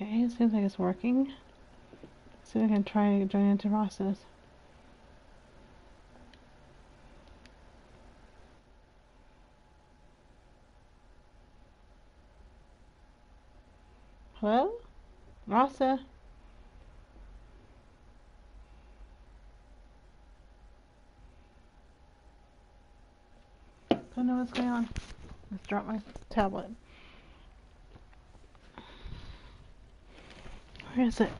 Okay, it seems like it's working. Let's See if I can try join into Ross's. Hello? Rasa? Don't know what's going on. Let's drop my tablet. Where is it?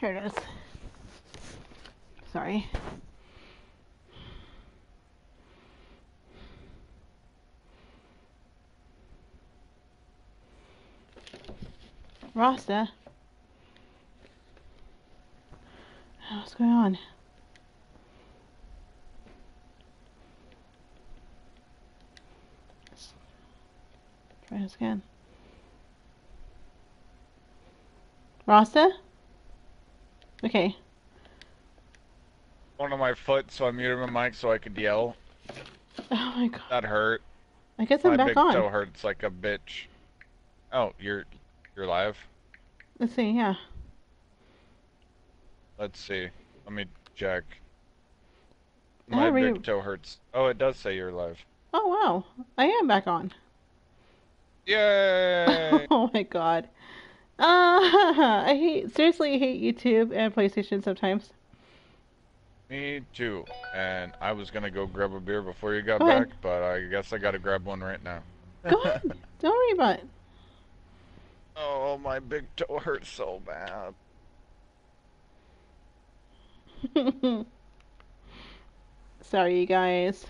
Here it is. Sorry. Rasta. What's going on? Again. Rasta? Okay. One on my foot, so I muted my mic so I could yell. Oh my god. That hurt. I guess my I'm back big on. toe hurts like a bitch. Oh, you're you're live. Let's see, yeah. Let's see. Let me check. My big toe hurts. Oh, it does say you're live. Oh wow. I am back on. Yay! Oh my god. Uh, I hate seriously hate YouTube and PlayStation sometimes. Me too. And I was gonna go grab a beer before you got Go ahead. back, but I guess I gotta grab one right now. Go ahead. Don't worry about it. Oh, my big toe hurts so bad. Sorry, you guys.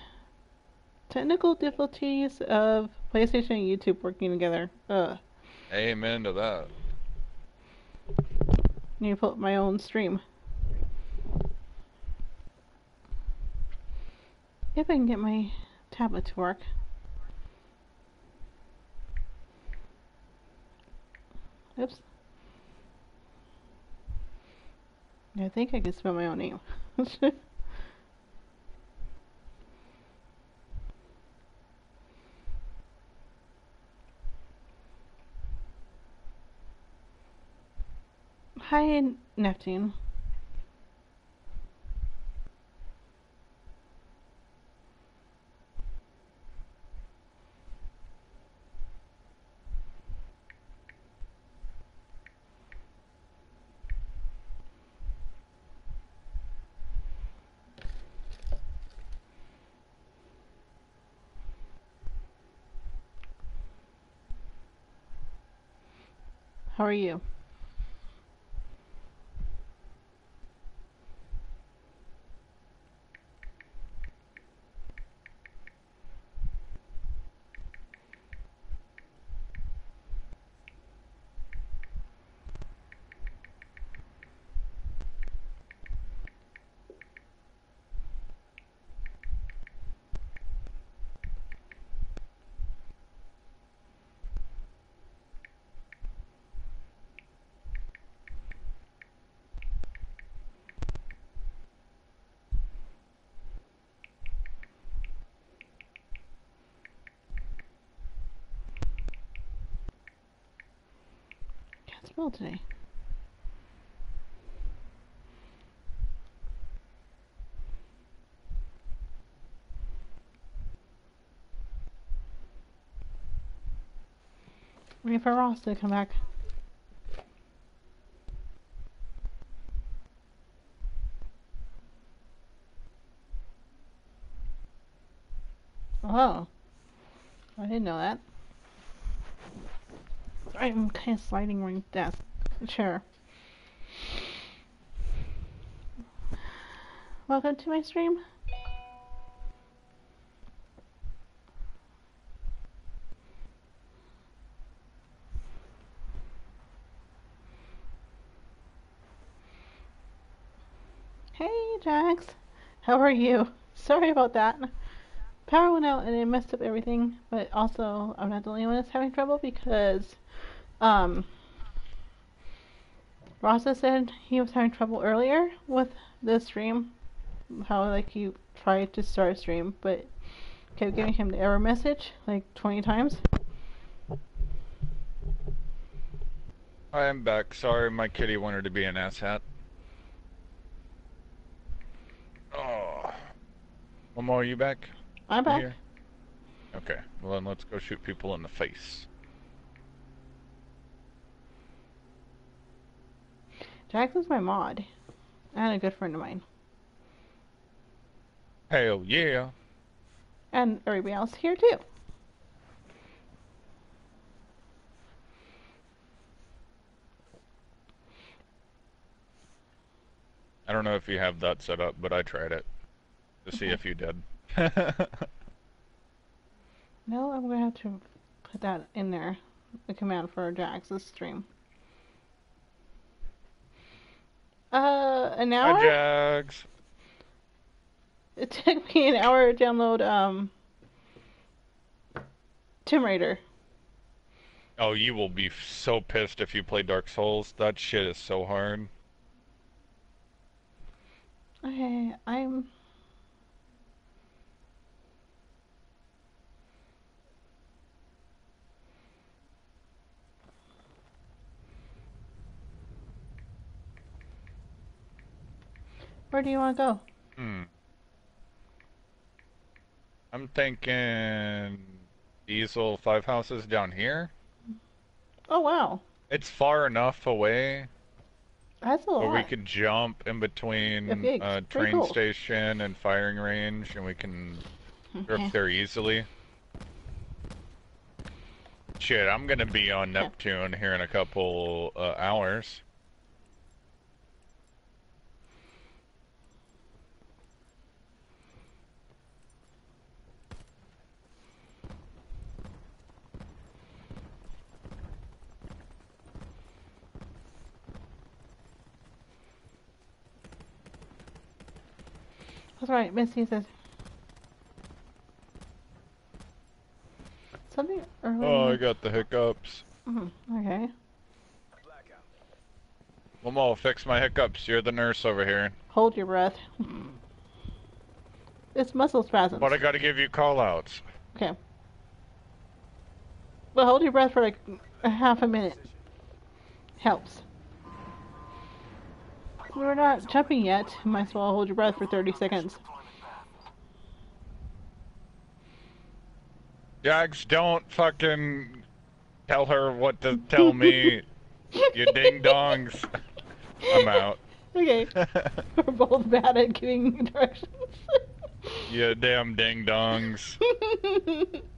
Technical difficulties of PlayStation and YouTube working together. Ugh. Amen to that. Need to pull up my own stream. If I can get my tablet to work. Oops. I think I can spell my own name. Hi, Neptune. How are you? Can't today. Waiting for Ross to come back. Oh. I didn't know that. I'm kind of sliding my desk chair. Welcome to my stream. Hey, Jax. How are you? Sorry about that power went out and it messed up everything. But also, I'm not the only one that's having trouble because um, Rasa said he was having trouble earlier with the stream. How like he tried to start a stream, but kept giving him the error message like 20 times. I am back. Sorry, my kitty wanted to be an asshat. Oh. more. are you back? I'm back. here? Okay, well then let's go shoot people in the face. Jackson's my mod. And a good friend of mine. Hell yeah. And everybody else here too. I don't know if you have that set up, but I tried it to see if you did. No, I'm gonna have to put that in there. The command for Jax's stream. Uh, an hour? Hi, Jags. It took me an hour to download um Tomb Raider. Oh, you will be so pissed if you play Dark Souls. That shit is so hard. Okay, I'm Where do you want to go? Hmm. I'm thinking Diesel Five Houses down here. Oh wow, It's far enough away that's a lot. where we could jump in between Okay, uh, train cool. station and firing range, and we can Okay. grip there easily. Shit, I'm gonna be on Yeah. Neptune here in a couple uh, hours. That's right, Missy says something. Oh, I got the hiccups. Mhm, Okay. Momo, fix my hiccups. You're the nurse over here. Hold your breath. It's muscle spasms. But I gotta give you call-outs. Okay. But hold your breath for like a half a minute. Helps. We're not jumping yet. Might as well hold your breath for 30 seconds. Jags, don't fucking tell her what to tell me. you ding dongs. I'm out. Okay. We're both bad at giving directions. you damn ding dongs.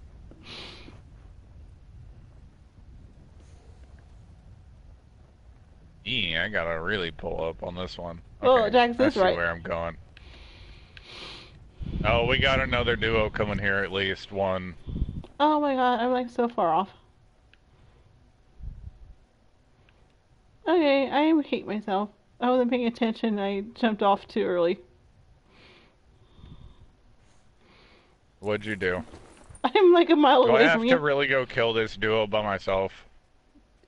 Yeah, I gotta really pull up on this one. Oh, Jags I is right. where I'm going. Oh, we got another duo coming here, at least one. oh my god, I'm like so far off. Okay, I hate myself. I wasn't paying attention. I jumped off too early. What'd you do? I'm like a mile Do I away have from to you. really go kill this duo by myself?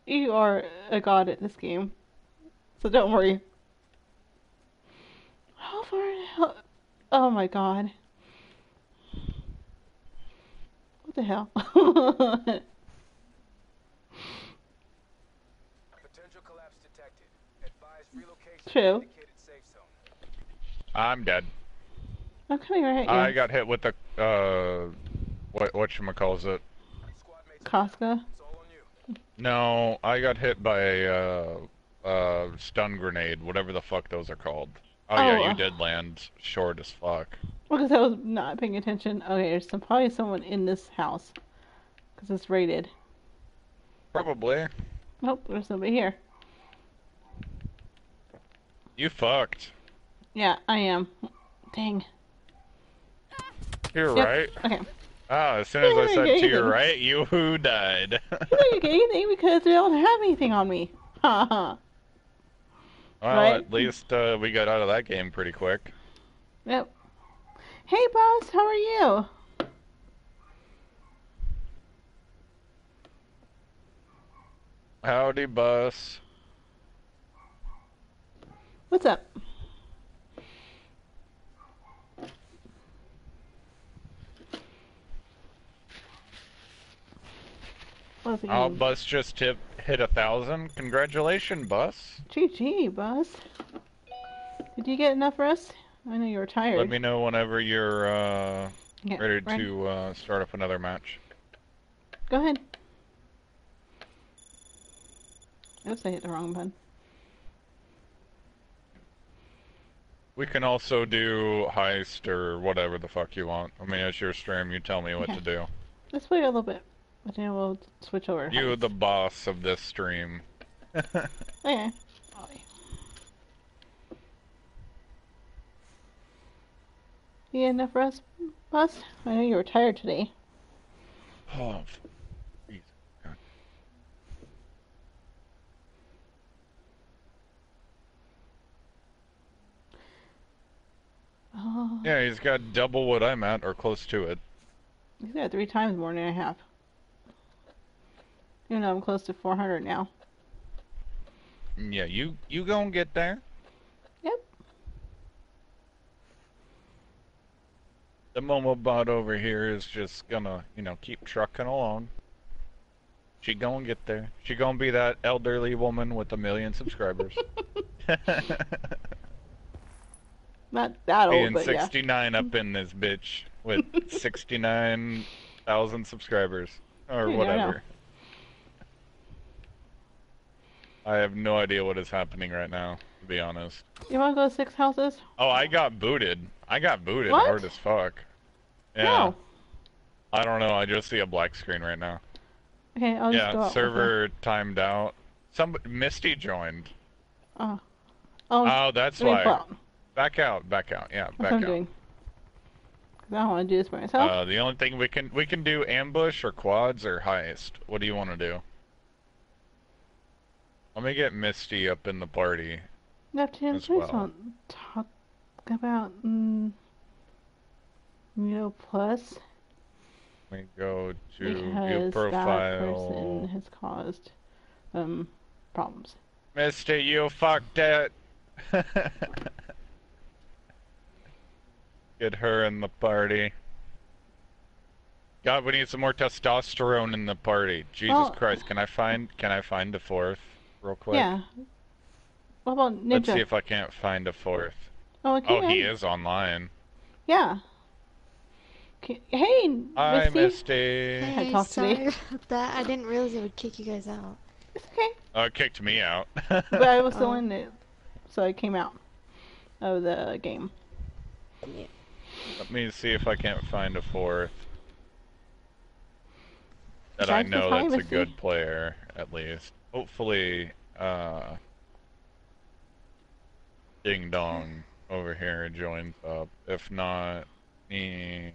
You are a god at this game. So don't worry. How far the? Oh my god. What the hell? Potential collapse detected. Advise relocation True. indicated safe zone. I'm dead. I'm coming right at I got hit with the uh, what what calls it? Squad mates, Casca. it's all on you. No, I got hit by a uh, uh, stun grenade, whatever the fuck those are called. Oh, Oh, yeah, uh. you did land short as fuck. Well, because I was not paying attention. Okay, there's some, probably someone in this house. Because it's rated. Probably. Nope, there's nobody here. You fucked. Yeah, I am. Dang. You're Yep, right. Okay. Ah, as soon as I said to your Yay. right, you who died. I didn't get anything because they don't have anything on me. Ha ha. Well, Right. at least uh, we got out of that game pretty quick. Yep. Hey, boss, how are you? Howdy, boss. What's up? I'll Oh? Bus just hit, hit a thousand. Congratulations, Bus. GG, Buzz. Did you get enough rest? I know you were tired. Let me know whenever you're uh, Yeah, ready right. to uh, start up another match. Go ahead. Oops, I hit the wrong button. We can also do heist or whatever the fuck you want. I mean, it's your stream. You tell me what Okay. to do. Let's wait a little bit. But then we'll switch over. You, heights. the boss of this stream. Okay. Ollie. You get enough rest, Buzz? I know you were tired today. oh, jeez. Oh, Yeah, he's got double what I'm at, or close to it. he's got three times more than I have. You know, I'm close to 400 now. Yeah, you you gonna get there. Yep. The Momo bot over here is just gonna, you know, keep trucking along. She gonna get there. She gonna be that elderly woman with a million subscribers. Not that old, Being but yeah. 69 up in this bitch with 69,000 subscribers or whatever. know. I have no idea what is happening right now, to be honest. You want to go to six houses? Oh, I got booted. I got booted What? hard as fuck. Yeah. No. I don't know. I just see a black screen right now. Okay, I'll just go yeah, server timed out. Some Misty joined. her. Oh. Oh, Oh, that's why. Back out, back out. Yeah, That's back what I'm out. doing. 'Cause I don't want to do this by myself. Uh, the only thing we can we can do ambush or quads or heist. What do you want to do? Let me get Misty up in the party. Neptune, as please well. don't talk about mm, Mio Plus We go to view because that profile. person has caused um problems. Misty, you fucked it. Get her in the party. God, we need some more testosterone in the party. Jesus Well- Christ, can I find can I find a fourth real quick? Yeah. What about Ninja? Let's see if I can't find a fourth. oh, I Oh, he is online. Yeah. Ca- Hey, Hi, Misty. Misty. I talked sorry today. about that. I didn't realize it would kick you guys out. It's okay. Oh, it kicked me out. But I was still Oh. in it, so I came out of the game. Let me see if I can't find a fourth. That I know that's a good player, at least. Hopefully, uh, Ding Dong over here joins up. If not, we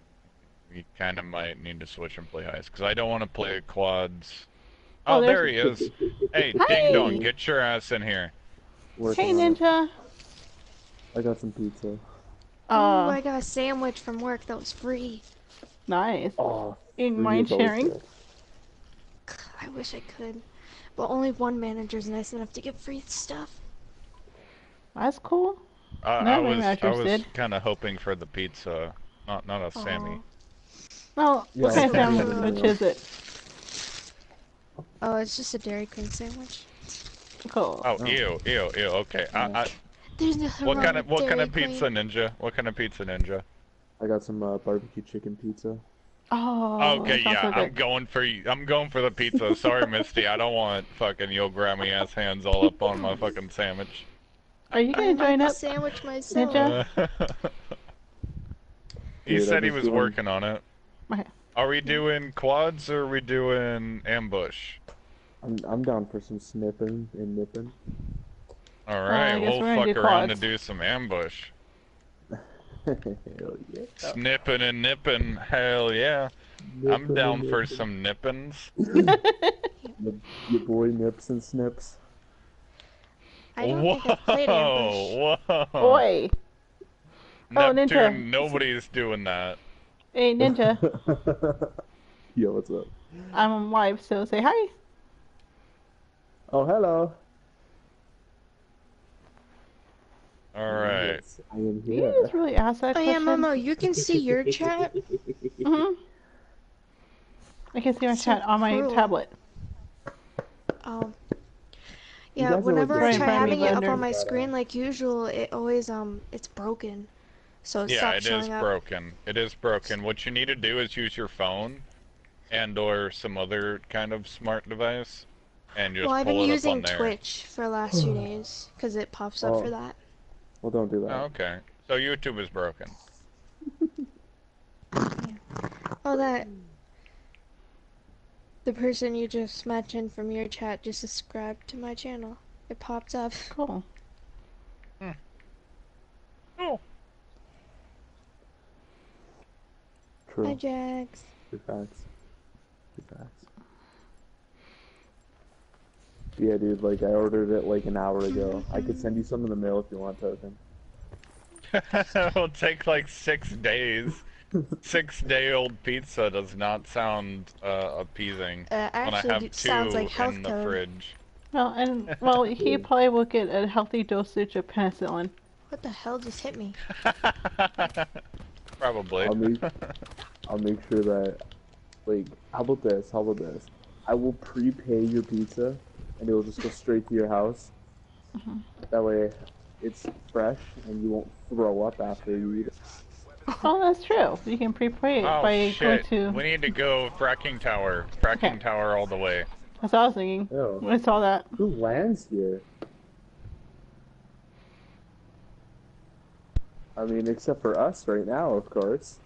kind of might need to switch and play heist because I don't want to play quads. Oh, Oh, there he is. Hey, Hi. Ding Dong, get your ass in here. Working Hey. Ninja. I got some pizza. oh, Uh, I got a sandwich from work that was free. nice. Oh, In free mind sharing? I wish I could. But only one manager's nice enough to get free stuff. That's cool. Uh, No, I my was, I mattress was kind of hoping for the pizza, not not a Sammy. Aw. Well, Yeah, what kind of I- sandwich is it? Oh, it's just a Dairy Queen sandwich. Cool. Oh, Oh. ew, ew, ew. Okay. I, I, There's nothing what kind of with what kind of pizza, Queen. Ninja? What kind of pizza, Ninja? I got some uh, barbecue chicken pizza. Oh, okay, yeah, so I'm going for y- I'm going for the pizza. Sorry, Misty, I don't want fucking yo grabby ass hands all up on my fucking sandwich. Are you gonna join the up? sandwich myself. Ninja? he Dude, said he was was doing- working on it. Are we doing quads or are we doing ambush? I'm I'm down for some snipping and nipping. All right, I we'll we're gonna fuck do around and do some ambush. Hell yeah. Snipping and nipping, hell yeah. I'm down and for nipping. some nippins. Your, your boy nips and snips. I don't think I've played ambush. Whoa, whoa. Boy. Oh, Ninja. Nobody's doing that. Hey, Ninja. Yo, what's up? I'm on live, so say hi. Oh, hello. All right. Yes, I am You just really ask that Oh yeah, question. Momo, you can see your chat. hmm I can see my So chat on my cruel. tablet. Um. You Yeah, guys are like whenever I try having it up on my screen like usual, it always um it's broken. So it Yeah, it is up. broken. It is broken. What you need to do is use your phone and or some other kind of smart device and just Well, I've been it using up on. Twitch for the last few days because it pops up Oh. for that. Well, don't do that. Oh, okay. So YouTube is broken. Oh, that. The person you just mentioned from your chat just subscribed to my channel. It popped up. Cool. Hmm. Oh. True. Hi, Jax. True facts. True facts. Yeah, dude. Like I ordered it like an hour ago. I could send you some in the mail if you want, Token. It'll take like six days. Six day old pizza does not sound uh, appeasing Uh, when I actually, have it two sounds like health in the code. fridge. Well, and well, he probably will get a healthy dosage of penicillin. What the hell just hit me? Probably. I'll make I'll make sure that like how about this? How about this? I will prepay your pizza and it will just go straight to your house. Mhm. That way it's fresh and you won't throw up after you eat it. Oh, that's true. You can pre-pray it oh by shit! going to. We need to go fracking tower. Fracking Okay. tower all the way. That's what I was thinking Oh, when I saw that. who lands here? I mean, except for us right now, of course.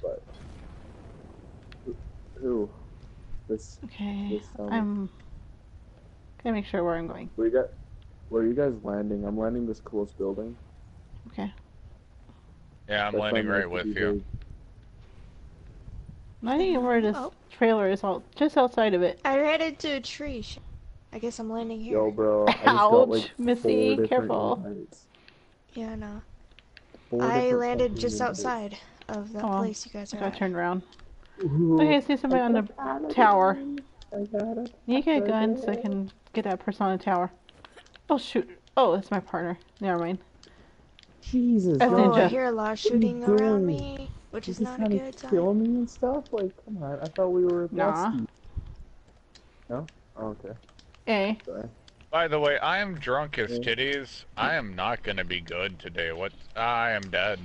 But who? who? This Okay, Yes, tell me. I'm gonna make sure where I'm going. where you got? Where are you guys landing? I'm landing this close building. Okay, Yeah, I'm That's landing right with like, you. I think where this Oh. trailer is, all just outside of it. I ran into a tree. I guess I'm landing here. Yo, bro. I just Ouch, got, like, Missy, careful. invites. Yeah, no. Four I landed just outside of that Oh, place you guys I are gotta at. turn around. Ooh, Okay, I see somebody on the I got tower. I got it. You get a gun so I can get that person on the tower. Oh shoot! Oh, that's my partner. Never mind. Jesus, As yo, Oh, I hear a lot of What are shooting around me, which you is not a trying good to kill sign. me and stuff? Like, come on. I thought we were Nah. besties. No? Oh, okay. Eh. A. Sorry. By the way, I am drunk as Yeah. titties. I am not gonna be good today. What? I am dead.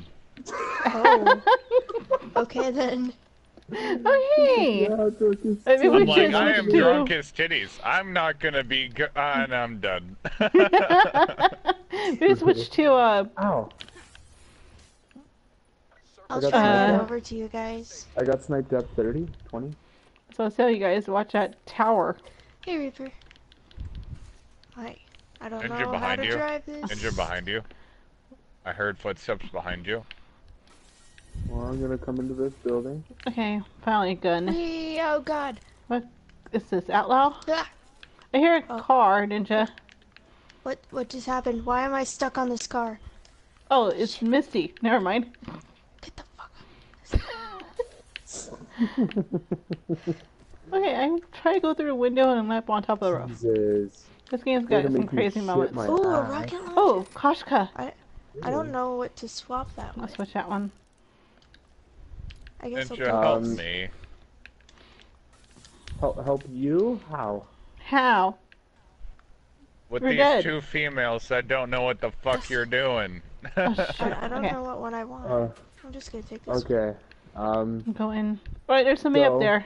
Oh. Okay then. Oh hey! Yeah, drunk as I mean, I'm like, I am to- drunk as titties. I'm not gonna be good, and I'm dead. we switched to uh. Ow. I'll got try to some- get Uh, over to you guys. I got sniped at 30, 20. So I'll tell you guys, watch that tower. Hey Reaper. Hi. I don't Ninja know how to you. drive this. Ninja behind you. I heard footsteps behind you. Well, I'm gonna come into this building. Okay, finally a gun. Wee, oh god. What is this outlaw? Ah, I hear a Oh. car, Ninja. what what just happened? Why am I stuck on this car? Oh, it's Misty. Never mind. Get the fuck Okay, I'm trying to go through a window and lap on top of the roof. Jesus. This game's You're got some crazy shit moments. my- Ooh, a rocket launcher. Oh, Koshka. I don't know what to swap that I'll with. switch that one. I guess I'll Ninja, go. help Um, me. Help, help you? How? How? With we're these dead. two females that don't know what the fuck you're doing. Oh, shit. I, I don't okay. know what one I want. Uh, I'm just gonna take this. okay. Um, Go in. Alright, there's somebody So- up there.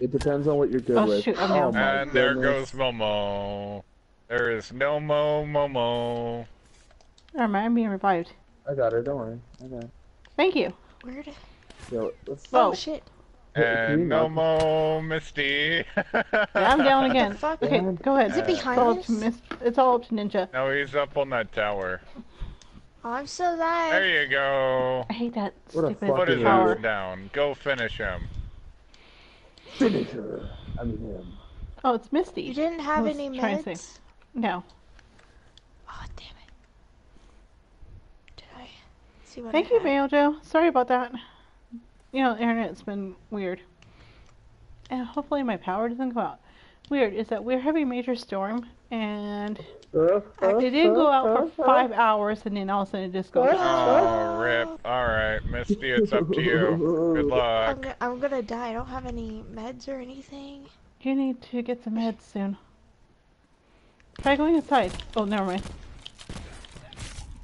it depends on what you're good Oh, with. shoot, I'm down. my and there goodness. goes Momo. There is no Mo Momo. Never mind, I'm being revived. I got her. Don't worry. I got. Her. Thank you. Where did? Yo, let's. Oh. Oh shit! Hey, can you And no not- Mo Misty. Yeah, I'm down again. fuck? Okay, go ahead. Is it Uh, It's all, behind up to us? Mis- it's all up to Ninja. No, he's up on that tower. Oh, I'm still alive. There you go. I hate that What a stupid fucking Put his tower. ass down. Go finish him. Finish her. I mean him. Oh, it's Misty. You didn't have was any trying to meds. No. Oh damn it! Did I see what? Thank I you, had? Banjo. Sorry about that. You know, the internet's been weird. And hopefully my power doesn't go out. Weird is that we're having a major storm, and Uh, it didn't go out for five hours, and then all of a sudden it just goes. Oh, rip. Alright, Misty, it's up to you. Good luck. I'm, luck. go- I'm gonna die. I don't have any meds or anything. You need to get some meds soon. Try going inside. Oh, never mind.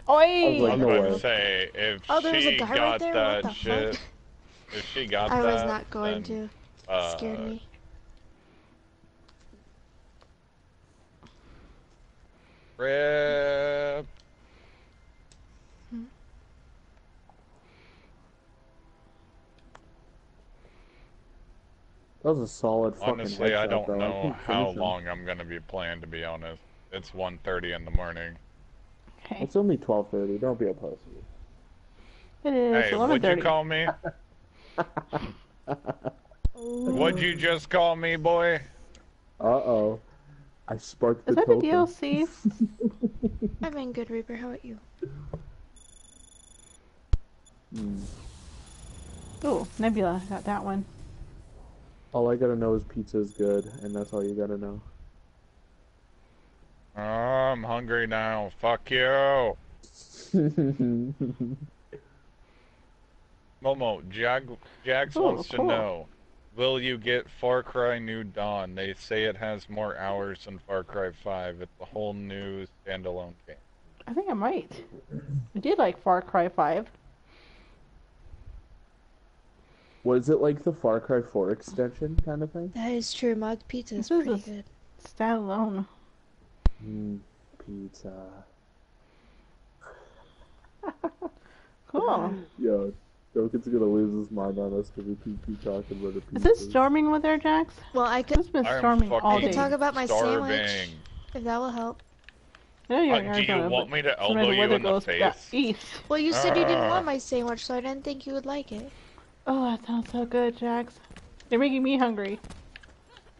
Oi! I was I like, was no about way. to say if Oh, there was a she guy right got there? that What the shit, fuck? If she got I that, was not going then, to. uh, Scared me. Rip. That was a solid fucking Honestly, I headshot, don't though. know couldn't how long I'm gonna be playing. To be honest, it's 1:30 in the morning. Okay. It's only 12:30. Don't be a pussy. It is Hey, what'd you call me? What'd you just call me, boy? Uh oh. I sparked the Is that the token. DLC? I'm in good, Reaper. How about you? Hmm. Oh, Nebula. I got that one. All I gotta know is pizza is good, and that's all you gotta know. Oh, I'm hungry now. Fuck you. Momo, Jag, Jax Oh, wants to know, will you get Far Cry New Dawn? They say it has more hours than Far Cry 5. It's a whole new standalone game. I think I might. I did like Far Cry 5. Was it like the Far Cry 4 extension kind of thing? That is true. Mug pizza is This is pretty good. Standalone. Mm, pizza. Cool. Yo, Token's gonna lose his mind on us because we keep, keep talking about the Is pizza. it storming with there, Jax? Well, I could It's been I am storming all fucking day. could talk about my starving. sandwich if that will help. I know you're Uh, in do you Arizona, want me to elbow you in the goes back face? east. Well, you said you didn't Ah. want my sandwich, so I didn't think you would like it. Oh, that sounds so good, Jax. You're making me hungry.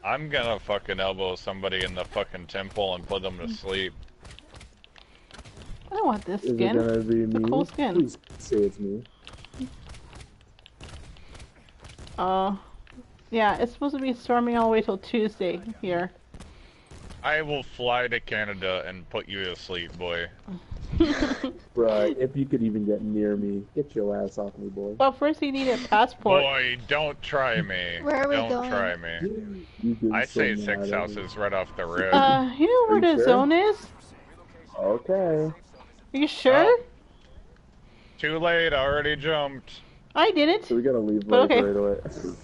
I'm gonna fucking elbow somebody in the fucking temple and put them to sleep. I don't want this Is it skin. gonna be It's a me? cool skin. Please say it's me. Oh. yeah, it's supposed to be storming all the way till Tuesday here. I will fly to Canada and put you to sleep, boy. Bruh, if you could even get near me, get your ass off me, boy. well, first you need a passport. Boy, don't try me. Where are we don't going? try me. I say mad six at me. houses right off the rip. Uh, you know where you the sure? zone is? Okay. Are you sure? Oh. Too late, I already jumped. I didn't. So we gotta leave But like, okay. right away.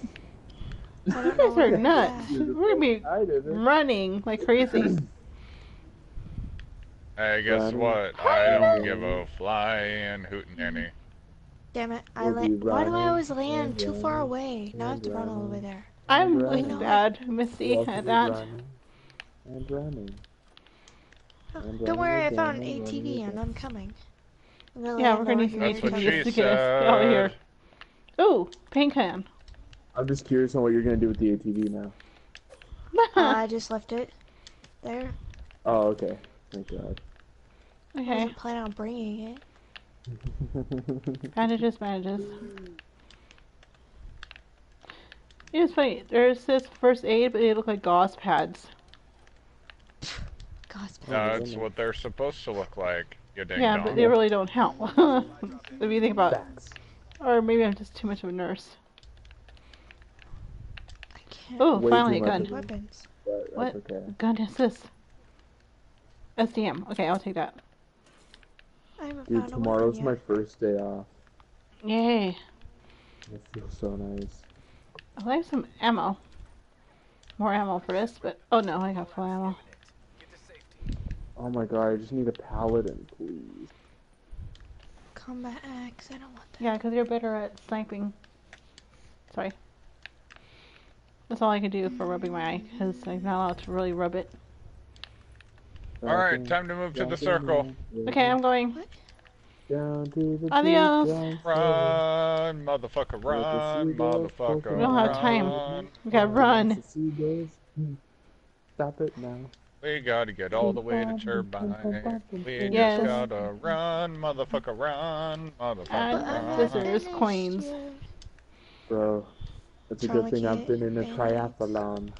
You guys are nuts. We're gonna be running like crazy. Hey, guess Running. what? I don't give a flying hootenanny. Damn it! I We'll be land. Why do I always land and too far running away? Now I have to and run all the way there. I'm And really running. bad, Misty, We'll at that. And running. Oh, don't worry, I found an ATV and. I'm coming. I'm Yeah, we're gonna need some That's what ATVs to get us out of here. Said. Ooh, paint can. I'm just curious on what you're gonna do with the ATV now. Uh, I just left it there. Oh, okay. Thank God. I okay, wasn't planning on bringing it. bandages, bandages. It was funny. There's this first aid, but they look like gauze pads. Gospel. That's what they're supposed to look like. You ding Yeah, dong. but they really don't help. if you think about it. Facts. Or maybe I'm just too much of a nurse. I can't. Oh, Way finally a gun. Weapons. What? okay. Gun is this? SDM. Okay, I'll take that. Dude, tomorrow's my first day off. Yay. It feels so nice. I like some ammo. More ammo for this, but oh no, I got full ammo. Get to safety. Oh my god, I just need a paladin, please. Combat axe. I don't want that. Yeah, because you're better at sniping. Sorry. That's all I can do for rubbing my eye, because I'm not allowed to really rub it. Alright, time to move to the circle. Okay, I'm going. Down to the Adios. beach, Run, motherfucker, run, motherfucker. We don't have time. run. We gotta run. the seagulls, hmm. Stop it now. We gotta get all the way to Turbine. We Yes. just gotta run, motherfucker, run, motherfucker, And run. scissors, coins. Bro, it's a good thing I've been in a triathlon.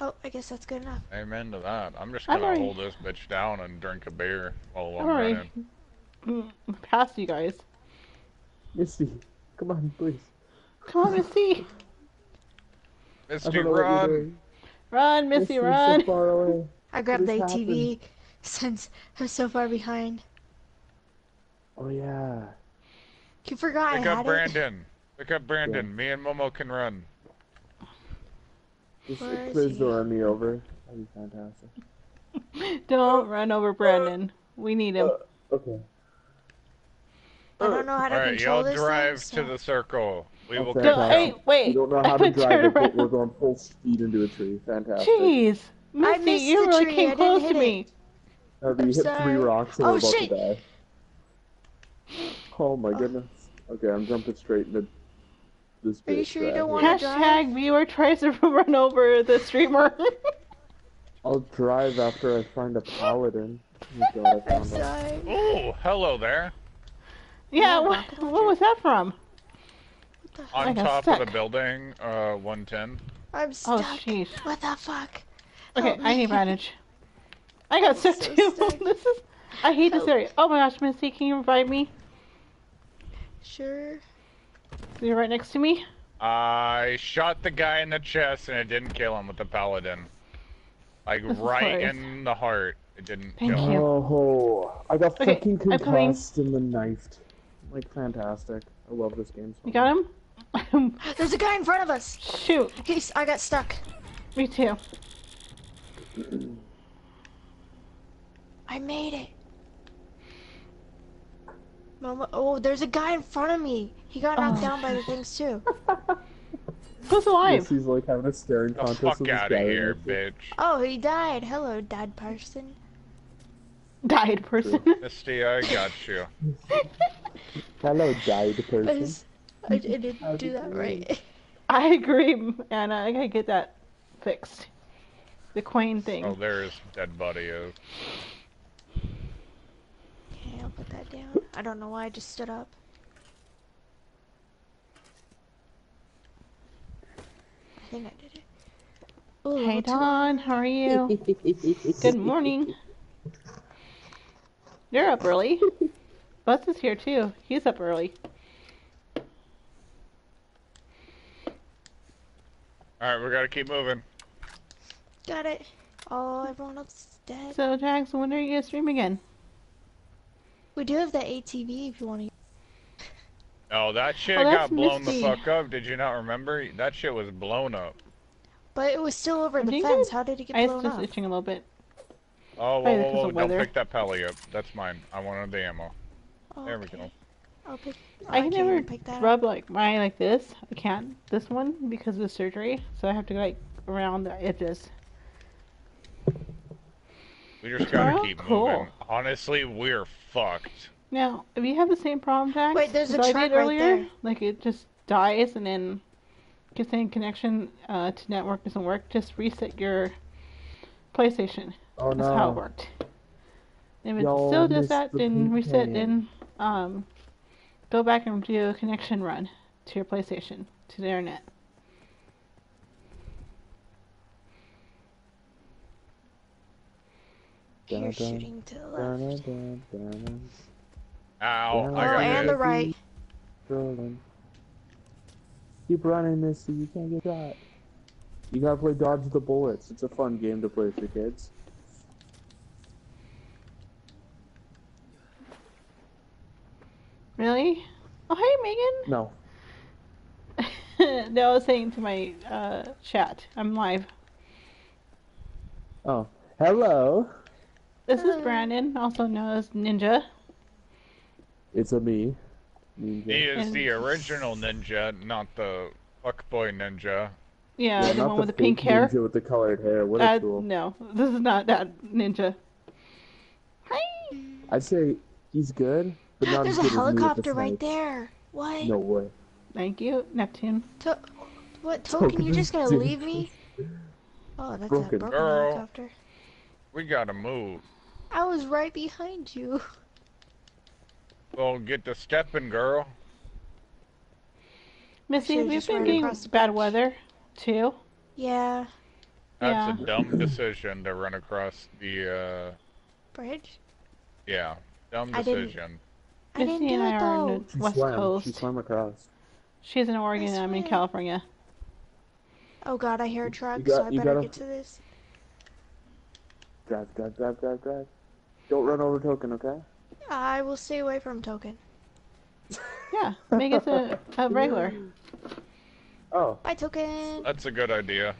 Oh, I guess that's good enough. Amen to that. I'm just gonna already- hold this bitch down and drink a beer while I'm I'm already running. mm, past you guys. Misty, come on, please. Come on, Misty. I Misty, don't know what you're run! Doing. Run, Missy, Misty's run! so far away. I grabbed the What has ATV since I'm so far behind. Oh yeah. You forgot Pick I up had Brandon. Pick up Brandon. Me and Momo can run. Just Where is please he? don't run me over. That'd be fantastic. Don't run over Brandon. We need him. Uh, okay. I don't know how to Alright, control y'all this drive thing, to the circle. We will Okay. get Don't, Fantastic. hey, wait. We don't know I how to would drive it, but we're going full speed into a tree. Fantastic. Jeez. I Missy, missed you the really tree, I came didn't close to it. me. Have you I'm hit three rocks and Oh, we're about shit. to die? Oh my goodness. Okay, I'm jumping straight into this Are you bitch sure you right don't here. wanna- drive? Hashtag viewer tries to run over the streamer. I'll drive after I find a paladin. Oh god, I I'm found one. sorry. Oh, hello there. yeah, Oh, what, what was that from? On got top of the building, uh, 110. I'm Oh, stuck. jeez. what the fuck? Okay, Help I me. need bandage. I got stuck so too. stuck. this is. I hate this area. Oh my gosh, Missy, can you revive me? Sure. You're right next to me. I shot the guy in the chest and it didn't kill him with the paladin. Like This right in the heart. It didn't Thank kill him. you. Oh, I got Okay, fucking I'm concussed and then knifed. Like fantastic. I love this game so You got him? There's a guy in front of us. Shoot. He's. I got stuck. Me too. I made it. Mama, oh, there's a guy in front of me. He got knocked Oh. down by the things too. Who's alive? Yes, he's like having a staring The contest fuck with this out guy of right here, next to bitch. Oh, he died. Hello, dead person. Died person. Misty, I got you. Hello, died person. Just, I, I didn't do that right. I agree, Anna. I gotta get that fixed. The coin thing. Oh, there's dead body of. Okay, I'll put that down. I don't know why I just stood up. I think I did it. Ooh, Hey Don, how are you? Good morning. You're up early. Buzz is here too. He's up early. Alright, we gotta keep moving. Got it. Oh, everyone else is dead. So Jax, when are you gonna stream again? We do have the ATV if you want to. Oh, that shit Oh, got blown Misty. the fuck up. Did you not remember? That shit was blown up. But it was still over the Did you fence. get- How did it get I blown was just itching a little bit. Oh, whoa, whoa, because whoa, don't weather. pick that pally up. That's mine. I wanted the ammo. Oh, There we okay. go. I'll pick. oh, I can can't never pick that rub like mine like this. I can't this one because of the surgery, so I have to go like around the edges. We just gotta Oh, keep cool. moving. Honestly, we're fucked. Now, if you have the same problem, Jack, Wait, there's a as I truck did right earlier, there. like it just dies and then keeps saying connection uh, to network doesn't work, just reset your PlayStation. Oh That's how it no. worked. If it Y'all still does that, then reset, game. then um, go back and do a connection run to your PlayStation, to the internet. You're Dun, dun, shooting to the left. Ow, Oh, I got oh, and the right. Rolling. Keep running, Missy. You can't get shot. You gotta play dodge the bullets. It's a fun game to play with your kids. Really? Oh, hey, Megan! no, no, I was saying to my uh, chat, I'm live. Oh. Hello. This is Brandon, also known as Ninja. It's a me. Ninja. He is And- the original ninja, not the fuckboy ninja. Yeah, Yeah, the not one with the fake pink hair. Ninja with the colored hair. What Uh, a tool. no, this is not that ninja. Hi. I'd say he's good, but not There's a good as me with the helicopter right snipes. there. What? No way. Thank you, Neptune. To- what, Token, You're just gonna leave me? Oh, that's Broken. a broken Girl. helicopter. We gotta move. I was right behind you. Well, get to stepping, girl. Missy, Should've we've just been getting bad weather, too. Yeah. That's Yeah. a dumb decision to run across the, uh, Bridge? yeah. Dumb I didn't- decision. I didn't Missy do and I it are though. in She the West swam. She Coast. swam across. She's in Oregon, I and I'm in swam. California. Oh god, I hear a truck, got- so I you better gotta- get to this. Drive, drive, drive, drive, drive. Don't run over token, okay? I will stay away from token. Yeah, make it a, a regular. Oh, Bye, token. That's a good idea.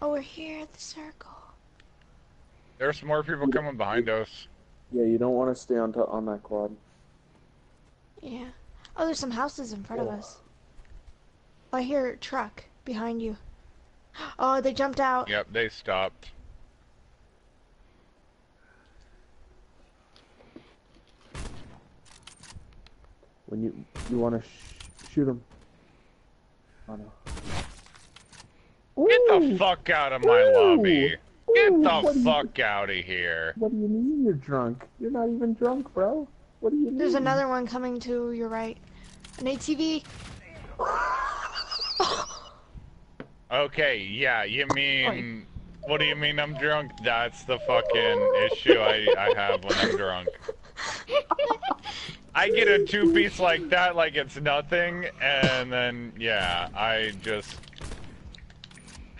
Oh, we're here at the circle. There's more people coming behind us. Yeah. You don't want to stay on to- on that quad. Yeah. Oh, there's some houses in front of us. I hear a truck behind you. Oh, they jumped out. Yep, they stopped. When you you want to sh- shoot them. Oh no. Get the fuck out of my Ooh. lobby. Get Ooh, the what you- fuck out of here. What do you mean you're drunk? You're not even drunk, bro. What do you mean? There's another one coming to your right. An ATV. Okay, yeah, you mean... What do you mean I'm drunk? That's the fucking issue I, I have when I'm drunk. I get a two-piece like that like it's nothing, and then, yeah, I just...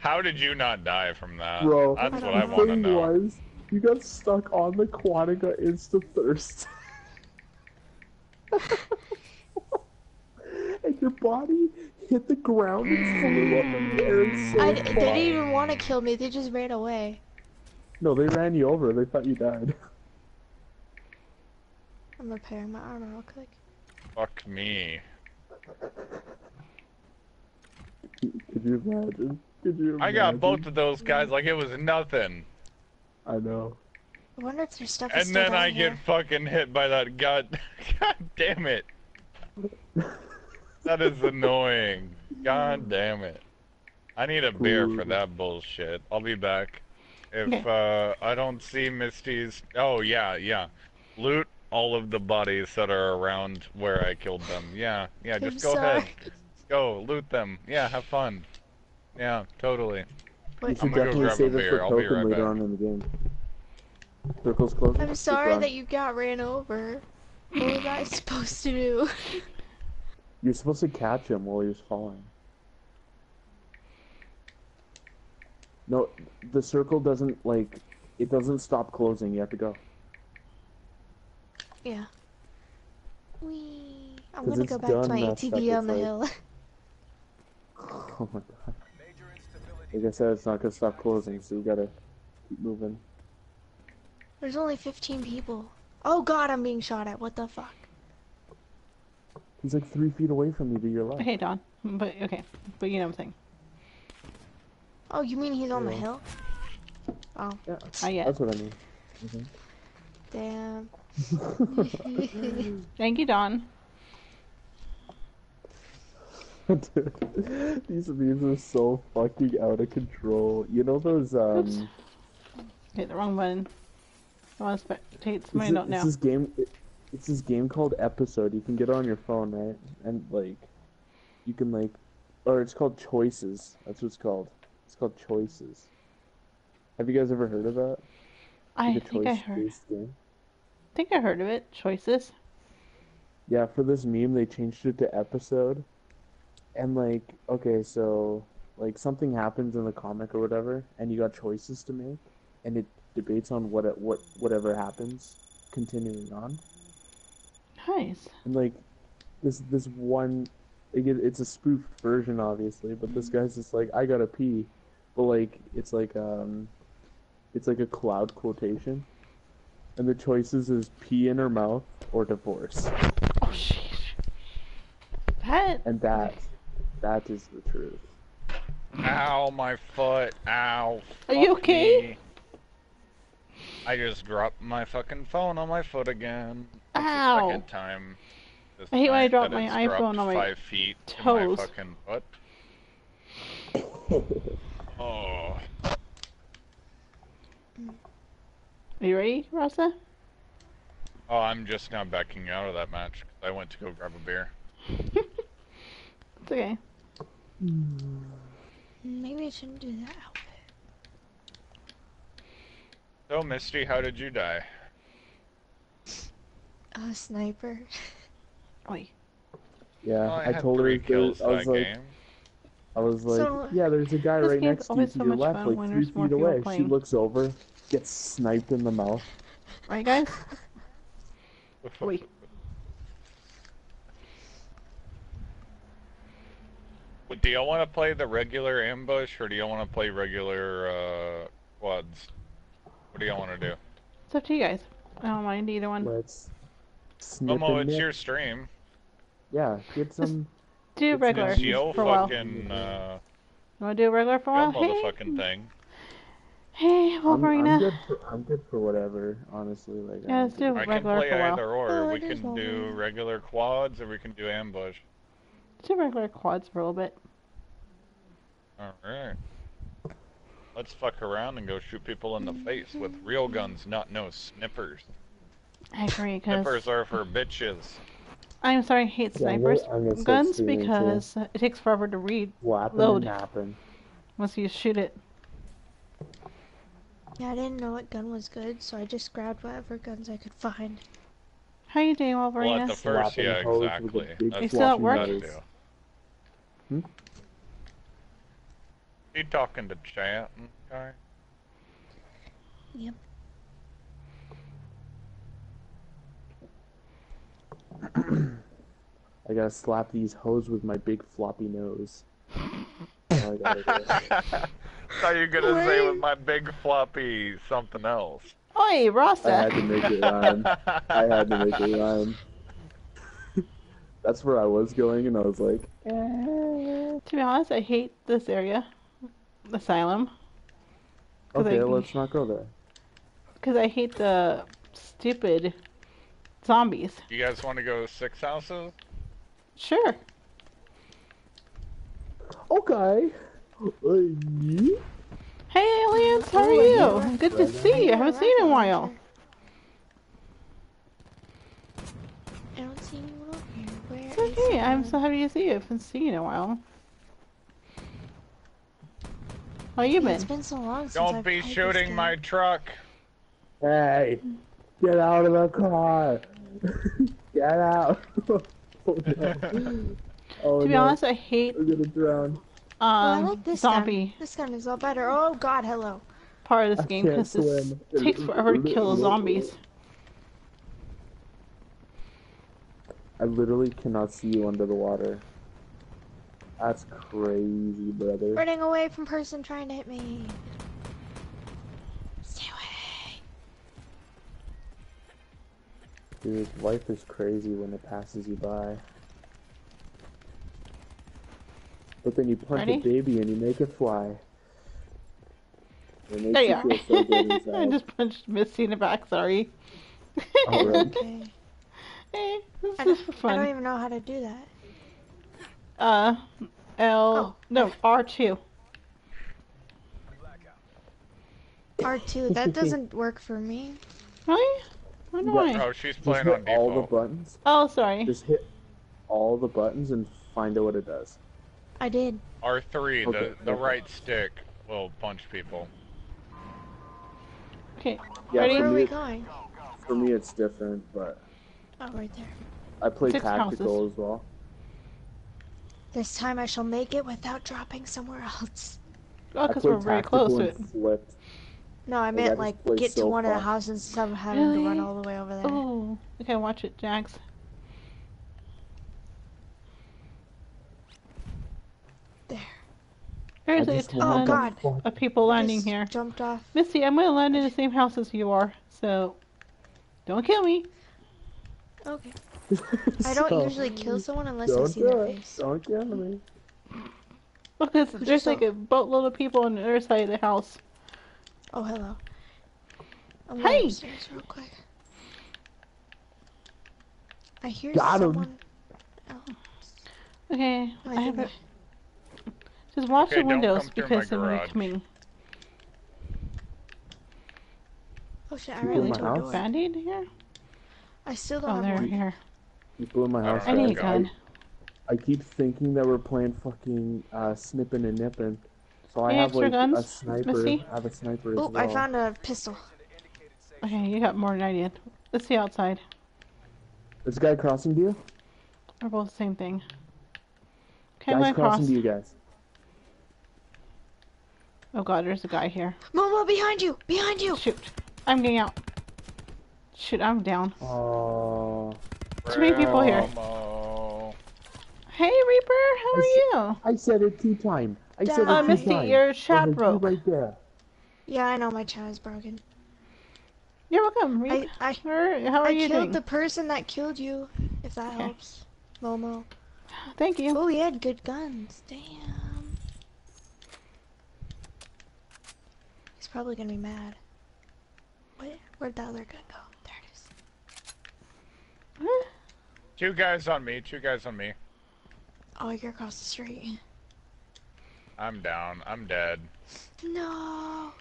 How did you not die from that? Bro, That's what I know. want to know. was, you got stuck on the quad and got insta thirst. and your body hit the ground and flew up in the mm. air and so I, they didn't even want to kill me. They just ran away. No, they ran you over. They thought you died. I'm repairing my armor real quick. Fuck me. Could you imagine? Could you? I got both of those guys like it was nothing. I know. I wonder if their stuff And still then down I here. get fucking hit by that god. God damn it. That is annoying. God damn it. I need a beer for that bullshit. I'll be back. If uh, I don't see Misty's. Oh, yeah, yeah. Loot all of the bodies that are around where I killed them. Yeah, yeah, I'm just go sorry. ahead. Go, loot them. Yeah, have fun. Yeah, totally. You should I'm gonna go definitely grab a save it beer. for I'll be token right later back. on in the game. Circle's closing. I'm sorry that you got ran over. What was I supposed to do? You're supposed to catch him while he was falling. No, the circle doesn't like. It doesn't stop closing. You have to go. yeah. Wee. I'm 'Cause gonna it's go back to done my that ATV on the like- hill. Oh my god. Major instability. Like I said, it's not gonna stop closing, so you gotta keep moving. There's only 15 people. Oh god, I'm being shot at. What the fuck? He's like three feet away from you to your left. Okay, Don. But okay, but you know what I'm saying. Oh, you mean he's on the hill? Oh, Yeah, I get. that's what I mean. Mm-hmm. damn. Thank you, Don. Dude, these memes are so fucking out of control. You know those um. Oops. Hit the wrong button. I want to spectate It's, somebody I it's know. this game. It, it's this game called Episode. You can get it on your phone, right? And like, you can like, or it's called Choices. That's what it's called. It's called Choices. Have you guys ever heard of that? I Like think I heard. game. think I heard of it. Choices. Yeah, for this meme, they changed it to Episode. And like, okay, so like something happens in the comic or whatever, and you got choices to make, and it debates on what it, what whatever happens, continuing on. Nice. And like this this one it, it's a spoof version obviously, but this guy's just like I gotta pee. But like it's like um it's like a cloud quotation. And the choices is pee in her mouth or divorce. Oh sheesh. That. And that that is the truth. Ow, my foot. Ow. Are you okay? me. I just dropped my fucking phone on my foot again. That's Ow. second time. this I hate when I drop my iPhone on my five feet to toes. my fucking foot. Oh. Are you ready, Rasa? Oh, I'm just now backing out of that match. I went to go grab a beer. It's okay. Hmm. Maybe I shouldn't do that outfit. So, Misty, how did you die? A sniper. Oi. Yeah, Oh, I, I, had told her three to- I was like game. I was like, So- yeah, there's a guy right next to you to so your left, like three feet people away. She looks over, gets sniped in the mouth. Right, guys? Wait. Do y'all want to play the regular ambush or do y'all want to play regular uh, quads? What do y'all want to do? It's up to you guys. I don't mind either one. Let's snip Momo, it's nip. your stream. Yeah, get some. Do It's regular It's yo for a while. fucking uh, You want to do regular for a yo while? Hey, motherfucking thing. hey, I'm, I'm good. For, I'm good for whatever, honestly. Like, I Yeah, don't let's give do a- I can regular play for a while. either or. Oh, we can do Wolverine. regular quads or we can do ambush. Let's do regular quads for a little bit. Alright. Let's fuck around and go shoot people in the face with real guns, not no snippers. I agree, because Snippers are for bitches. I'm sorry, I hate Yeah, I'm snipers gonna- I'm guns streaming, too. because it takes forever to read Flapping Load. and napping. once you shoot it. Yeah, I didn't know what gun was good, so I just grabbed whatever guns I could find. How you doing, Well, Wolverina? at the first, yeah, hose with a exactly. big That's You still at what work? Gotta Hmm? You talking to chat, guy? Yep. I gotta slap these hoes with my big floppy nose. All I. Thought you were gonna say with my big floppy something else. Oi, Ross. I had to make it rhyme. I had to make it rhyme. That's where I was going, and I was like, eh. To be honest, I hate this area, Asylum, 'Cause okay, I- let's not go there. because I hate the stupid zombies. You guys want to go six houses? Sure. Okay. Hey, aliens, how are you? Good to see you. I haven't seen you in a while. I don't see anyone over here. Where It's is okay. I'm so happy to see you. I haven't seen you in a while. How you been? It's been? been so long since Don't I've be played this shooting my truck. Hey, get out of the car. get out. oh no. Oh, To be no. honest, I hate I'm gonna drown. Oh, I um like this zombie gun. This gun is all better. Oh God, hello. part of this I game because it takes forever to kill zombies. I literally cannot see you under the water. That's crazy, brother. Running away from person trying to hit me. Stay away. Dude, life is crazy when it passes you by. But then you punch Ready? a baby and you make it fly. It There you you are. so I just punched Missy in the back. Sorry. Oh, Alright. Okay. Hey, this I is don't, I don't even know how to do that. Uh, L. Oh. No, R two. R2, that doesn't work for me. Really? I don't Yeah. why. Oh, she's Just playing on hit all the buttons. Oh, sorry. Just hit all the buttons and find out what it does. I did. R3, Okay, the, the right stick will punch people. Okay. Yeah, Ready? Where are we it- going? for me it's different, but Oh, right there. I play Six tactical houses. as well. This time I shall make it without dropping somewhere else. Oh, because we're very close to it. flipped. No, I I meant just like play get to so one of the far. houses instead of having to run all the way over there. Oh, okay. Watch it, Jax. There. There's a just Oh, ton God. of people landing here. Jumped off. Missy, I'm gonna land in the same house as you are, so don't kill me. Okay. I don't So, usually kill someone unless I Don't see their it. face. Don't kill me. Because But there's so- like a boatload of people on the other side of the house. Oh, hello. I'm Hey! real quick. I hear Got 'em. someone. Oh, Okay, I I have my- it. Just watch Okay, the windows come through my because of me garage. coming. Oh shit! I People ran Really? my into a house? door. Band-aid here? I still don't Oh, have they're one. here. People in my house. I need a a gun. gun. I keep thinking that we're playing fucking uh, snipping and nipping. So I Any have extra like a guns, sniper. Missy? I have a sniper as Oh, well. I found a pistol. Okay, you got more than I did. Let's see outside. There's a guy crossing to you. We're both the same thing. Okay, I'm Guys gonna cross. crossing to you guys. Oh god, there's a guy here. Momo, behind you! Behind you! Shoot. I'm getting out. Shoot, I'm down. Oh, Too many people here. Hey Reaper, how are you? I said it two times. I said it Uh, two Misty, times. your There's chat a broke. right there. Yeah, I know my chat is broken. You're welcome, Reaper. I, How are I you killed the person that killed you, if that Okay. helps. Momo. Thank you. Oh, he had good guns. Damn. He's probably gonna be mad. Wait, where'd that other gun go? There it is. Two guys on me. Two guys on me. Oh, you're across the street. I'm down. I'm dead. No.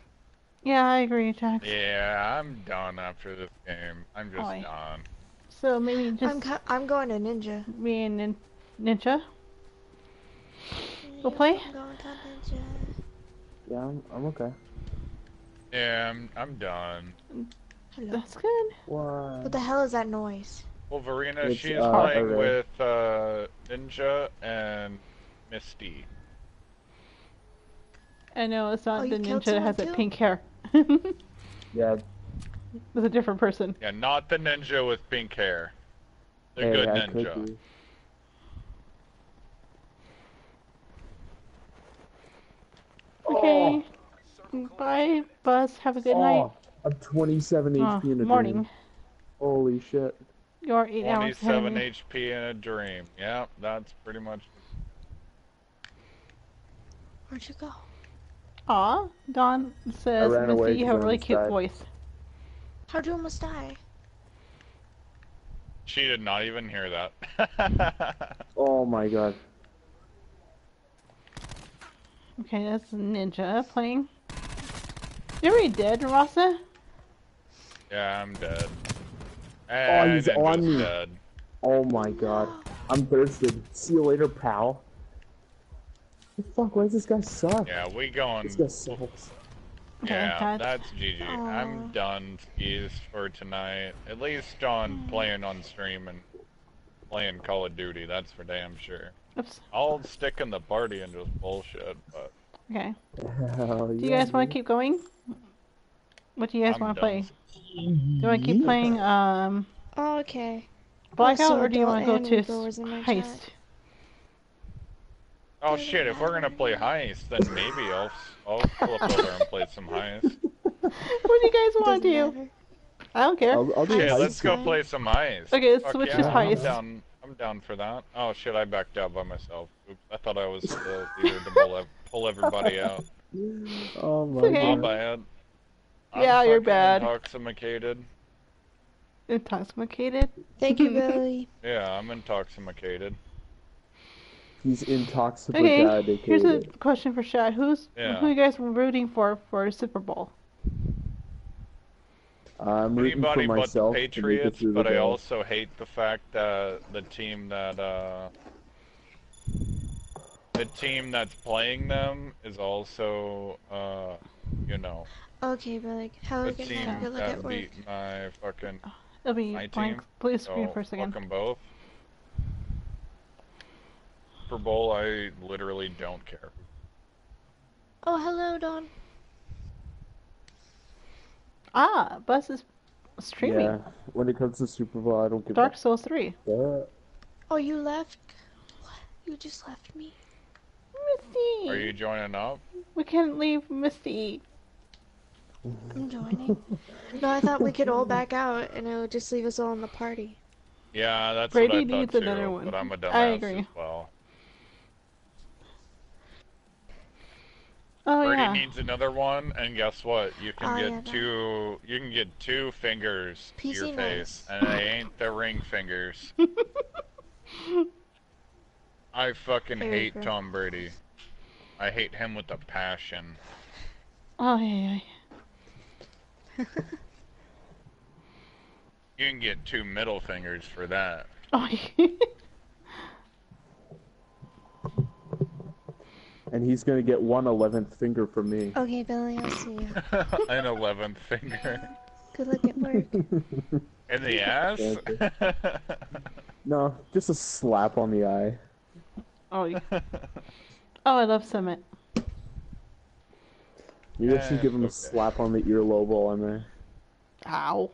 Yeah, I agree, Jax. Yeah, I'm done after this game. I'm just Oi. done. So maybe just I'm I'm going to Ninja. me and Nin- Ninja. We'll play? I'm going to Ninja. Yeah, I'm, I'm okay. Yeah, I'm, I'm done. Hello. That's good. What? What the hell is that noise? Wolverina, It's, she's uh, playing Array. with uh, Ninja and Misty. I know it's not Oh, the ninja that has someone that pink hair. yeah. it's Yeah, a different person. Yeah, not the ninja with pink hair. The hey, good I could ninja. be. Okay. Bye, Buzz. Have a good night. Oh, I'm 27 Oh, HP in a morning. dream. Holy shit. You're eight hours ahead of 27 me. HP in a dream. Yeah, that's pretty much. Where'd you go? Aw, Don says, ran away Misty, you 'cause have a really cute died. voice. How'd you almost die? She did not even hear that. Oh my god. Okay, that's Ninja playing. You're already dead, Rasa? yeah, I'm dead. And oh, he's on me. dead. Oh my god. I'm thirsted. See you later, pal. The fuck? Why does this guy suck? Yeah, we going. This guy sucks. Yeah, that's- that's GG. I'm Aw. done skis for tonight. At least on mm. playing on stream and playing Call of Duty. That's for damn sure. Oops. I'll stick in the party and just bullshit, but Okay. Hell Do you guys want to keep going? What do you guys want to play? Do you want to keep playing um Oh, okay. Blackout so or do you want to go to and girls in my Heist? chat. oh shit, if we're gonna play heist, then maybe I'll I'll flip over and play some heist. What do you guys want to Doesn't do? matter. I don't care. I'll, I'll do Okay, heist let's go fine. play some heist. Okay, let's Fuck switch yeah, to I'm down. I'm down for that. Oh shit, I backed out by myself. Oops, I thought I was the leader to pull, pull everybody out. Oh my It's okay. My god. Bad. I'm Yeah, you're bad. Intoxicated. Intoxicated. Thank you, Billy. Yeah, I'm intoxicated. He's intoxicated. Okay, intoxicated. here's a question for Shad. Who's Yeah. who you guys rooting for for Super Bowl? I'm rooting for Anybody but the myself to make Patriots, through the but I day. also hate the fact that the team that uh the team that's playing them is also uh you know Okay, Billy. Have the a good team night. Good luck that at work. beat my fucking It'll be My blank team? blue screen so for a second. fuck 'em both. For Bowl, I literally don't care. Oh, hello, Don. Ah, Buzz is streaming Yeah, when it comes to Super Bowl, I don't give Dark a Souls 3. fuck. Oh, you left? What? You just left me? Misty! Are you joining up? We can't leave Misty. I'm joining. no, I thought we could all back out and it would just leave us all in the party. Yeah, that's Brady what I thought needs too, another one. but I'm a dumbass I agree. as well. Oh Birdie yeah. needs another one, and guess what? You can Oh, get yeah, that- two. You can get two fingers to your PC face, and they ain't the ring fingers. I fucking Very hate good. Tom Brady. I hate him with a passion. Oh yeah. yeah. You can get two middle fingers for that. Oh. And he's gonna get one eleventh finger from me. Okay, Billy, I'll see you. An eleventh finger Good luck at work. in the ass. no, just a slap on the eye. Oh yeah. Oh, I love Summit. Maybe I should Eh, give him a slap on the earlobe while I'm there. Ow.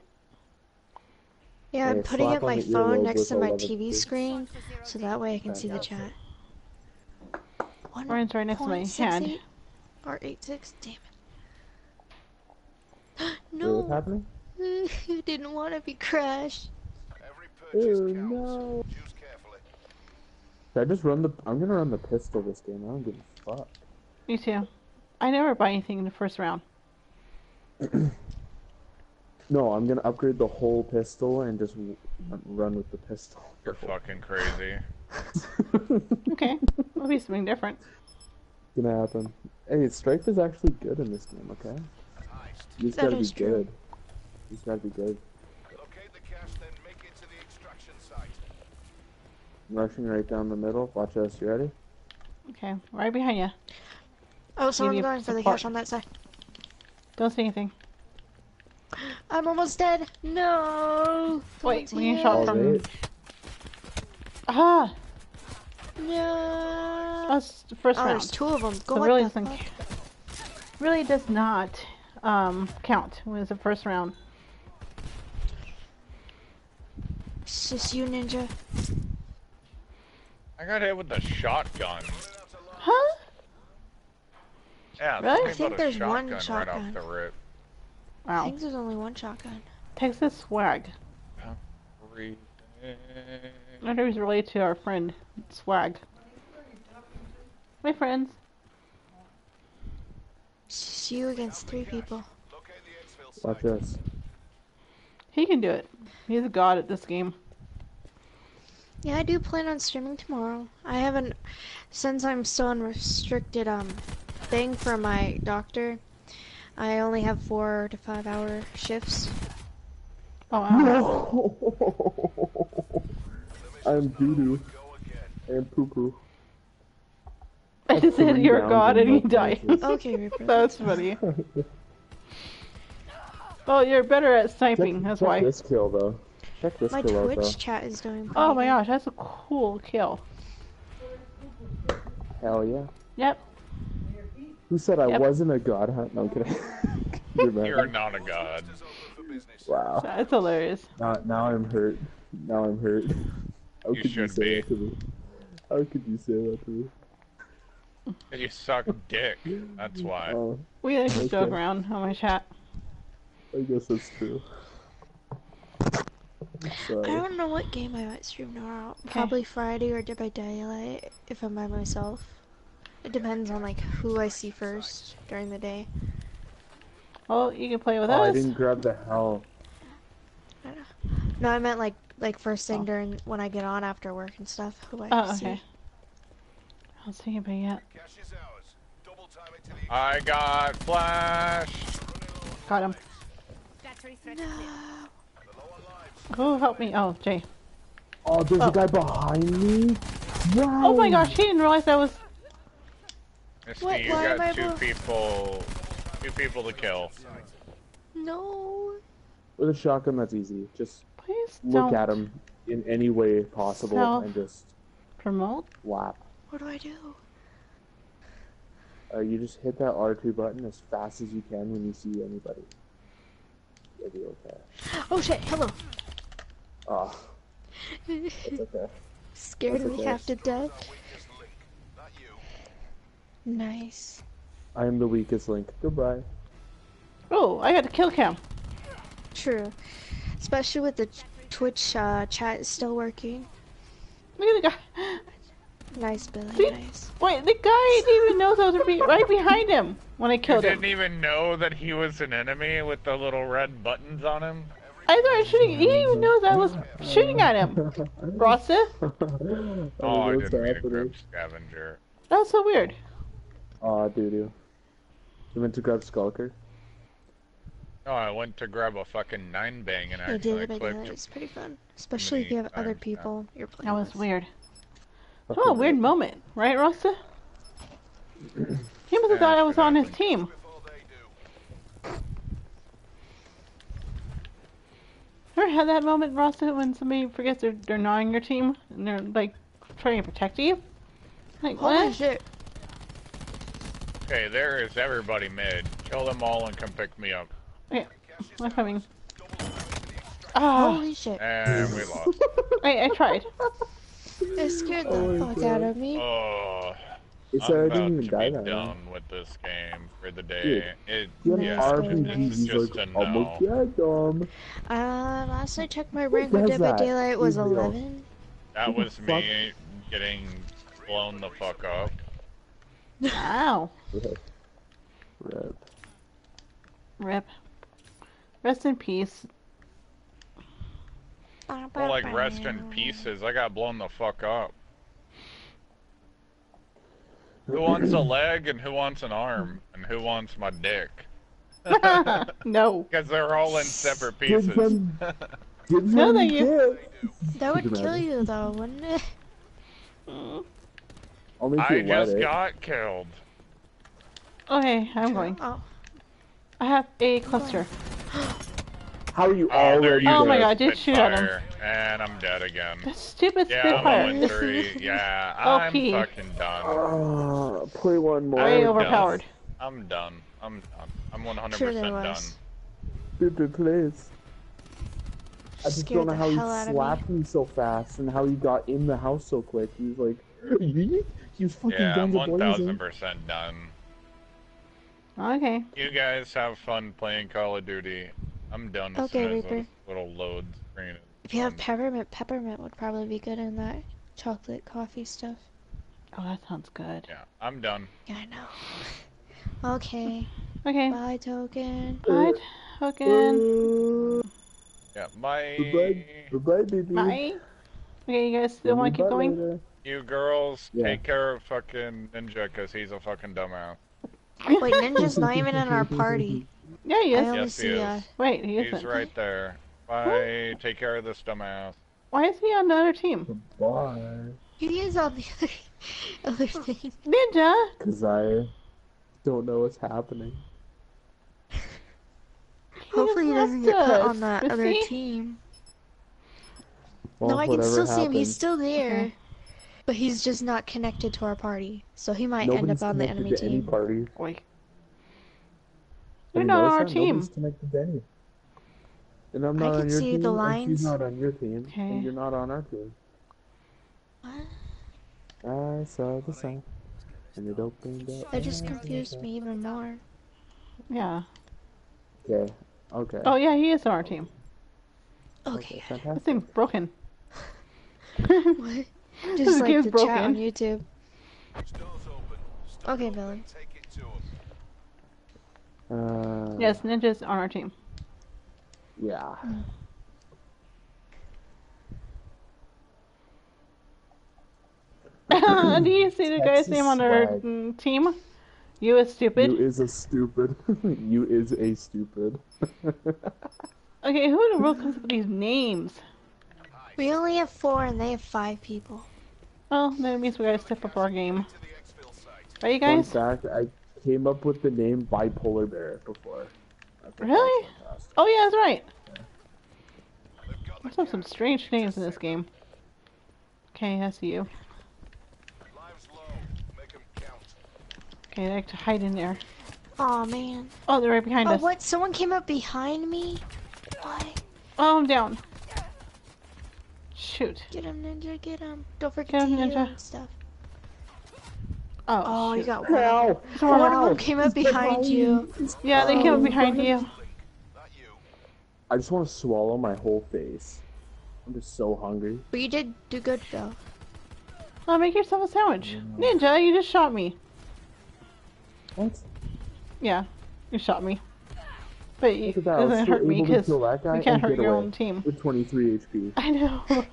Yeah, I'm putting up my phone next to my TV stick. screen, so that way I can see the chat. One Ryan's right next to my point six hand. eight Or eight six. Damn it. Wait, what's no, happening? I didn't want to be crashed. Oh no. Should I just run the? I'm gonna run the pistol this game. I don't give a fuck. Me too. I never buy anything in the first round. No, I'm gonna upgrade the whole pistol and just run with the pistol. You're fucking crazy. Okay, that'll be something different. gonna happen. Hey, Strife is actually good in this game. Okay, you just That gotta be true. good. You just gotta be good. Locate the cache, then make it to the extraction site. Rushing right down the middle. Watch us. You ready? Okay, right behind you. Oh, someone's need going for the support. cash on that side. Don't say anything. I'm almost dead. No. Wait, we need shot do from- it. Ah, No. that's the first Oh, round. there's two of them. Go So what really the doesn't fuck? Really does not um, count when it's the first round. It's just you, Ninja. I got hit with the shotgun. Huh? Yeah, Really? think I think about a there's one shotgun right shotgun. off the rip. I Wow. think there's only one shotgun. Texas swag. Breathing. I wonder he's related to our friend Swag. My friends. It's you against three people. Locate the. Watch us. He can do it. He's a god at this game. Yeah, I do plan on streaming tomorrow. I haven't, since I'm still on restricted um thing for my doctor. I only have four to five hour shifts. Oh wow. I'm doo doo Go and poo poo. I just said you're god and he both died. Okay, Reaper. That's funny. Well, you're better at sniping, Check, that's check why. this kill though. Check this my kill out though. Twitch chat is doing. Oh my good. gosh, that's a cool kill. Hell yeah. Yep. Who said I Yep. wasn't a god? Huh? No, I'm kidding. You're mad. You're not a god. Is open for business. Wow. That's hilarious. Now, now I'm hurt. Now I'm hurt. How You could you should say be. that to me? How could you say that to me? You suck dick. That's oh. why. Oh, We like to joke Okay. around on my chat. I guess that's true. I Sorry. don't know what game I might stream tomorrow. Probably Friday or Dead by Daylight if I'm by myself. It depends on like who I see first during the day. Well, you can play with Oh, I didn't grab the hell. No, I meant like like first thing Oh. during when I get on after work and stuff. Who I Oh, see. okay. I was thinking about yet. Cache is ours. Double time it I got flash. Got him. the low on. Who helped me? Oh, Jay. Oh, there's Oh. a guy behind me. Wow. Oh my gosh, he didn't realize that was. Misty, What- you why am I got two able- people. Two people to kill. No. With a shotgun, that's easy. Just Please look don't at him in any way possible Self. and just promote. lap. What do I do? Uh, you just hit that R2 button as fast as you can when you see anybody. You'll be okay. Oh shit! Hello. Oh, it's okay. Scared That's me okay. half to death. Weakest link. Not you. Nice. I am the weakest link. Goodbye. Oh, I got a kill cam. True. Especially with the Twitch uh, chat still working. Look at the guy. Nice, Billy. See? Nice. Wait, the guy didn't even know I was be- right behind him when I killed him. He didn't even know that he was an enemy with the little red buttons on him. I started shooting. He didn't even know that I was shooting at him. Rasta? Oh, I what's didn't mean to happening? grab scavenger. That's so weird. Aw, doo doo. You went to grab Skulker? No, I went to grab a fucking nine bang and I actually did it, but clicked. it's pretty fun. Especially if you have other times now. people you're playing That was with. weird. Oh, a weird moment, right, Rasta? He must have thought I was on his team. Before they do. Ever had that moment, Rasta, when somebody forgets they're, they're not on your team and they're like trying to protect you? Like Holy what? shit. Okay, there is everybody mid. Kill them all and come pick me up. Okay, I'm coming. Oh. Holy shit. And we lost. I, I tried. It scared the Oh fuck God. out of me. Oh, It's I'm I about didn't even to die be that done with this game for the day. Dude, It, You yeah, RPG, this RPGs, is just like, a I'm no. gonna get. Uh, last I checked my rank with does Dead by? Daylight was 11. That was me getting blown the fuck up. Wow. Rip. Rip. Rest in peace. More like rest in pieces. I got blown the fuck up. Who wants a leg and who wants an arm and who wants my dick? no. Because they're all in separate Give pieces. them, give No, them thank you. dick. That would kill you though, wouldn't it? Mm. Only if I let just it. got killed. Okay, I'm going. Oh, I have a cluster. How are you Oh, there you Oh my go, god, did shoot at him. And I'm dead again. That stupid Yeah, I'm Spitfire. 0 This three. Yeah, OP. I'm fucking done. Ah, play one more. way I'm overpowered. I'm done. I'm done. I'm 100% Sure done. Stupid place. I just Scared don't know how he hell out of me. slapped me. so fast and how he got in the house so quick. He was like, yeet. he was fucking Yeah, I'm guns a-blazing. 1000% done. Okay. You guys have fun playing Call of Duty. I'm done as Okay, Reaper. this little load screen if you have peppermint, peppermint would probably be good in that chocolate coffee stuff. Oh, that sounds good. Yeah, I'm done. Yeah, I know. Okay, Okay. bye, token. Bye, token. Uh, Yeah, bye. Bye-bye. Bye-bye, baby. Bye. Okay, you guys still want to keep going? later. You girls, Yeah. take care of fucking Ninja, because he's a fucking dumbass. Wait, Ninja's not even in our party. Yeah, he I is. only Yes, he is. uh, Wait, he He's isn't. right there. Bye. Take care of this dumbass. Why is he on the other team? Bye. he is on the other, other thing. Ninja! Because I don't know what's happening. Hopefully he doesn't get put on that other team. Well, no, I can whatever still see him. He's still there. Okay. But he's just not connected to our party. So he might end up on the connected enemy to any team. party. Wait. Have You're you not on noticed our that? team. Nobody's connected to any. And I'm I not can on your see team, the and lines. she's not on your team, Okay. and you're not on our team. What? I saw the sign, and it opened up. That just confused me even more. Yeah. Okay, okay. Oh, yeah, he is on our team. Okay. This fantastic. thing's broken. what? This Just like game's the chat on. YouTube. Doors open. Stop Okay, open Billy. and Take it to 'em. Uh, Yes, Ninja's on our team. Yeah. Do you see the guy's name on our swag. mm, team? You is stupid. You is a stupid. you is a stupid. Okay, who in the world comes up with these names? We only have four and they have five people. Well, that means we gotta step up our game. To the exfil site. Right, you Fun guys? fact: I came up with the name bipolar bear before. I thought that was Really? Oh, yeah, that's right. They've There's some, some strange names in this game. Okay, I see you. lives low. Make 'em count. Okay, I like to hide in there. Aw, man. Oh, they're right behind Oh, us. what? Someone came up behind me? What? Oh, I'm down. Shoot. Get him, Ninja, get him. Don't forget Get to him, heal Ninja. and stuff. Oh, Oh, you got one. Ow! One of Ow! them came up behind you. Yeah, they came up behind you. Not you. I just want to swallow my whole face. I'm just so hungry. But you did do good, though. Oh, make yourself a sandwich. Ninja, you just shot me. What? Yeah, you shot me. But it Look at doesn't hurt me because kill that guy you can't hurt get your away own team. with 23 HP. I know. Every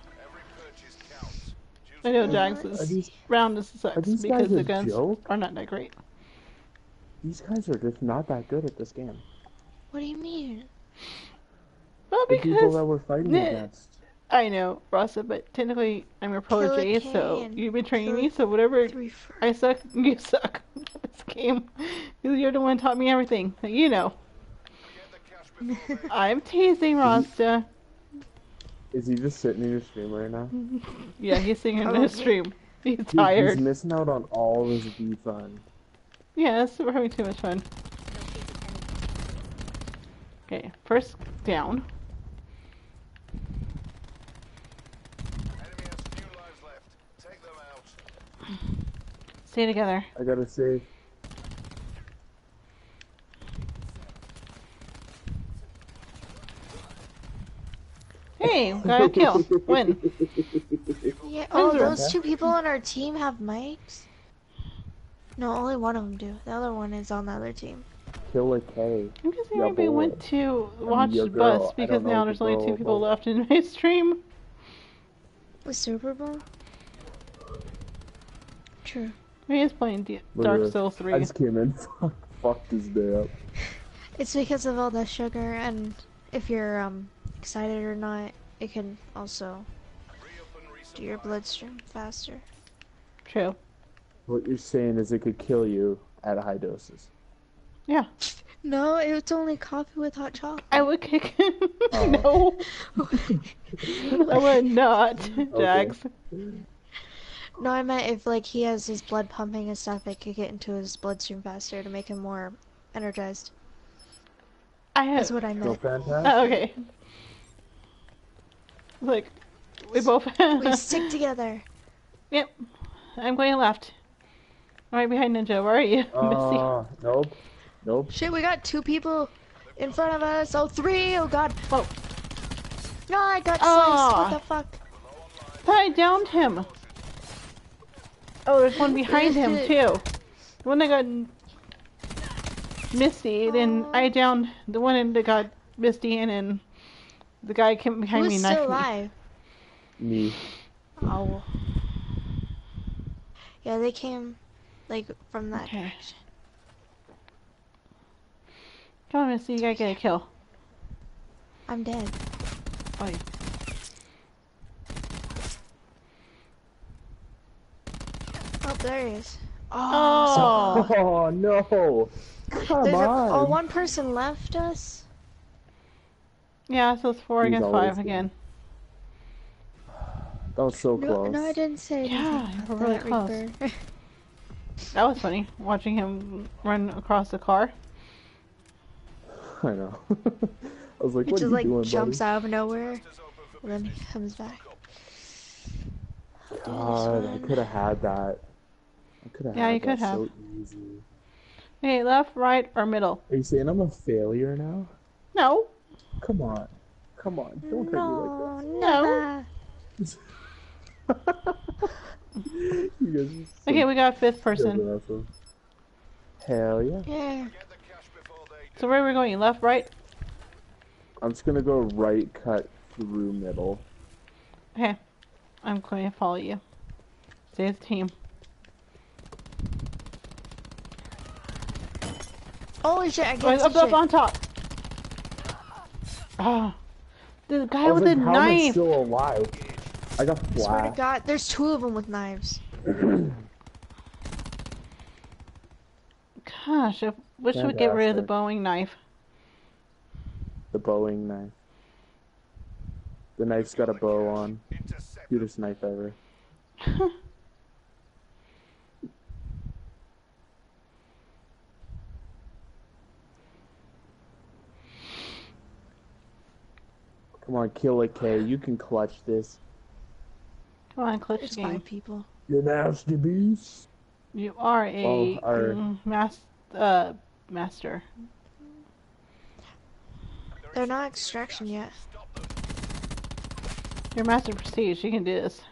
purchase counts. I know one Jags' Are these round is sucks these because guys the guns joke? are not that great. these guys are just not that good at this game. What do you mean? Well, The people because that we're fighting against. I know, Rasa, but technically I'm your pro J, so you've been training me, so whatever I suck, you suck at this game. You're the one who taught me everything. You know. Get the cash before they I'm teasing Rasta. Is he just sitting in your stream right now? Yeah, he's singing in Probably. the stream. He's Dude, tired. He's missing out on all of his V fun. Yes, we're having too much fun. Okay, first down. Enemy has few lives left. Take them out. Stay together. I gotta save. Hey, got a kill. Win. Yeah. Oh, those two people on our team have mics. No, only one of them do. The other one is on the other team. Kill a K. I'm guessing Yeah, everybody boy. went to watch your the girl. bus because now there's only two people left in my stream. With Super Bowl. True. He is playing D- Dark at this. Souls I 3. just came in. Fuck this day up. It's because of all the sugar, and if you're um excited or not, it can also do your bloodstream faster. True. What you're saying is it could kill you at high doses. Yeah. No, it's only coffee with hot chocolate. I would kick him. Oh. no. I would not, Jax. No, I meant if like he has his blood pumping and stuff, it could get into his bloodstream faster to make him more energized. I That's what I meant. fantastic. Oh, okay. Like, we both. We stick together. Yep. I'm going left. Right behind Ninja. Where are you? Missy. Uh, nope. Nope. Shit, we got two people in front of us. Oh, three. Oh god. Oh. No, I got Aw. sliced. What the fuck? I downed him. Oh, there's one behind him too. The one that got Misty, then I downed the one that got Misty, and then the guy came behind Who's me, still knifed me. alive? Me. Oh. Yeah, they came like from that Okay. direction. Come on, Misty, you gotta get a kill. I'm dead. Oh, Oh, there he is. Oh. Oh, oh no! Come There's a, oh, on! oh, one person left us. Yeah, so it's four He's against five good. again. That was so No, close. no, I didn't say Yeah, about we're really that, close. That was funny, watching him run across the car. I know. I was like, It what just are you like doing, jumps buddy? out of nowhere Is open for and then he comes back. God, I could have had that. I could have Yeah, had you could have. so easy. Okay, left, right, or middle? Are you saying I'm a failure now? No. Come on. Come on. Don't hurt me No. never. like that. you guys so Okay, we got a fifth person. awesome. Hell yeah. Yeah. Get the cash before they do. So where are we going? Left, right? I'm just gonna go right cut through middle. Okay. I'm going to follow you. Save the team. Holy shit, I Oh, get up, some up on top. Oh. The guy I was with like, a how am I knife. still alive? I got Swear to. God, there's two of them with knives. Gosh, I wish we'd get rid of the Fantastic. Boeing knife. The Boeing knife. The knife's got a bow on. Cutest knife ever. Come on, kill a K. You can clutch this. Come on, clutch There's the game. five people. You nasty beast. You are a Oh, our- mm, mas- uh, master. They're not extraction yet. You're master prestige. You can do this.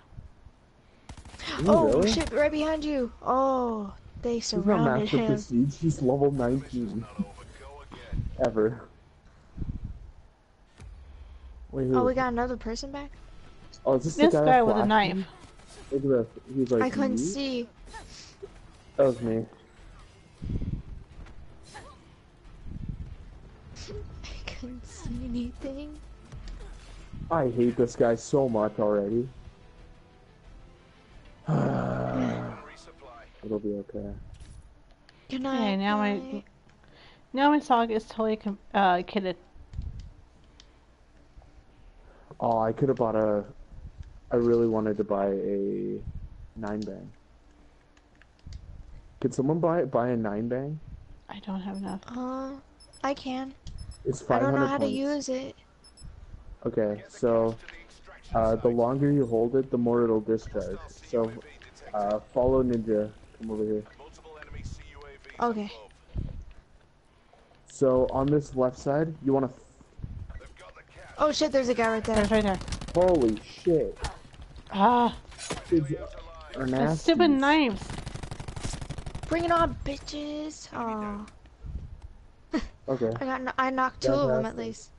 Ooh, Oh really? shit, right behind you. Oh, they He's not surrounded Master him. Prestige. He's level 19 Not over. Go again. ever. Wait, who? Oh, we got another person back? Oh, is this, This the guy, guy with a knife. Look at this. He's like, I couldn't "Me?" see. That was me. I couldn't see anything. I hate this guy so much already. It'll be okay. Good night. Okay, now my night. now my sock is totally uh, kitted. Oh, I could have bought a. I really wanted to buy a nine bang. Could someone buy buy a nine bang? I don't have enough. Uh, I can. It's I don't know how to use it. Okay, so uh, the longer you hold it, the more it'll discharge. So uh, follow Ninja. Come over here. Multiple enemy CUAVs Okay. So on this left side, you want to. They've got the cat. Oh shit, there's a guy right there. There's right there. Holy shit! Ah, Kids are the nasty. stupid knives. Bring it on, bitches. Aw. Okay. I got, I knocked two of them at least.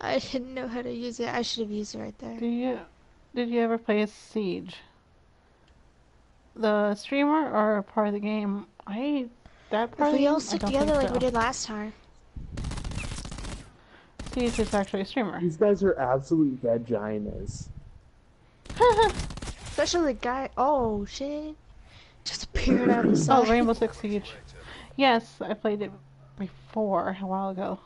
I didn't know how to use it. I should have used it right there. Do you did you ever play a Siege? The streamer or part of the game? I that part. If of the we all game, stick together think like we did last time. Siege is actually a streamer. These guys are absolute vaginas. Especially the guy. Oh shit. Just appeared out of the oh. Rainbow Six Siege. Yes, I played it before a while ago.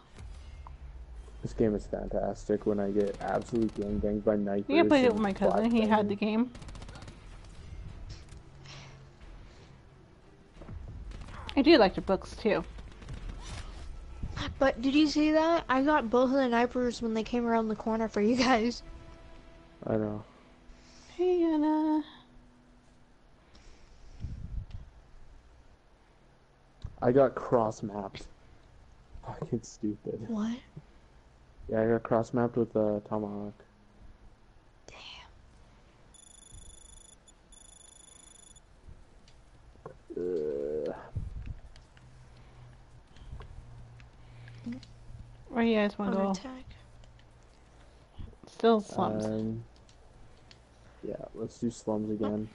This game is fantastic when I get absolute gang banged by snipers. I played it with my cousin. He had the game. I do like the books too. But did you see that? I got both of the snipers when they came around the corner for you guys. I know. Hey Anna. I got cross mapped. Fucking stupid. What? Yeah, I got cross mapped with a tomahawk. Damn. Where you guys want to go? attack. Still slums. Um, yeah, let's do slums again.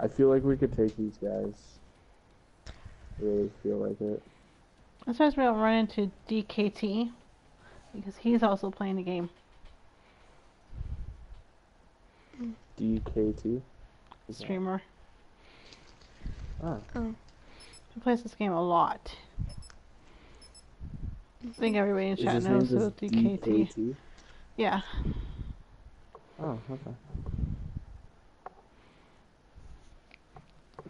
I feel like we could take these guys. I really feel like it. I'm surprised we don't run into DKT because he's also playing the game. DKT. Who's that? Streamer. Ah, He plays this game a lot. I think everybody in chat knows who DKT. DKT? Yeah. Oh, okay.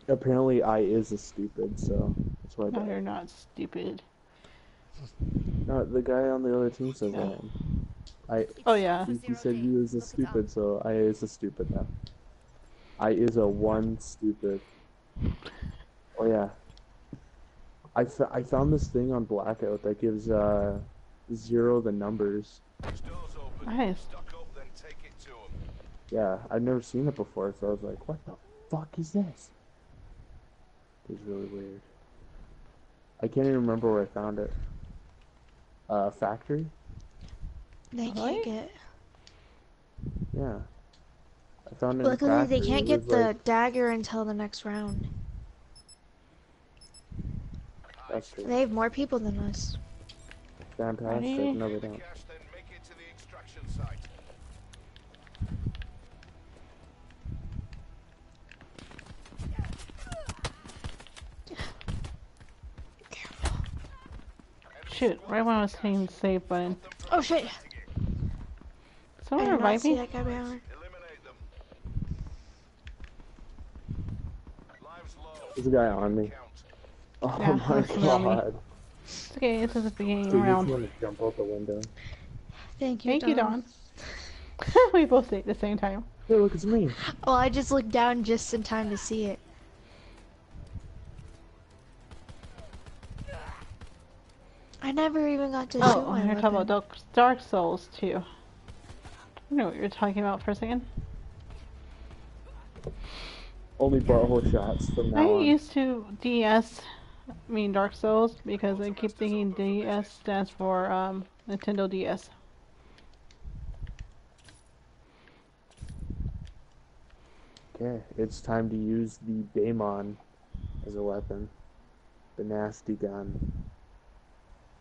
Apparently, I is a stupid, so that's why. No, you're not stupid. No, the guy on the other team says Yeah. I am. I. Oh yeah. He, he said you is a stupid, so I is a stupid now. I is a one stupid. Oh yeah. I, f- I found this thing on Blackout that gives uh zero the numbers. Nice. Stock up, then take it to 'em. Yeah, I've never seen it before, so I was like, what the fuck is this? It's really weird. I can't even remember where I found it. Uh, factory? They Really? can't get. Yeah. I found it in Luckily, they can't get the like- dagger until the next round. That's. They have more people than us. Fantastic. Ready? No, they don't. cash, then make it to the extraction site. Shoot, right when I was hitting the save button. Oh shit! I Someone did not revive see me? that guy behind. Eliminate them. Lives low. There's a guy on me. Count. Oh Yeah, my that's me on me. god. It's okay, this is the beginning Dude, you round. want to jump out the window. Thank you, Thank you, Dawn. we both say it at the same time. Hey, look, it's me. Oh, I just looked down just in time to see it. I never even got to shoot Oh, my you're talking weapon. about Dark, Dark Souls too. I know what you're talking about for a second. Only barrel shots from now I on. used to DS, I mean Dark Souls, because I keep thinking DS stands for um, Nintendo DS. Okay, it's time to use the Daemon as a weapon. The nasty gun.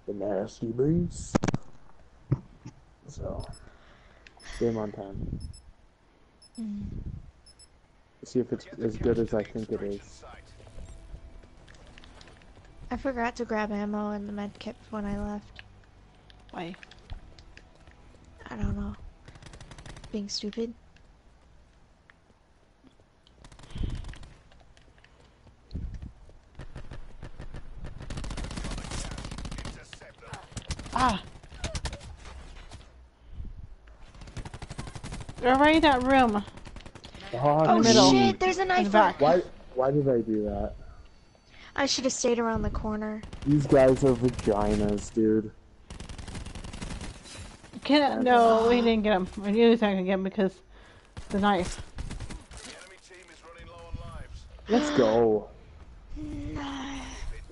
The nasty beast. So, Daemon time. Mm. See if it's as good as I think it is. I forgot to grab ammo and the med kit when I left. Why? I don't know. Being stupid. Ah! They're right in that room. Oh, in the oh, shit, there's a knife. In the back. Why, why did I do that? I should have stayed around the corner. These guys are vaginas, dude. Can no, we didn't get him. We knew he was not gonna get him because the knife. The enemy team is running low on lives. Let's go. No.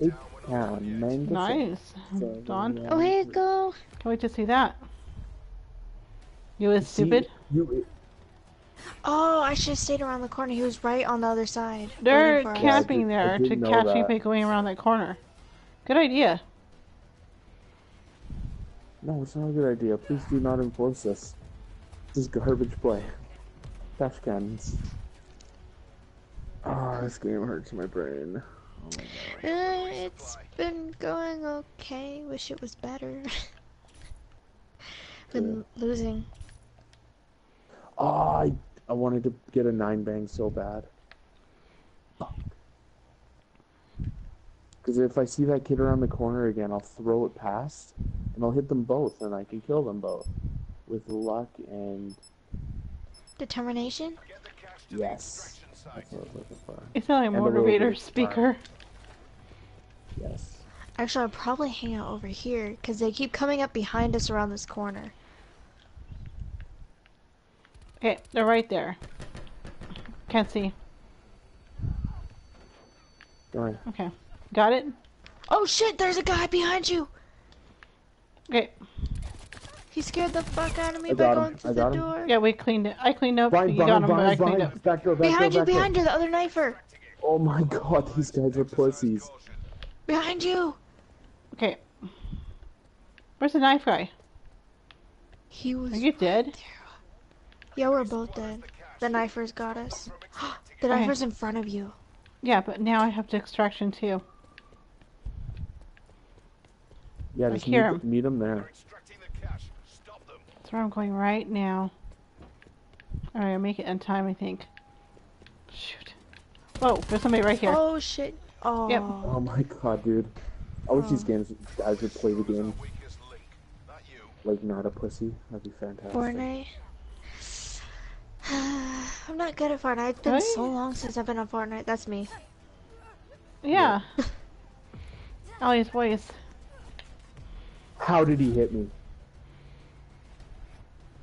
Eight can, man. Nice. job. Dawn, Oh, here you go. can't wait to see that. You were See, stupid. You, Oh, I should have stayed around the corner. He was right on the other side. They're waiting for us. camping I did- there to catch you that. by going around that corner. Good idea. no, it's not a good idea. Please do not enforce this. This is garbage play. Trash cans. Ah, this game hurts my brain. Oh my god. Uh, it's been going okay. Wish it was better. been losing. Oh, I, I wanted to get a nine bang so bad. Because if I see that kid around the corner again, I'll throw it past, and I'll hit them both, and I can kill them both. With luck and Determination? Get the cash to yes. the extraction site. That's what I was looking for. It's not like And a motivator bit speaker. Yes. Actually, I'll probably hang out over here because they keep coming up behind us around this corner. Okay, they're right there. Can't see. Go ahead. Okay, got it. Oh shit, there's a guy behind you! Okay, He scared the fuck out of me by him. going I through the him. door. yeah, we cleaned it. I cleaned up. Behind, you got behind, him, but I behind, cleaned up. Back door, back Behind door, you, back behind you, the other knifer! Oh my god, these guys are pussies. Behind you! Okay. Where's the knife guy? He was. Are you dead? Yeah, we're both dead. The knifer's got us. the Okay. knifer's in front of you. Yeah, but now I have to extraction too. Yeah, I just hear meet, 'em. meet them They're there. extracting the cash. Stop them. That's where I'm going right now. Alright, I'll make it in time, I think. Shoot. Whoa, there's somebody right here. Oh shit. Oh. Yep. Oh my god, dude. I wish these Oh. games guys would play the The game weakest link. Not you. like not a pussy. That'd be fantastic. Fortnite. I'm not good at Fortnite. It's been so long since I've been on Fortnite. That's me. Yeah. Ollie's voice. How did he hit me?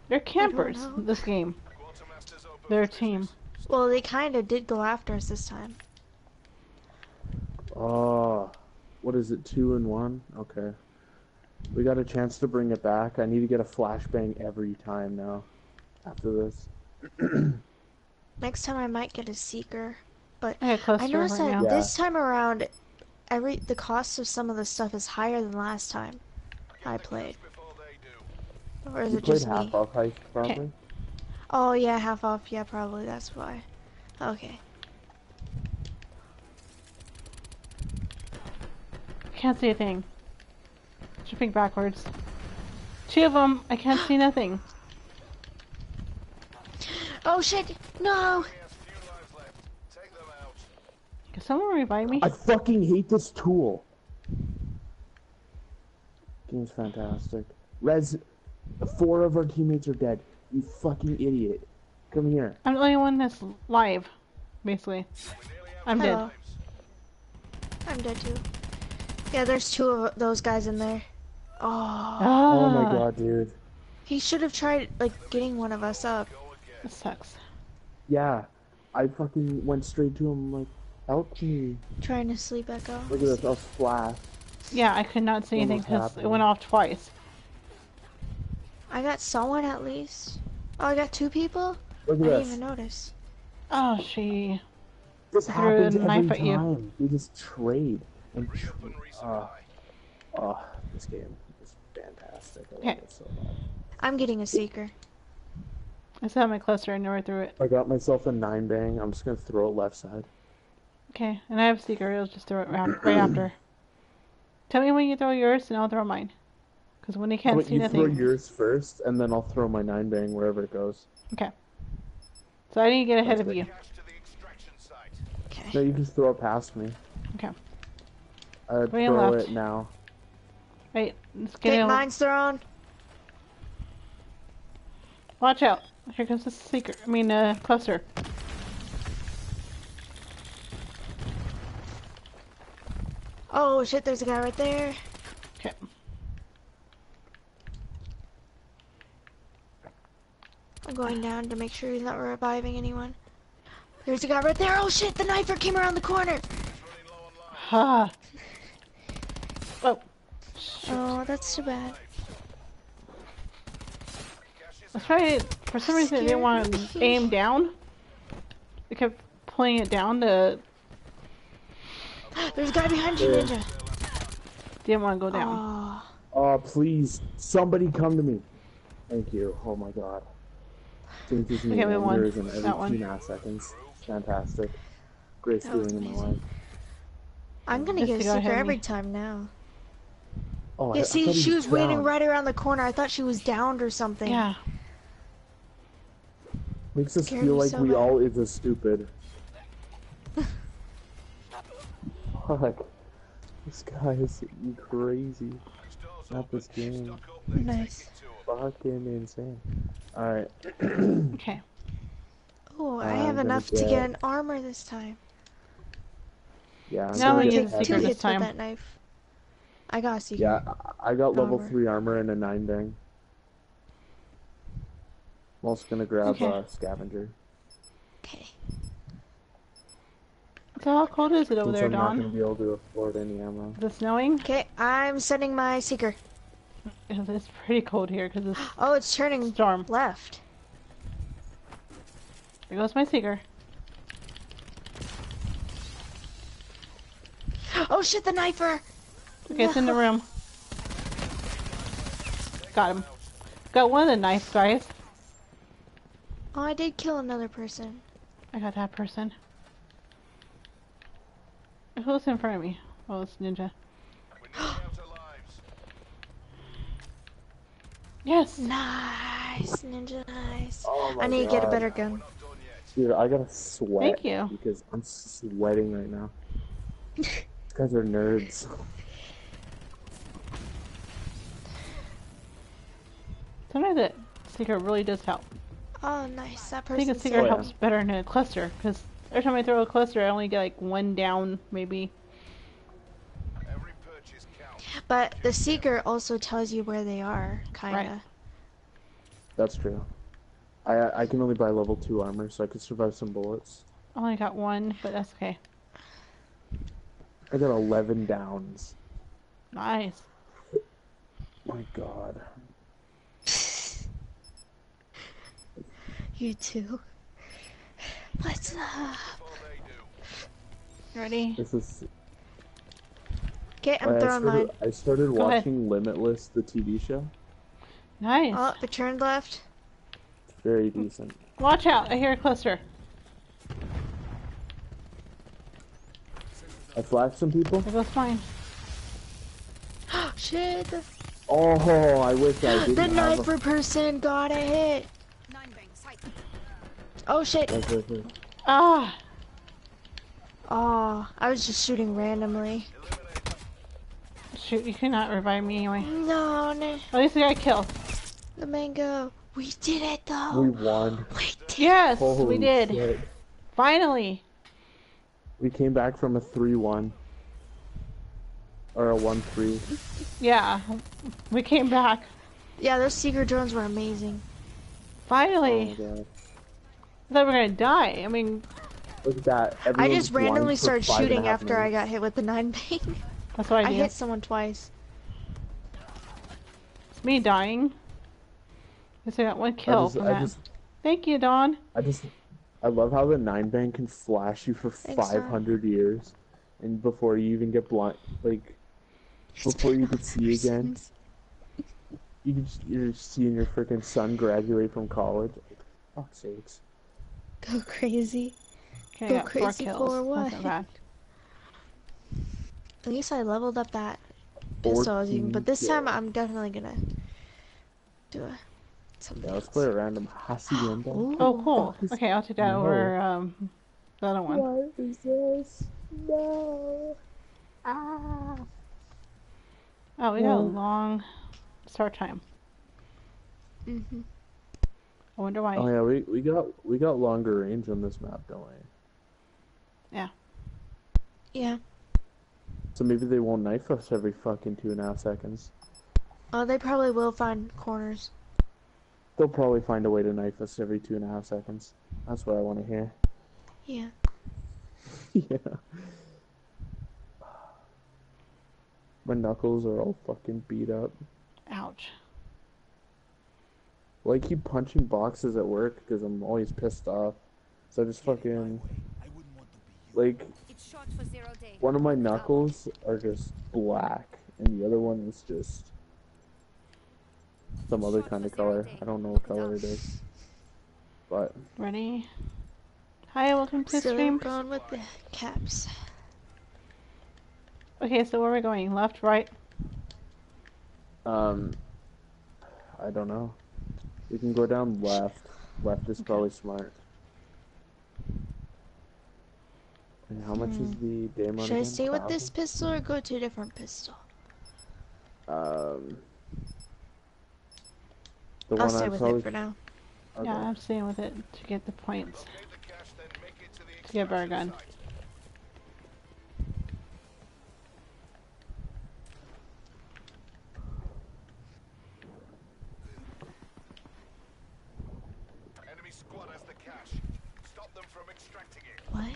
They're campers, this game. Quartermaster's open They're a team. Well, they kind of did go after us this time. Oh, what is it? Two and one? Okay. We got a chance to bring it back. I need to get a flashbang every time now. After this. Next time I might get a seeker. I I noticed that. Yeah. this time around, every the cost of some of the stuff is higher than last time I played. Before they do. Or is You it played just half me? off heist probably? Oh yeah, half off. Yeah, probably that's why. Okay. Can't see a thing. Jumping backwards. Two of them, I can't see nothing. Oh shit! No! Only has few lives left. Take them out. Can someone revive me? I fucking hate this tool. Game's fantastic. Res, four of our teammates are dead. You fucking idiot. Come here. I'm the only one that's live, basically. We nearly have I'm no dead. I'm dead too. Yeah, there's two of those guys in there. Oh, Oh my Ah, god, dude. he should have tried like getting one of us up. Go again. This sucks. Yeah. I fucking went straight to him like, help me. Trying to sleep echo. Look at this, I'll splash. Yeah, I could not see anything because it went off twice. I got someone at least. Oh, I got two people? Look I at didn't even notice. Oh, she. This Threw a happens every knife at you. time. We just trade. And tr- Reopen uh, oh, this game is fantastic. I love Okay. it so much. I'm getting a seeker. I still have my cluster. I never threw it. I got myself a nine bang. I'm just gonna throw it left side. Okay, and I have a seeker. I'll just throw it right, right after. Tell me when you throw yours, and I'll throw mine. Because when they can't about see you nothing. throw yours first, and then I'll throw my nine bang wherever it goes. Okay. So I need to get ahead Sounds of good. you. Cash to the extraction site. Okay. No, you can just throw it past me. Okay. I'd Right and throw left. it now. Wait, let's get Okay, in. mine's thrown. Watch out. Here comes the seeker. I mean, uh, cluster. Oh shit, there's a guy right there. Okay. I'm going down to make sure he's not reviving anyone. There's a guy right there. Oh shit, the knifer came around the corner. Ha. Oh. Oh, that's too bad. That's right. For some reason, I didn't want to aim down. I kept pulling it down to. There's a guy behind you, Ninja. Didn't want to go down. Oh, Oh, please, somebody come to me. Thank you. Oh my god. Changes me Okay, we won in every that one. two and a half seconds. Fantastic. Great feeling in my amazing. life. I'm gonna Just get a sticker every and- time now. Oh, I- Yeah, I see, thought he she was waiting right around the corner. I thought she was downed or something. Yeah. Makes us feel like so we bad. all is a stupid. Fuck. This guy is crazy. Not this game. Nice. Fucking insane. Alright. Okay. Oh, I have enough to get- get an armor this time. Yeah. I'm Now we get get secret Two this hits time. with that knife. I got a secret. Yeah, I I got level Armor. 3 armor and a 9 bang. I'm also gonna grab Okay. uh, scavenger. Okay. So how cold is it over Since there, I'm not gonna be able to afford any ammo. Is it snowing? Okay, I'm sending my seeker. It's pretty cold here because it's Oh, it's turning storm. left. There goes my seeker. Oh shit, the knifer! Okay, it's in the room. Got him. Got one of the nice guys. Oh, I did kill another person. I got that person. Who's in front of me? Oh, it's Ninja. Yes! Nice, ninja, nice. Oh I need to get a better gun. Dude, I gotta sweat. Thank you. Because I'm sweating right now. These guys are nerds. Sometimes that secret really does help. Oh, nice. That I think a person's seeker Oh, yeah. helps better in a cluster because every time I throw a cluster, I only get like one down, maybe. Every. But the seeker also tells you where they are, kinda. Right. That's true. I I can only buy level 2 armor, so I could survive some bullets. I only got one, but that's okay. I got 11 downs. Nice. My god. You too. What's up? Ready? This is. Okay, I'm I throwing mine. started, I started Go ahead. watching Limitless, the TV show. Nice. Oh, the turn left. Very decent. Watch out! I hear a cluster. I flashed some people. There goes mine. Shit, the, Oh, I wish I didn't the have a- person got a hit. Oh shit. Right, right, right. Ah! Oh, I was just shooting randomly. Shoot, you cannot revive me anyway. No, no, At least I got a kill. the mango. We did it though. We won. We did. Yes, Holy we did. shit. Finally. We came back from a 3-1. Or a 1-3. Yeah. We came back. Yeah, those secret drones were amazing. Oh Finally. my god. I thought we were gonna die. I mean, Look at that. I just randomly started five and a shooting half after I got hit with the nine bang. that's what I I hit someone twice. It's me dying. Guess I got one I kill just, from I that. just, Thank you, Dawn. I just, I love how the nine bang can flash you for Thanks, Dawn. 500 years, and before you even get blind, like before you can see again, you can just, you're seeing your freaking son graduate from college. Like, fuck's sakes. Go crazy. Okay, Go I got four crazy for what? At least I leveled up that pistol I was using, but this time. I'm definitely gonna do a something Yeah, let's else. play a random hacienda. Ooh. Oh, cool. Okay, I'll take that No. over um, the other one. What is this? No. Ah. Oh, we got a long start time. Mhm. I wonder why. Oh yeah, we we got we got longer range on this map, don't we? Yeah. Yeah. So maybe they won't knife us every fucking two and a half seconds. Oh, they probably will find corners. They'll probably find a way to knife us every two and a half seconds. That's what I want to hear. Yeah. yeah. My knuckles are all fucking beat up. Ouch. Well, I keep punching boxes at work because I'm always pissed off. So I just fucking like It's short for zero day. one of my knuckles are just black, and the other one is just some other kind of color. I don't know what color it is, but Ready? Hi, welcome to the So stream. going with the caps. Okay, so where are we going? Left, right? um, I don't know. We can go down left. Left is probably smart. And how much is the Daemon Should I again? stay with this pistol or go to a different pistol? Um, the I'll one stay I with probably it for now. okay. Yeah, I'm staying with it to get the points. Locate the cache, then make it to get a better gun. extraction site. Enemy squad has the cache. Stop them from extracting it. What?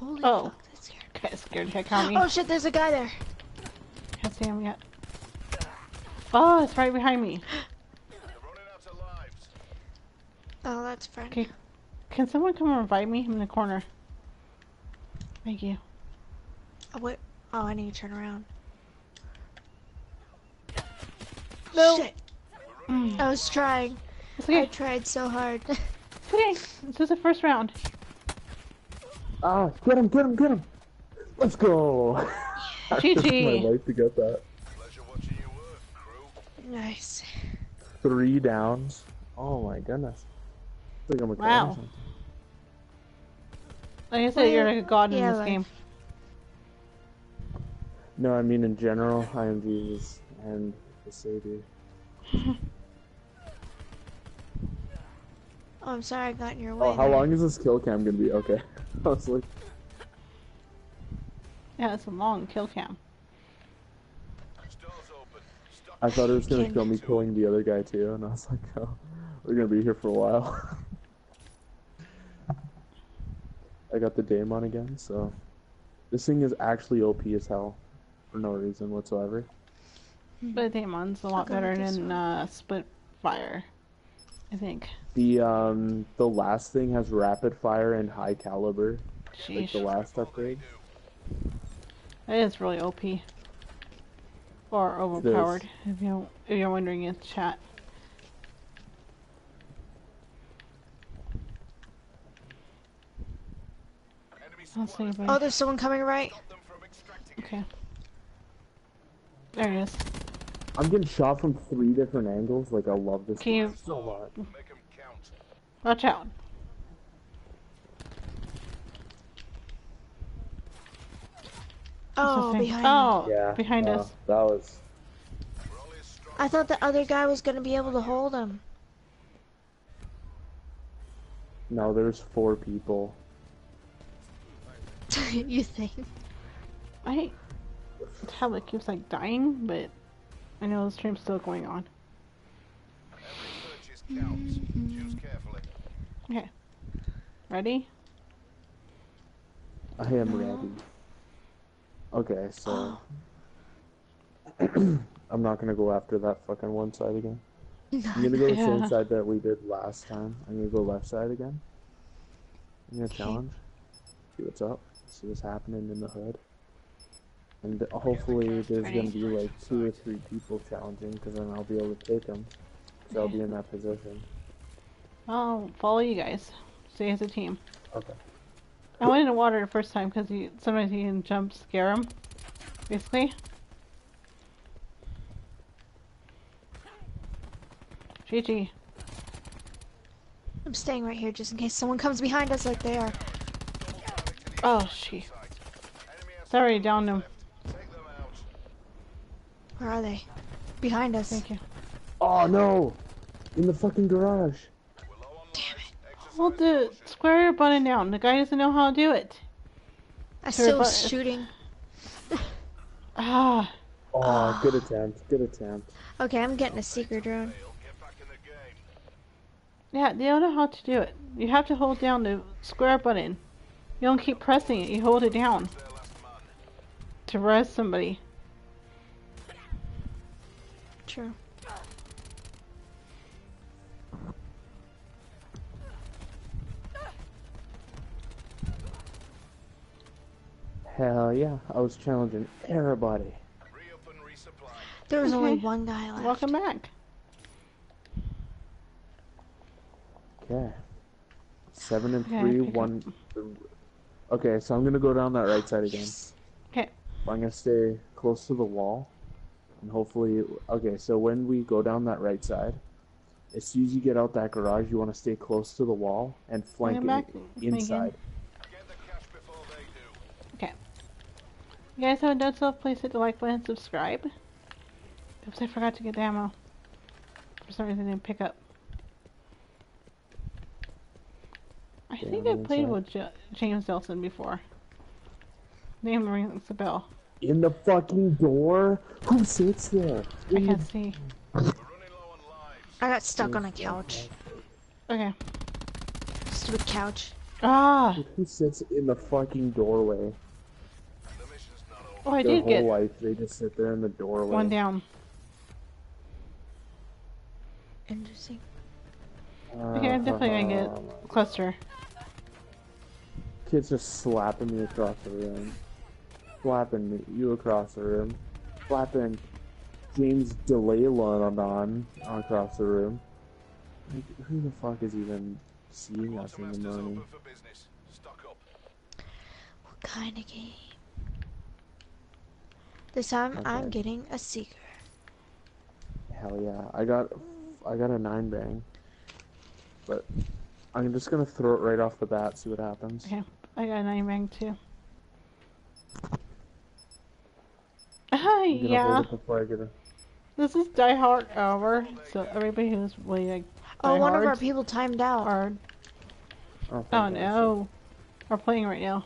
Holy Oh. fuck, that scared me. Okay, scared the heck out of me. Oh shit, there's a guy there. Can't see him yet. Oh, it's right behind me. Out of lives. Oh, that's friend. Okay. Can someone come and revive me? I'm in the corner. Thank you. Oh, wait. Oh, I need to turn around. No. Shit. Mm. I was trying. It's I tried so hard. It's okay. This is the first round. Ah, get him, get him, get him! Let's go! I risked GG. my life to get that. Pleasure watching you work, nice. Three downs. Oh my goodness. I think I'm a Wow. Like I said, you're like a god in this like- game. No, I mean in general, I am Jesus and the Savior. Oh, I'm sorry I got in your way. Oh, how there. long is this kill cam gonna be? Okay. I was Yeah, it's a long kill cam. Doors open. Stop I thought it was gonna Can- kill me killing the other guy too, and I was like, oh, we're gonna be here for a while. I got the Daemon again, so this thing is actually OP as hell for no reason whatsoever. But Daemon's a lot go better than one. uh, Split Fire. I think. The um the last thing has rapid fire and high caliber, like the last upgrade. That is really OP. Or overpowered, if you if you're wondering in chat. Enemy I'll squad see has if Oh, there's someone coming right. stop them from extracting it. Okay. There it is. I'm getting shot from three different angles. Like I love this Can you- so much. Make them count. Watch out. Oh, behind oh, me. Oh, Yeah. behind no, us. That was. We're only as strong I thought the other guy was gonna be able to hold him. No, there's four people. you think? I tablet keeps like dying, but I know the stream's still going on. Every purchase counts. Choose carefully. Okay. Ready? I am ready. Okay, so I'm not gonna go after that fucking one side again. I'm gonna go the same side that we did last time. I'm gonna go left side again. I'm gonna challenge. See what's up. See what's happening in the hood. And hopefully there's gonna be like two or three people challenging, because then I'll be able to take them. Cause I'll be in that position. I'll follow you guys. Stay as a team. Okay. I went in the water the first time because you sometimes you can jump scare them. Basically. GG. I'm staying right here just in case someone comes behind us like they are. Oh, she. Site. Enemy has Sorry, down him. Take them out. Where are they? Behind us. Thank you. Oh no! In the fucking garage. We're low on lives. Hold the square button down. The guy doesn't know how to do it. I Sure, still but- was shooting. Ah, Oh, good attempt. Good attempt. Okay, I'm getting a secret drone. Fail, Get back in the game. yeah, they don't know how to do it. You have to hold down the square button. You don't keep pressing it. You hold it down Their last man. to res somebody. True. Hell yeah. I was challenging everybody. Re-up resupply. There was only one guy left. Welcome back. Okay. Seven and Okay, three, pick up. one. Okay, so I'm gonna go down that right side again. Okay. I'm gonna stay close to the wall, and hopefully, okay. So when we go down that right side, as soon as you get out that garage, you want to stay close to the wall and flank it inside. Get the cash before they do. You guys haven't done so, please hit the like button and subscribe. Oops, I forgot to get the ammo. For some reason, I didn't pick up. I Yeah, think I'm played inside. with J- James Nelson before. Name rings a bell. In the fucking door. Who sits there? I can't see. We're running low on lives. I got stuck on a couch. Okay. Stupid couch. Ah! Who sits in the fucking doorway? The mission's not over. Oh, I Their did whole get life, they just sit there in the doorway. one down. Interesting. Okay, I'm definitely gonna get cluster. Kids just slapping me across the room. Slapping me, you across the room. Slapping James DeLayla on across the room. Like, who the fuck is even seeing us in the morning? open for business. Stock up. What kind of game? This time I'm getting a seeker. Hell yeah, I got, I got a nine bang. But I'm just gonna throw it right off the bat, see what happens. Okay. I got a nine bang too. Hi, yeah. before I get a. This is Die Hard over. So everybody who's really like Oh, Die one of our people timed out. are Oh, oh fantastic. no, are playing right now.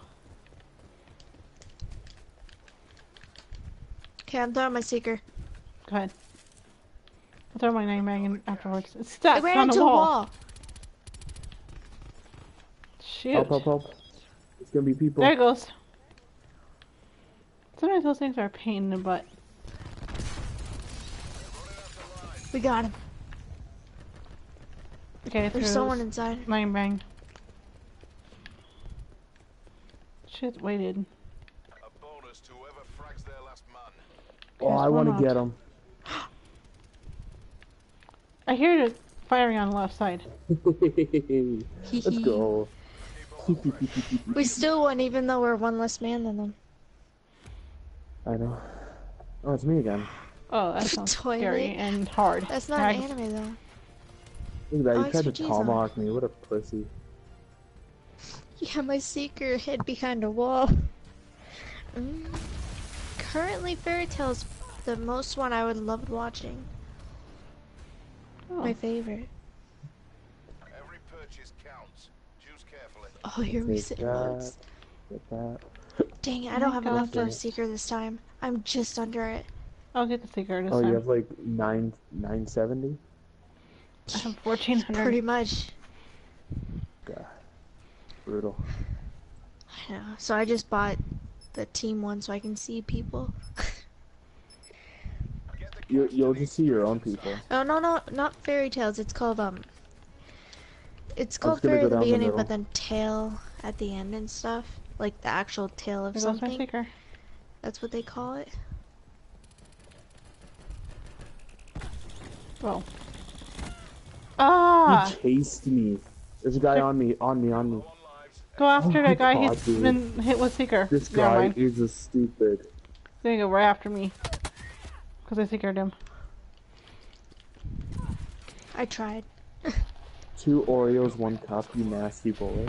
Okay, I'm throwing my seeker. Go ahead. I'll throw my nine bang in afterwards. It's stuck It stuck ran on into the wall. wall. Shoot. Help, help, help. It's gonna be people. There it goes. Sometimes those things are a pain in the butt. We got him. Okay, There's someone inside. nine bang. Shit, waited. A bonus to whoever frags their last man. Oh, I want to get him. I hear it firing on the left side. Let's go. We still won, even though we're one less man than them. I know. Oh, it's me again. Oh, that sounds Toilet. scary and hard. That's not Ag- an anime though. Look at that. Oh, You tried to XPG's on. tomahawk me. What a pussy. Yeah, my seeker hid behind a wall. Mm. Currently, Fairy Tail's the most one I would love watching. Oh, My favorite. Every purchase counts. Choose carefully. Oh, here we Take sit. that. Loads. Get that. Dang it, I Oh don't my have enough for a seeker this time. I'm just under it. I'll get the seeker this Oh, time. you have like nine nine seventy. I have fourteen hundred. Pretty much. God, brutal. I know. So I just bought the team one so I can see people. you you'll just see your own people. Oh no no not fairy tales. It's called um. It's called fairy go at the down the beginning, but then tail at the end and stuff. Like the actual tail of There goes my something. That's what they call it. Whoa. Ah! He chased me. There's a guy on me, on me, on me. Low on lives. Go after Oh that guy. my He's dude. been hit with seeker. This Never guy mind. is a stupid. He's gonna go right after me. Because I seekered him. I tried. Two Oreos, one cup. You nasty bully.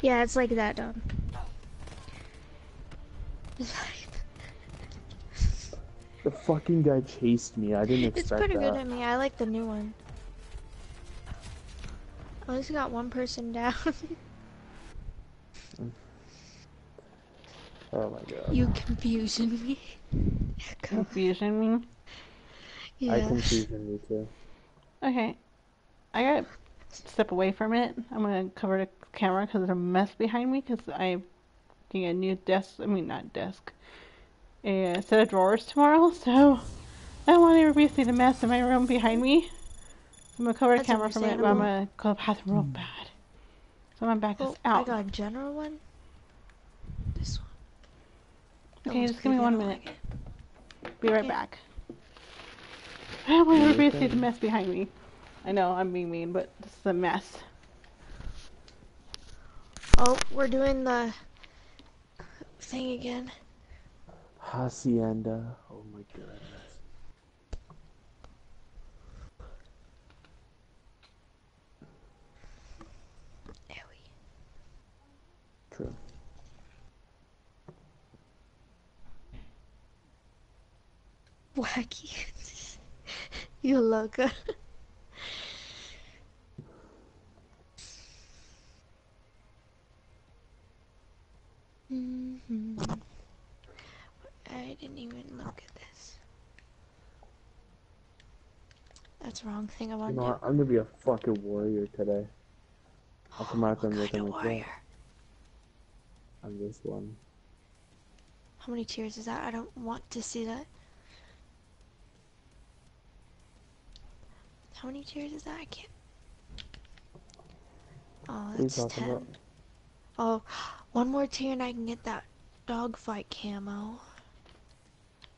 Yeah, it's like that, Dom. The fucking guy chased me. I didn't It's expect pretty that. good at me. I like the new one. At least got one person down. Oh my god. you confusion me. Confusion me. Yeah. I Yeah. confusion me too. Okay. I gotta step away from it. I'm gonna cover the camera because there's a mess behind me because I'm getting a new desk. I mean, not desk. A set of drawers tomorrow, so I don't want everybody to see the mess in my room behind me. I'm gonna cover the That's camera from it, but I'm gonna go to the bathroom real hmm. bad. So I'm gonna back Oh, this I got a general one. This one. Okay, just give me one minute. like. Be right Okay. back. I don't want everybody to see the mess behind me. I know I'm being mean, but this is a mess. Oh, we're doing the thing again. Hacienda. Oh my goodness. There we True. Wacky. you loco. hmm I didn't even look at this. That's the wrong thing about You know? I'm gonna be a fucking warrior today. I'll come out do. and look kind on of the warrior? On this one. How many tiers is that? I don't want to see that. How many tiers is that? I can't. Oh, What are you that's 10. about? Oh, one more tier and I can get that dogfight camo.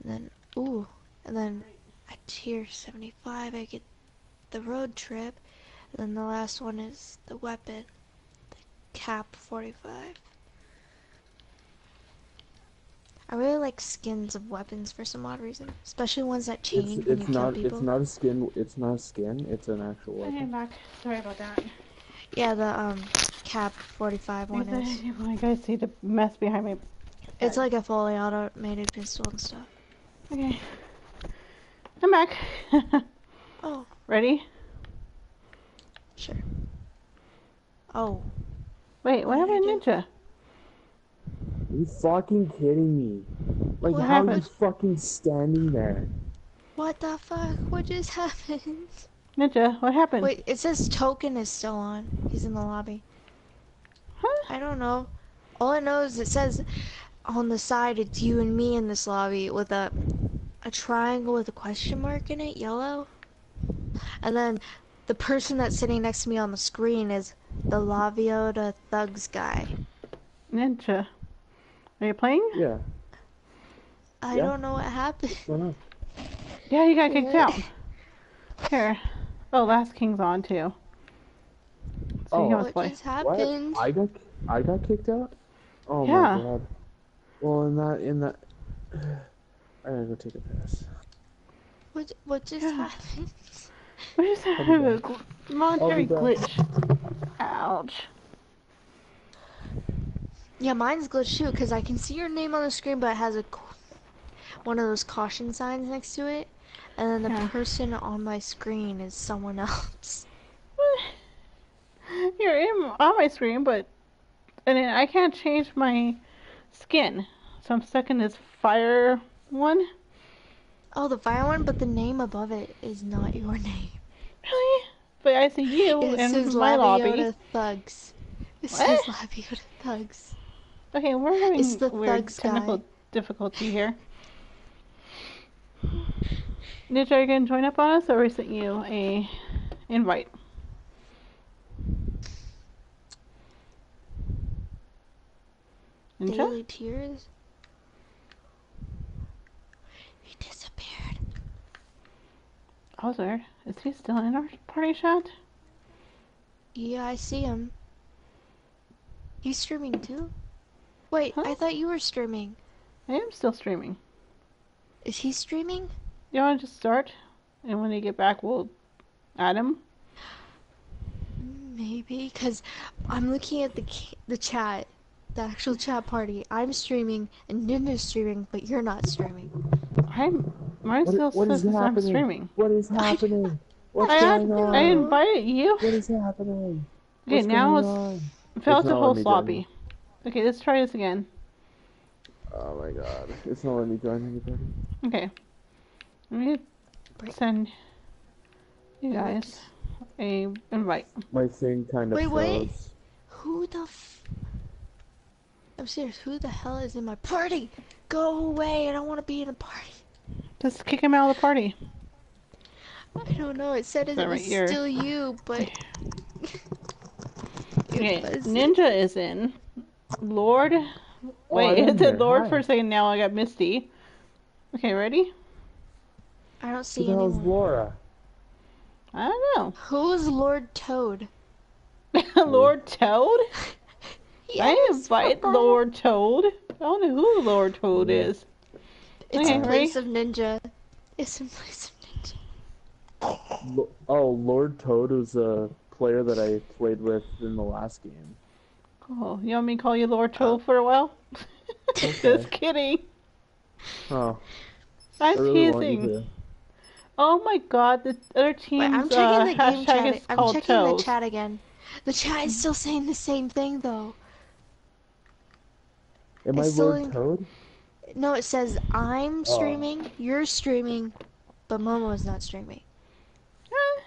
And then, ooh, and then at tier 75 I get the road trip. And then the last one is the weapon, the KAP 45. I really like skins of weapons for some odd reason, especially ones that change It's when it's you not kill people. it's not a skin. It's not a skin. It's an actual Okay, I'm back. Sorry about that. Yeah, the um KAP 45 one is. I guys see the mess behind me. It's like a fully automated pistol and stuff. Okay. I'm back. Oh, Ready? sure. Oh, Wait, what What happened, I Ninja? Are you fucking kidding me? Like What how are you fucking standing there? what the fuck? What just happened? Ninja, what happened? Wait, it says token is still on. He's in the lobby. Huh? I don't know. All I know is it says on the side it's you and me in this lobby with a a triangle with a question mark in it, yellow. And then the person that's sitting next to me on the screen is the Laviota Thugs guy. Ninja. Are you playing? Yeah. I Yeah. don't know what happened. What's going on? Yeah, you got kicked Yeah. out. Here. Oh, Last King's on too. So Oh. What play. just What? happened? I got I got kicked out? Oh Yeah. my god. Well in that in that I gotta go take a piss. What what just Yeah. happened? What just happened? had a back. momentary glitch. Ouch. Yeah, mine's glitched too because I can see your name on the screen, but it has a one of those caution signs next to it, and then the Yeah. person on my screen is someone else. You're in on my screen, but and then I can't change my skin, so I'm stuck in this fire one. Oh, the fire one, but the name above it is not your name. Really? But I see you It in says my lobby. Laviota Thugs. It What? says Laviota Thugs. Okay, we're having It's the weird thugs technical guy. difficulty here. Are you gonna join up on us, or we sent you a invite? Ninja? Daily Tears. He disappeared. Oh, there. Is he still in our party chat? Yeah, I see him. He's streaming too? Wait, I thought you were streaming. I am still streaming. Is he streaming? You want to just start, and when you get back, we'll add him. Maybe, because I'm looking at the the chat, the actual chat party. I'm streaming and Ninja's streaming, but you're not streaming. I'm Mine What- still what is says I'm happening? streaming. What is happening? What's I, going on? I invited you. What is happening? Okay, What's now going it's on? felt It's a whole letting me join sloppy. Okay, let's try this again. Oh my god. It's not letting me join anybody. Okay. Let me Break. send you guys a invite. My thing kind of Wait, wait. froze. Who the f- I'm serious, who the hell is in my party? Go away, I don't want to be in a party. Just kick him out of the party. I don't know, it said it, That was here. still you, but... Okay, It wasn't. Ninja is in. Lord. Oh, I Wait, am it said. Lord Hi. for a second. Now I got Misty. Okay, ready? I don't Who see the hell's anyone. Laura? I don't know. Who's Lord Toad? Lord Toad? I Yes, invite Papa. Lord Toad. I don't know who Lord Toad is. It's Okay, in ready? place of Ninja. It's in place of Ninja. Oh, Lord Toad was a player that I played with in the last game. Oh, you want me to call you Lord uh, Toad for a while? Just kidding. Oh, I I'm really want you teasing. To. Oh my god, the other team's Wait, I'm uh, checking the game chat. is I'm called checking Toes. the chat again. The chat is still saying the same thing though. Am I It's still Lord in- Toad? No, it says I'm Oh. streaming, you're streaming, but Momo is not streaming. Eh.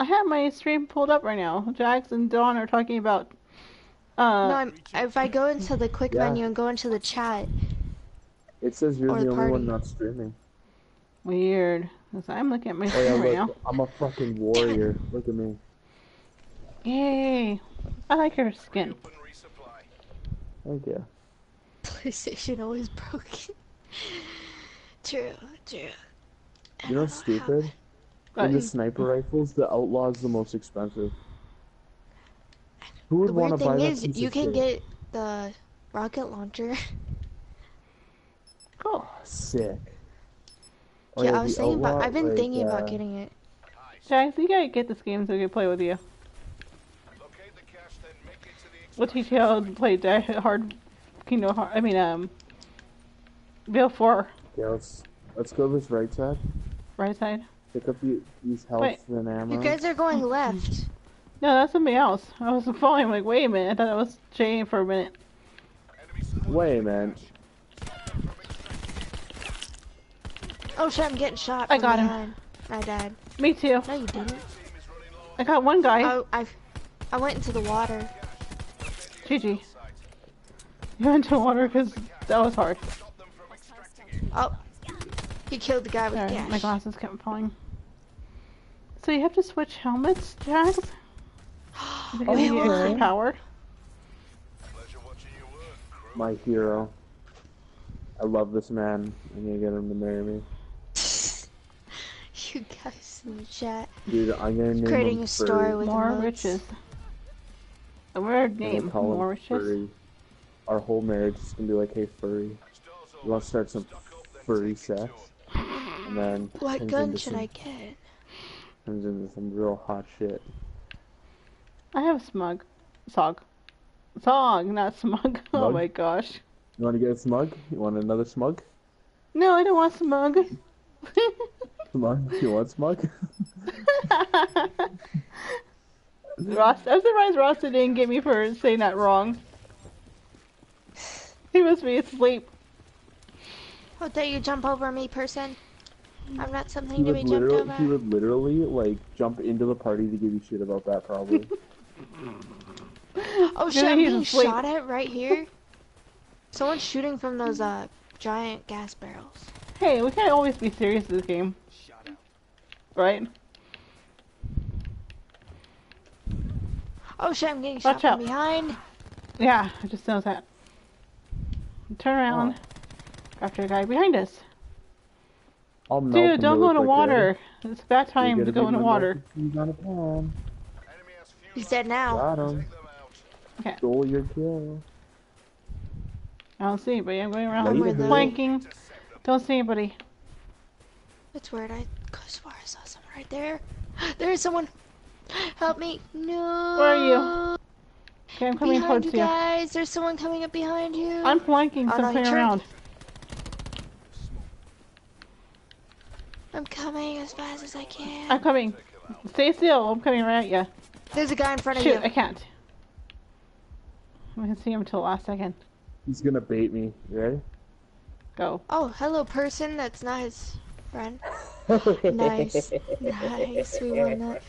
I have my stream pulled up right now. Jax and Dawn are talking about. Uh, no, I'm, if I go into the quick Yeah. menu and go into the chat, It says you're the the only one not streaming. Weird. 'Cause I'm looking at my Oh yeah, screen right now. I'm a fucking warrior. Look at me. Yay! I like her skin. Open resupply. Thank you. PlayStation always broken. true, true. I You know don't what's stupid? In the sniper rifles, the outlaw is the most expensive. Who would The want to buy thing is, you can shit? get the rocket launcher. cool. sick. Oh, yeah, I was thinking about. I've been like, thinking uh, about getting it. Jax, you gotta get this game so we can play with you. Locate the cache, then make it to the We'll teach you how to play die hard Kingdom Hearts. I mean, um, Bill 4, Yeah, let's let's go this right side. right side. Pick up the, these health Wait. and ammo. You guys are going left. No, that's somebody else. I was following, like, wait a minute. I thought it was Jane for a minute. enemy support. Wait a minute. Oh shit! I'm getting shot. I from got him. behind. I died. Me too. No, you didn't. Team is running low I got one guy. Oh, I, I went into the water. GG. You went to water because that was hard. Stop them from extracting it. Oh, he killed the guy with Sorry, gas. my glasses kept falling. So you have to switch helmets, Jax? To give Wait, you extra power? Pleasure watching you work, crew. My hero. I love this man. I'm gonna get him to marry me. You guys in the chat. Dude, I'm gonna name Creating a story with More emotes. riches. A weird I'm name. call him More riches. Furry. Our whole marriage is gonna be like, hey, Furry. Stars You wanna start some furry sex? And then What gun should some, I get? Turns into some real hot shit. I have a smug. Sog. Sog, not smug. Oh my gosh. You wanna get a smug? You want another smug? No, I don't want smug. Smug? You want smug? Ross, I'm surprised Ross didn't get me for saying that wrong. He must be asleep. Oh, dare you jump over me, person? I'm not he something to be jumped over. he would literally like jump into the party to give you shit about that probably. Oh shit! I'm being asleep. shot at right here. Someone's shooting from those uh giant gas barrels. Hey, we can't always be serious in this game. Right? Oh shit! I'm getting shot Watch from out. behind. Yeah, I just noticed that. Turn oh. around. After a guy behind us. I'll melt Dude, don't go really into quick, water. It's a bad time to go be into water. He's on a pan. Enemy has few He's dead now. Got him. Take. Stole your kill. I don't see anybody. I'm going around Where the- flanking. Don't see anybody. It's weird. I could swear I saw someone right there. There is someone. Help me! No. Where are you? Okay, I'm coming Behind towards you you. guys. There's someone coming up behind you. I'm flanking Oh, no, something he turned. around. I'm coming as fast as I can. I'm coming. Stay still. I'm coming right at you. There's a guy in front of you. Shoot, you. I can't. I can see him till the last second. He's gonna bait me. You ready? Go. Oh, hello, person. That's not his friend. Nice. Nice. We won that.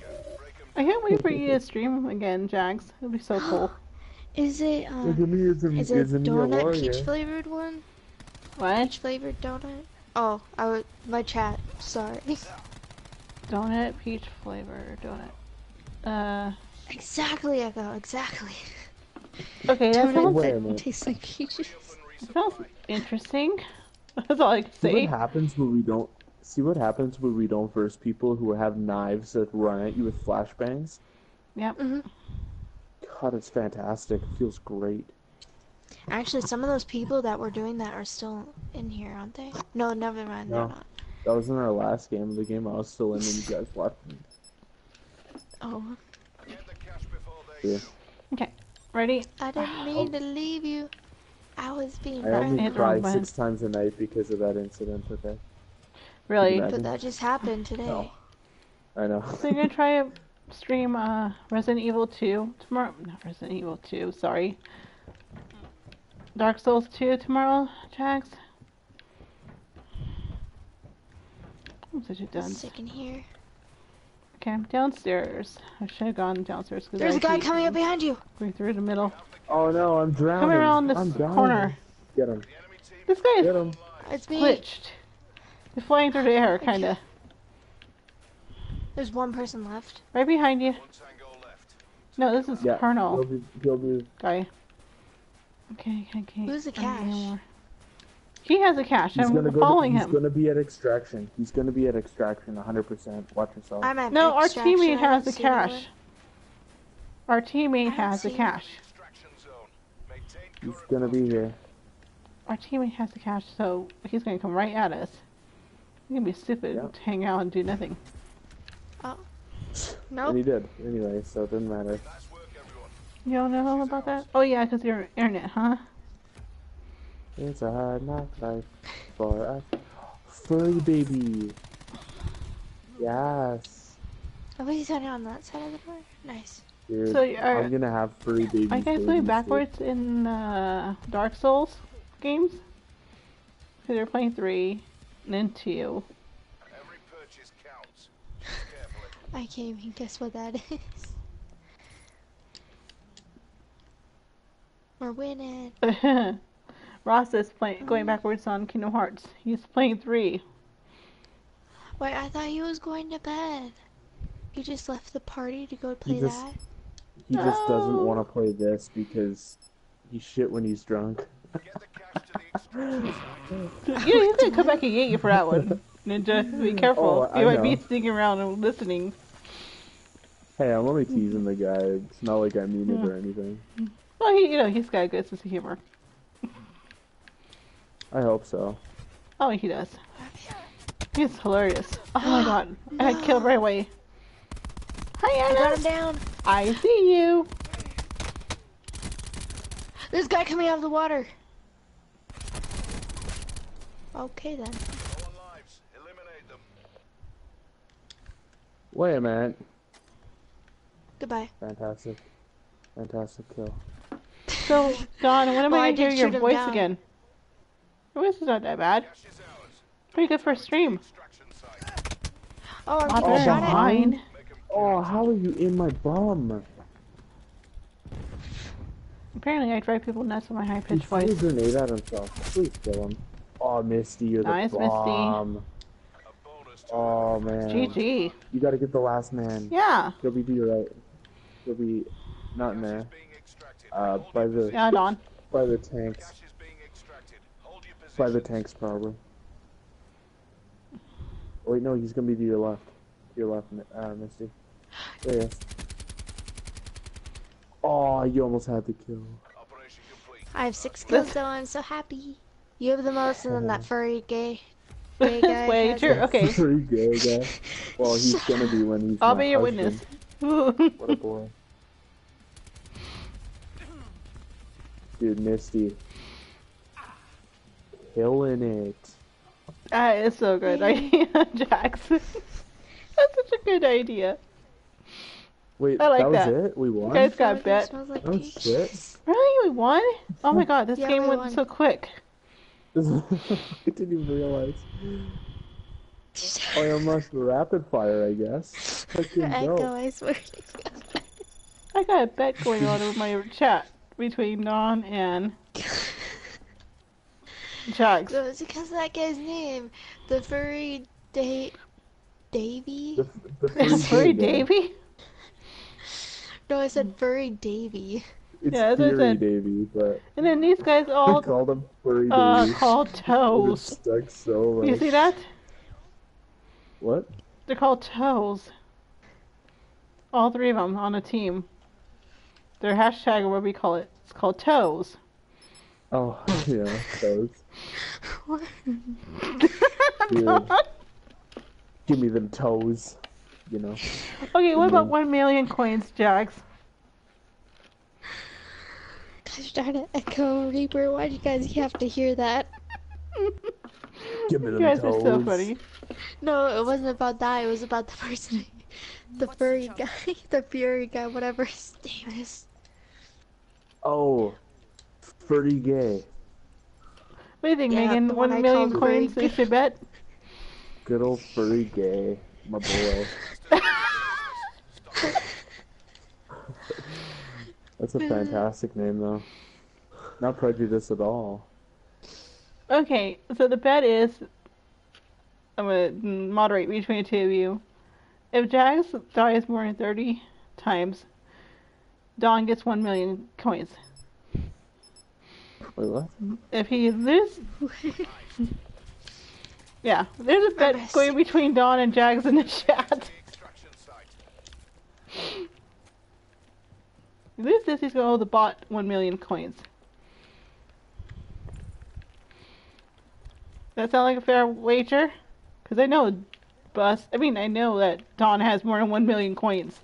I can't wait for you to stream again, Jax. It'll be so cool. Is it um? Look at it's a, Is it it's a donut warrior. peach flavored one? What? Peach flavored donut? Oh, I was my chat. Sorry. Donut, peach flavor, donut. Uh, exactly, Echo. Exactly. okay, that Donut sounds, that tastes like peaches. sounds interesting. That's all I can say. what happens when we don't see what happens when we don't verse people who have knives that run at you with flashbangs. Yep. Mhm. God, it's fantastic. It feels great. Actually, some of those people that were doing that are still in here, aren't they? No, never mind. They're No. not. That was in our last game. The game I was still in when you guys left me. Oh, Get the cash before they Ready? I didn't mean to leave you. I was being I only hit the cry six times a night because of that incident. Okay, Really? But that just happened today. No. I know. So you're gonna try to stream uh Resident Evil 2 tomorrow? Not Resident Evil 2. Sorry. Dark Souls 2 tomorrow, Jax. I'm such a dunce. Sick in here. Okay, I'm downstairs. I should have gone downstairs because There's I a guy keep coming up behind you. going through the middle. Oh no, I'm drowning. Come around this corner. Get him. This guy is Get him. It's me. glitched. He's flying through the air, kinda. There's one person left. Right behind you. One tango left. No, this is Yeah. Colonel He'll be, he'll be, guy. Okay, okay, okay. Who's the I cash? He has a cash. he's I'm gonna go. following to, he's him. gonna be at extraction. He's gonna be at extraction 100%. Watch yourself. I'm at No, our extraction. teammate has the see anyone. cash. Our teammate has the see cash. Extraction zone. Maintain He's gonna be here. Our teammate has the cash, so he's gonna come right at us. He's gonna be stupid Yeah. to hang out and do nothing. And Nope. he did. Anyway, so it doesn't matter. Nice. You don't know about that? Oh yeah, 'cause your internet, huh? It's a hard knock life for us. Furry baby. Yes. Oh, he's on on that side of the door. Nice. Dude, So you are- I'm gonna have furry babies. Are you guys babies, going dude. backwards in uh, Dark Souls games? 'Cause they're playing three, and then two. Every purchase counts. I can't even guess what that is. We're winning. Ross is playing going mm. backwards on Kingdom Hearts. He's playing three. Wait, I thought he was going to bed. He just left the party to go play just- that. He just doesn't want to play this because he's shit when he's drunk. Get the cash to the extraction site. Yeah, he's gonna come back and get you for that one. Ninja, be careful. Oh, I he might be know. sneaking around and listening. Hey, I'm only teasing the guy. It's not like I mean it or anything. Well, he, you know, he's got a good sense of humor. I hope so. Oh, he does. He's hilarious. Oh my god, I got killed right away. Hi, I got him down. I see you. There's a guy coming out of the water. Okay then. Lives. Eliminate them. Wait a minute. Goodbye. Fantastic. Fantastic kill. So, Don, when am Well, I I gonna hear your voice down. again? Your voice is not that bad. Cash is ours. Pretty good for a stream. Oh, I'm Not getting better shot than at. mine. Oh, how are you in my bum? Apparently, I drive people nuts with my high He pitched threw a voice. grenade at himself. Please kill him. Oh, Misty, you're the Nice, Misty. bomb. a bonus to Oh man. GG. You gotta get the last man. Yeah. He'll be to your right. He'll be not in Cash there. is being extracted. Uh, by the position. Yeah, Don. by the tanks. Cash is being extracted. Hold your position. By the tanks, probably. Oh, wait, no, he's gonna be to your left. To your left, uh, Misty. There he is. Oh, you almost had the kill. I have six kills, This- so I'm so happy. You have the most, and then that uh-huh. furry gay. gay This guy way, has true. it. Okay. Pretty good, guy. Well, he's gonna be when he's. I'll be your husband. witness. What a boy. Dude, Misty. Killing it. That is so good idea, Jax. That's such a good idea. Wait, I like that was that. it? We won? Guys got Everything bet. like Oh, shit. Really? We won? Oh my god, this Yeah, game we went won. so quick. I didn't even realize. Oh, I almost rapid fire, I guess. Fucking Echo, go. I swear to God. I got a bet going on in my chat between Don and Jax. No, it's because of that guy's name. The furry da- Davy? The, the free Furry. Davy? No, I said furry Davy. It's Yeah, that's what I Fury. Davy, but And then these guys I all called him Furry uh, Davy. called It toes. stuck so You see that? What? They're called toes. All three of them on a team. Their hashtag, or what we call it, it's called toes. Oh, yeah, toes. What? Weird. Give me them toes. You know. okay, what about one million coins, Jax? I started Echo Reaper. Why'd you guys have to hear that? Give me You guys are so funny. No, it wasn't about that. It was about the person. The furry guy. The fury guy, whatever his name is. Oh, furry gay. What do you think, Yeah, Megan? one One I million coins they should bet? Good old furry gay, my boy. That's a uh. fantastic name, though. Not prejudiced at all. Okay, so the bet is I'm gonna moderate between the two of you. If Jags dies more than 30 times, Don gets 1 million coins. Wait, what? If he loses. yeah, there's a bet going between Don and Jags in the chat. Extraction site. If he loses, he's gonna owe the bot 1 million coins. That sound like a fair wager? Because I know Bus. I mean, I know that Don has more than 1 million coins.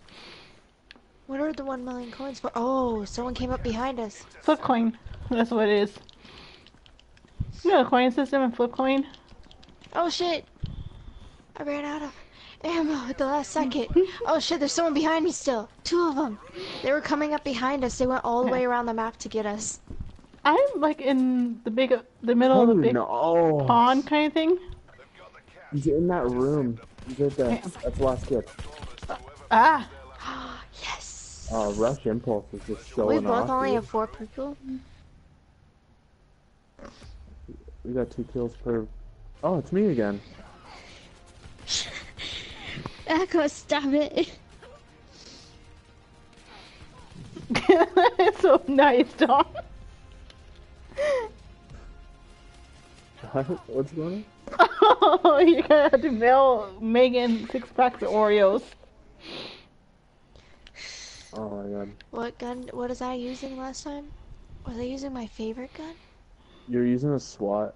What are the one million coins for? Oh, someone came up behind us. Flip coin. That's what it is. You know the coin system and flip coin? Oh shit! I ran out of ammo at the last second. Oh shit, there's someone behind me still. Two of them. They were coming up behind us. They went all the way around the map to get us. I'm like in the big, the middle of the big no. pond kind of thing. They've got the cap. He's in that room. He's at the, at the last kid. Ah, yes. Uh, Rush Impulse is just so we both only innocuous. have four people. We got two kills per. Oh, it's me again. Echo, stop it. it's so nice, Don. What's going Oh, you're gonna have to mail Megan six packs of Oreos. Oh my god. What gun? What was I using last time? Was I using my favorite gun? You're using a SWAT.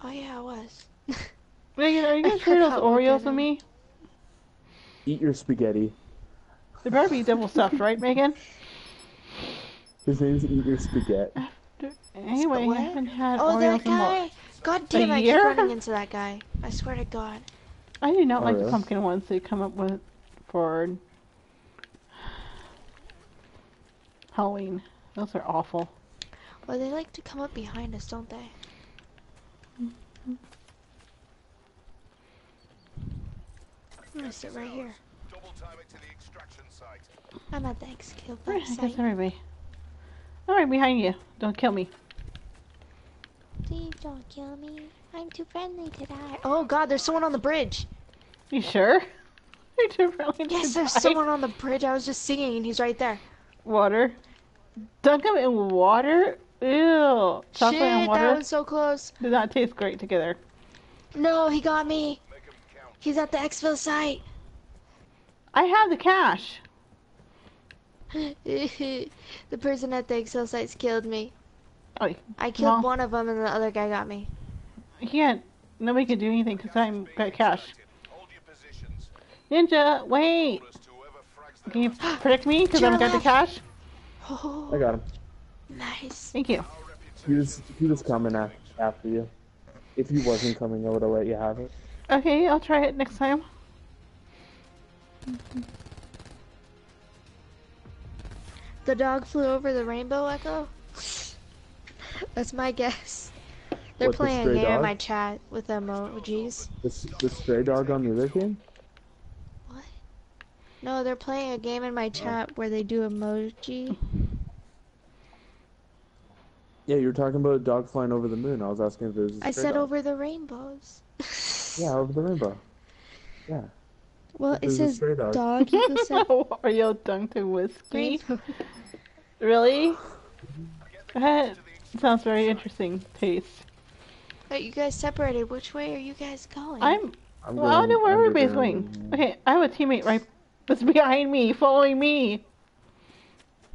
Oh yeah, I was. Megan, are you gonna share those Oreos gun with me? Eat your spaghetti. They better be double stuffed, right, Megan? His name's Eat Your Spaghetti. Anyway, I haven't had Oh, Oreos that in guy! God damn, I keep running into that guy. I swear to God. I do not Oh, like the pumpkin ones they come up with for Halloween. Those are awful. Well, they like to come up behind us, don't they? I'm gonna sit right here. Double time it to the extraction site. I'm at the execute Alright, I site. guess everybody. Alright, behind you. Don't kill me. Please don't kill me. I'm too friendly to die. Oh God, there's someone on the bridge. You sure? You're too friendly to Yes, there's die. someone on the bridge. I was just singing, and he's right there. Water. Dunk them in water? Ew. Chocolate Shit, and that was so close. do not taste great together. No, he got me. Make 'em count. He's at the exfil site. I have the cash. the person at the exfil site's killed me. Oh, I killed Well- one of them, and the other guy got me. you can't. Nobody can do anything because I'm got cash. Hold your positions. Ninja, wait. Orders to whoever frags the Can you predict me because I your got the cash? Oh, I got him. nice. Thank you. He was he was coming after you. If he wasn't coming, I would have let you have it. Okay, I'll try it next time. The dog flew over the rainbow echo? That's my guess. They're What, the playing a stray game in my chat with emojis. The, the stray dog on the other game? What? No, they're playing a game in my oh. chat where they do emoji. Yeah, you were talking about a dog flying over the moon. I was asking if it was a I stray said dog. over the rainbows. Yeah, over the rainbow. Yeah. Well, it There's a says stray dog. dog equals said Oreo dunked in whiskey. rainbow. Really? That sounds very interesting. Taste. But you guys separated. Which way are you guys going? I'm. I'm Well, I don't know going where everybody's going. Okay, I have a teammate right that's behind me, following me.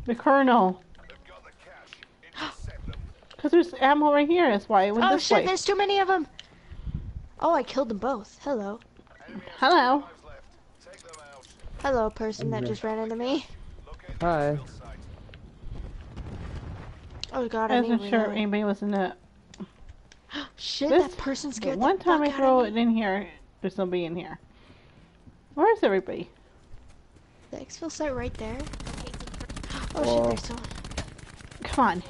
The colonel. They've the cash. Intercept them. Because there's ammo right here. That's why I went Oh this shit! way. There's too many of them. Oh, I killed them both. Hello, Hello. Lives left. Take them out. hello, person that just ran into me. Hi. the kill site. Oh god, I I wasn't sure if anybody was in the. Shit, This- that person the scared one the time I throw it in here, there's nobody in here. Where is everybody? The exfil site right there. Oh shit, Oh. there's someone. Come on.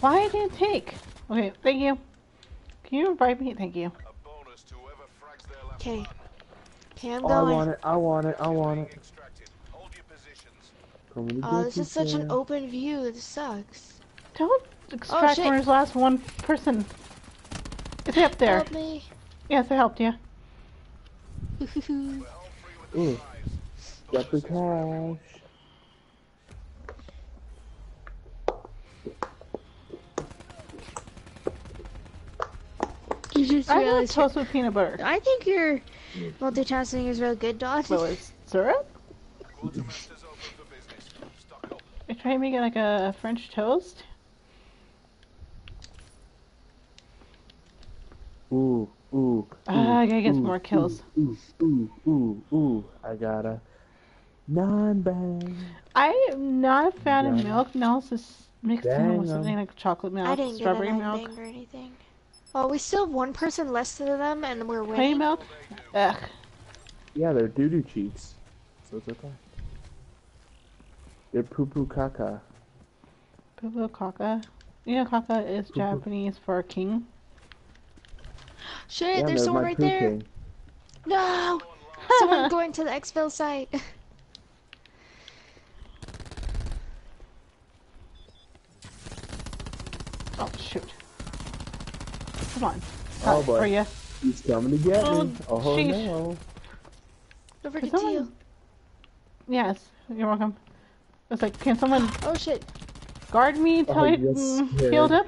Why didn't it take? Okay, thank you. Can you invite me? Thank you. Okay. line. Okay, I'm Oh, I want it. I want it. I want it. Hold your positions. Oh, this is such an open view. This sucks. Don't oh, extract shit. Warner's last one person. Is he up there? Help me. Yes, I helped you. We're home free with the Ooh. prize. Got the cash. You just I want realized. toast with peanut butter. I think your multitasking is real good, Dot. So it's syrup? Quartermaster's open for business. Stock up. I try to make it like a French toast. Ooh, ooh. Ah, I gotta get ooh, some more kills. Ooh, ooh, ooh, ooh. I got a non-bang. I am not a fan of milk. Now it's just mixed in with something like chocolate milk, I didn't get strawberry a milk, milk or anything. Well, we still have one person less than them, and we're honey winning. milk. Ugh. Yeah, they're doo-doo cheeks. So it's okay. They're poo-poo caca. Poo kaka. You know, kaka is Poo-poo. Japanese for king. Shit, Yeah, there's someone right there. king. No! Someone going to the exfil site. Oh shoot! Come on. Oh, How boy. are you? He's coming to get Oh, me. Oh sheesh. no. Don't forget someone- you. Yes, you're welcome. It's like, can someone Oh shit. guard me until Oh, I yes, mm, healed up?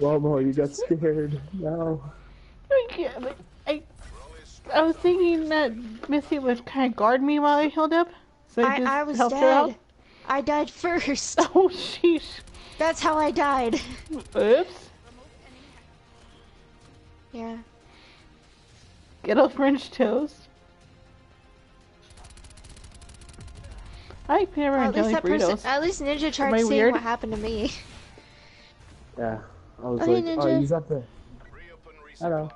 Momo, you got scared. No. I can't, I, I was thinking that Missy would kind of guard me while I healed up. So I, I, just I was helped her out. dead. I died first. Oh, sheesh. That's how I died. Oops. Yeah. Get a French toast. I like peanut butter Well, and at least jelly that burritos. person, at least Ninja tried I seeing weird? what happened to me. Yeah. I was Okay, like, Ninja. oh, he's up there. Re-up. Hello.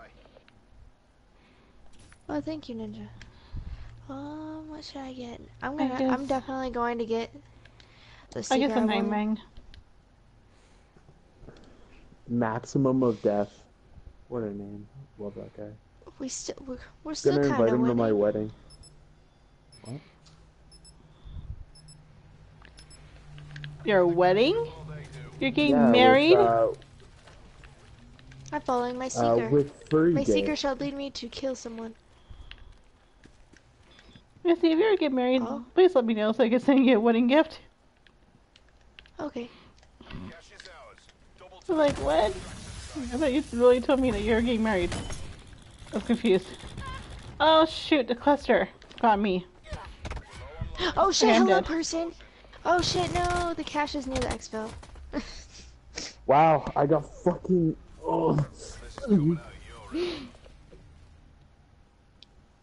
Oh, thank you, Ninja. Um, what should I get? I'm gonna. I'm definitely going to get the I secret guess a nine one. Maximum of death. What a name. Love that guy. We still. We're, we're still Gonna kind invite of him to my wedding. What? Your wedding? You're getting yeah, married? With, uh, I'm following my uh, seeker. with Furry my seeker shall lead me to kill someone. Missy, if you ever get married, Oh. please let me know so I can send you a wedding gift. Okay. Cash is ours. Double I was like, what? I thought you really told me that you were getting married. I was confused. Oh shoot, the cluster got me. Oh shit! Okay, hello, dead. person. Oh shit! No, the cache is near the exfil. Wow, I got fucking. Oh. This is going out your ear.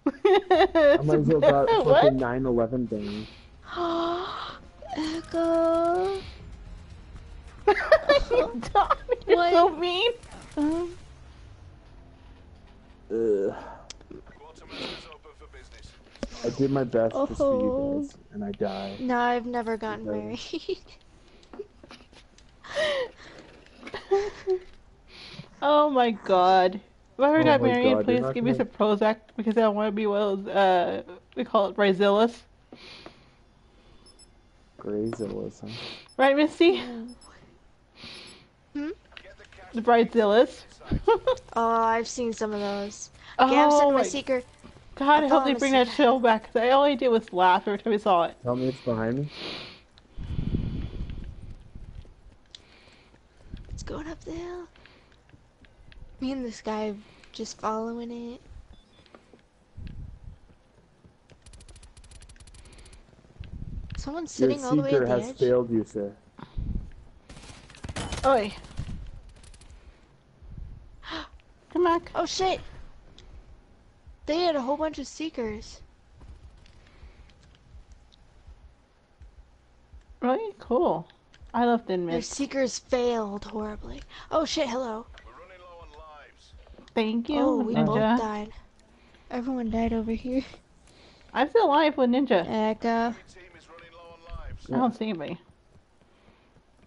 I might as well got fucking 9/11 bang. Echo. Don, you're What? so mean. Um, Ugh. Quartermaster's open for business. I did my best just for Oh. you guys, and I died. No, I've never gotten Okay. married. Oh my god. If I ever Oh got married, God, please give me gonna- some Prozac because I don't want to be one of those, uh, we call it Brazillus. Grazillis, huh? Right, Misty? Hmm? The cash The Bridezillas. Oh, I've seen some of those. Gab oh sent my my secret. god, I hope they bring that show back. I all I did was laugh every time I saw it. Tell me it's behind me. It's going up the hill. Me and this guy just following it. Someone's sitting Your all the way at the edge. Your seeker has failed you, sir. Oi. Come back. Oh shit! They had a whole bunch of seekers. Really? Cool. I love Thin Their seekers failed horribly. Oh shit, hello. We're running low on lives. Thank you, oh, we both died. Everyone died over here. I'm still alive with Ninja. Echo. Your team is running low on lives. I don't see anybody.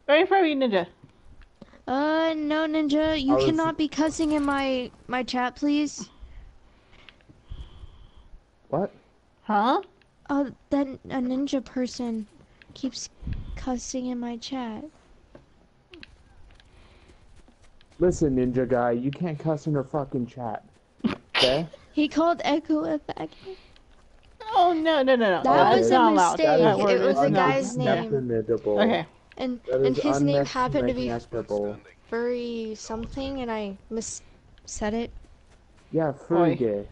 Right in front you, Ninja. Uh, no, Ninja, you was- cannot be cussing in my my chat, please. What? Huh? Uh, that a ninja person keeps cussing in my chat. Listen, ninja guy, you can't cuss in her fucking chat. Okay? He called Echo a faggot. Oh no no no no! That That's was a mistake. That It was a guy's name. Okay. And and his name happened to be furry something, and I mis said it. Yeah, furry Oi. gay.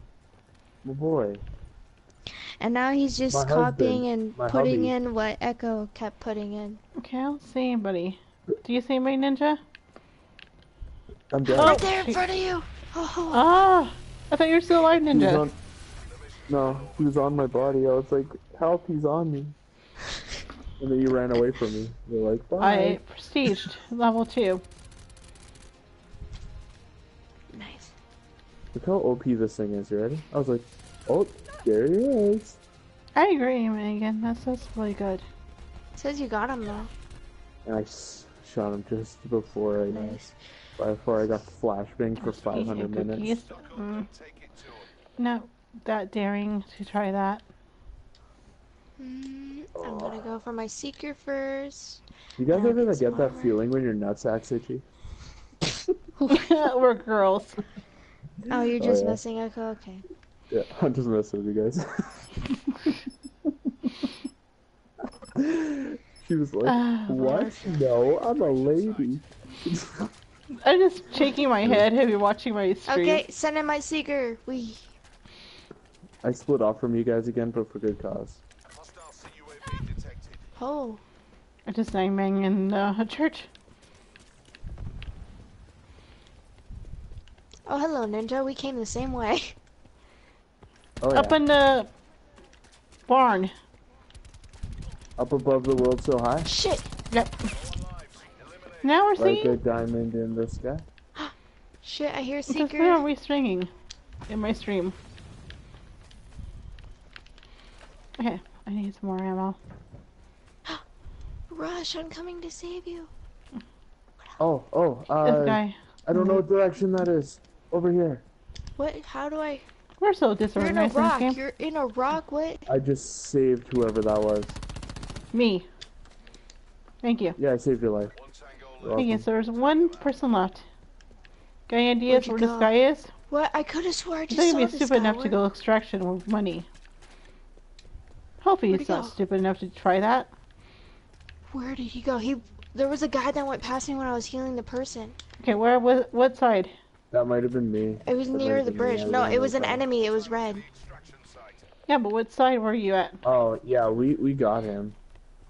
My boy. And now he's just My copying husband, and my putting hubby. in what Echo kept putting in. Okay, I don't see anybody. Do you see anybody, Ninja? I'm dead. Oh, right there in front of you. Oh, Ah! I thought you were still alive, He Ninja. on... No, he was on my body. I was like, help, he's on me. And then you ran away from me. You're like, bye. I prestiged level two. nice. Look how OP this thing is. You ready? I was like, oh, there he is. I agree, Megan. That's that's really good. Says you got him though. And I s- shot him just before I Nice. before I got flashbang for 500 minutes. cookies. Mm, Take it to 'em. not that daring to try that. Mm, I'm gonna go for my seeker first. You guys Yeah, ever it's get that feeling when your nutsack's itchy? we're girls. Oh, you're Oh, just yeah. messing Echo. Okay. Yeah, I'm just messing with you guys. she was like, Ah, "What? No, I'm a lady." I'm just shaking my head. Have you watching my stream? Okay, send in my seeker. We. I split off from you guys again, but for good cause. Hostile CUAV detected. Oh. I just sang bang in uh, a church. Oh, hello, Ninja. We came the same way. Oh Up yeah, in the barn. up above the world so high, Shit. Yep. Low on lives. Eliminate. Now we're like a diamond in the sky. Shit, I hear Because seeker. where are we singing in my stream? Okay, I need some more ammo. Rush, I'm coming to save you. Oh, oh, This uh, guy. I don't know what direction that is. Over here. What? How do I? We're so disorganized. You're in a disorganized in rock. game. You're in a rock. What? I just saved whoever that was. Me. Thank you. Yeah, I saved your life. One You're left. Thank you. So there's one person left. Got any ideas Where'd this guy is? What? I could have swore I I just think saw he'd be this stupid guy. enough to go extraction with money. Hope Where'd he's not go? stupid enough to try that. Where did he go? He. There was a guy that went past me when I was healing the person. Okay, where? What, what side? That might have been me. It was That near the been me, bridge. No, it was an that. enemy. It was red. Yeah, but what side were you at? Oh, yeah, we, we got him.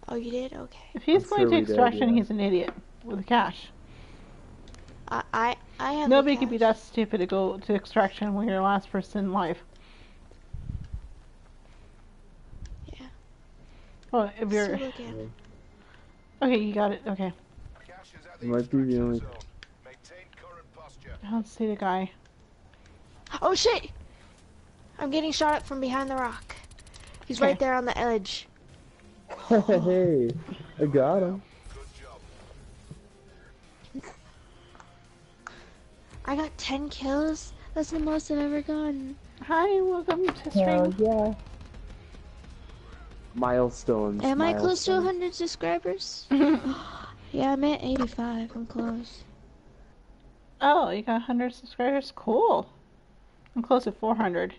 Oh, you did? Okay. If he's I'm going sure to we did, extraction, yeah. he's an idiot with the cash. I I I have. Nobody could be that stupid to go to extraction when you're the last person alive. Yeah. Oh, if you're Still looking. Okay, you got it. Okay, Cash is Might be the only- zone. Maintain current posture. I don't see the guy. Oh shit! I'm getting shot at from behind the rock. He's Okay. right there on the edge. Oh, hey, I got him. Good job. I got 10 kills. That's the most I've ever gotten. Hi, welcome to stream. yeah. Milestones. Am I close to milestones. 100 subscribers? yeah, I'm at 85. I'm close. oh, you got 100 subscribers? Cool. I'm close to 400.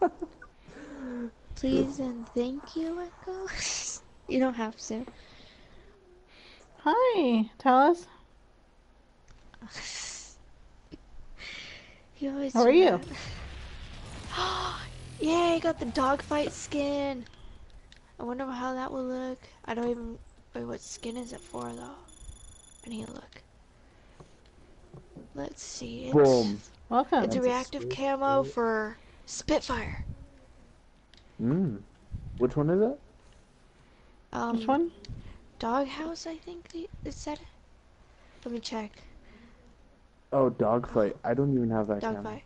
Please and thank you, Echo. you don't have to. Hi, tell us. You always How are you? that. Yay, I got the dogfight skin. I wonder how that will look. I don't even. Wait, what skin is it for though? I need to look. Let's see. It's, Boom. Welcome. It's a That's a reactive sweet camo skin. for Spitfire. Mmm. Which one is it? Um, Which one? Doghouse, I think the- it said. Let me check. Oh, dogfight. I don't even have that camera. Dogfight.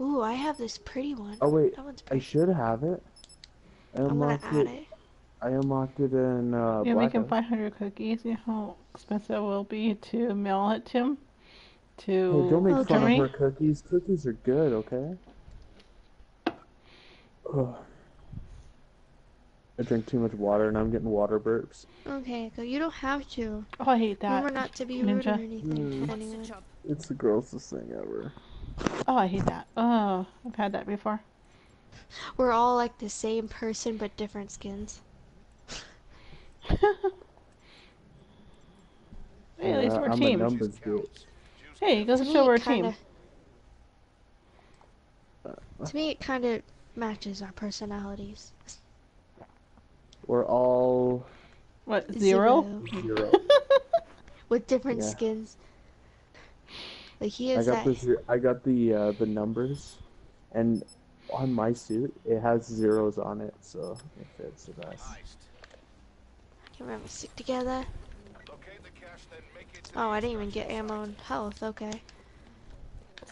Ooh, I have this pretty one. Oh wait, That one's I should have it. I I'm gonna add it. it. I unlocked it in uh, You're Black making 500 cookies. You know how expensive it will be to mail it to him? To Hey, don't make Oh, fun Germany? of her cookies. Cookies are good, okay? Ugh. I drink too much water and I'm getting water burps. Okay, go. You don't have to. Oh, I hate that. Remember not to be rude or Ninja. anything. Mm. Anyway. It's the grossest thing ever. Oh, I hate that. Oh, I've had that before. We're all like the same person but different skins. Hey, at least we're I'm team. a numbers bitch. Hey, it goes To to me, show we're a it team. kinda- To me, it kind of matches our personalities. We're all What, zero? zero. With different Yeah. skins. Like he I got that. the I got the uh, the numbers, and on my suit it has zeros on it, so it fits the best. Can we have a stick together? Locate the cache, then make it to Oh, I didn't even get ammo and health. Okay.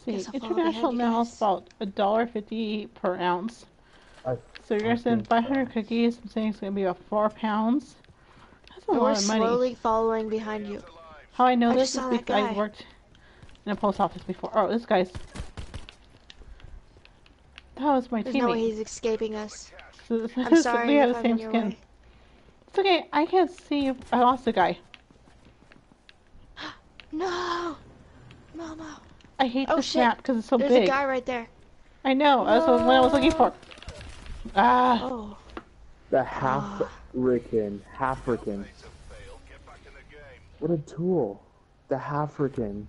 See, Guess I'll follow international behind you mail is about a dollar fifty per ounce. I So you're gonna send fucking- 500 cookies. I'm saying it's gonna be about four pounds. That's a And lot we're slowly following behind you. How I know I this just is saw that because I guy. worked in a post office before. Oh, this guy's. That was my There's no way he's escaping us. I'm sorry we have the same skin. way. It's okay. I can't see. if I lost the guy. No! Momo! I hate Oh, the shit. snap because it's so There's big. a guy right there. I know. That's what what I was looking for. Ah. Oh. The half ricken, half ricken. Ready to fail, get back in the game. What a tool. The half ricken,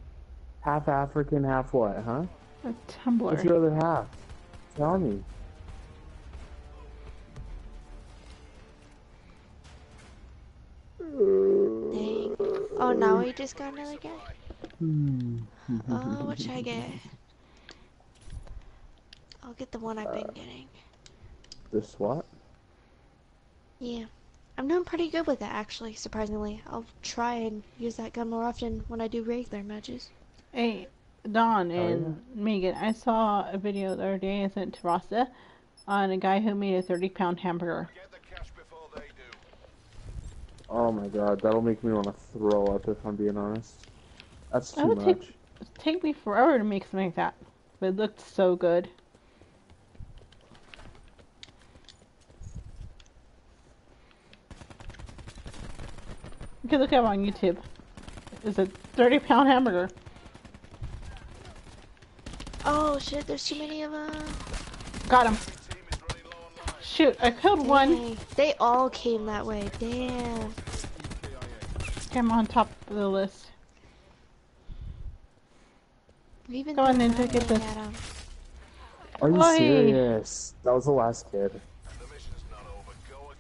half African, half what? Huh? A What's Tumblr. your other half? Tell me. Dang. Oh, now we just got another guy? Hmm. Oh, what should I get? I'll get the one I've been getting. The SWAT? Yeah. I'm doing pretty good with it, actually, surprisingly. I'll try and use that gun more often when I do regular matches. Hey, Dawn Oh, and Megan, I saw a video the other day I sent to Rasta on a guy who made a 30 pound hamburger. Get the cache before they do. Oh my god, that'll make me want to throw up if I'm being honest. That's That too would much. take- It'd take me forever to make something like that, but it looked so good. You can look it up on YouTube. It's a 30 pound hamburger. Oh, shit, there's too many of them. Got him. Team is running low on life. Shoot, I killed one. They all came that way. Damn. I'm on top of the list. Even Go on, thrown Ninja, get this. Are you Oi. serious? That was the last kid. The mission's not over. Go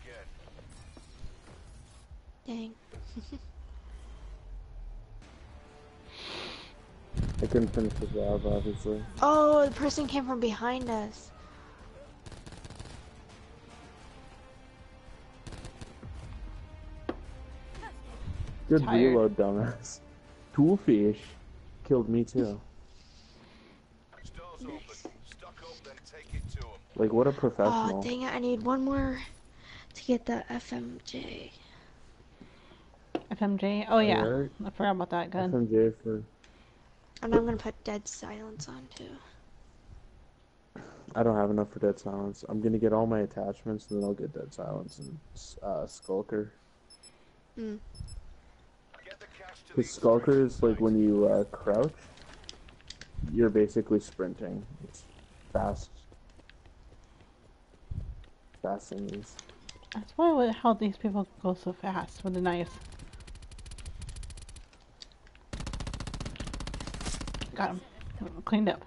again. Dang. I couldn't finish the job, obviously. Oh, the person came from behind us. Good Tired. reload, dumbass. Toolfish killed me too. open. Stock up, then take it to 'em. Like what a professional. Oh, professional. dang it. I need one more to get the FMJ. FMJ. Oh yeah, Alright. I forgot about that gun. FMJ for And I'm gonna put Dead Silence on too. I don't have enough for Dead Silence. I'm gonna get all my attachments and then I'll get Dead Silence and uh, Skulker. Get the cash to the Because Skulker is like when you uh, crouch, you're basically sprinting. It's fast. Fast thingies. That's why what- how these people go so fast with the knives. Got him. Cleaned up.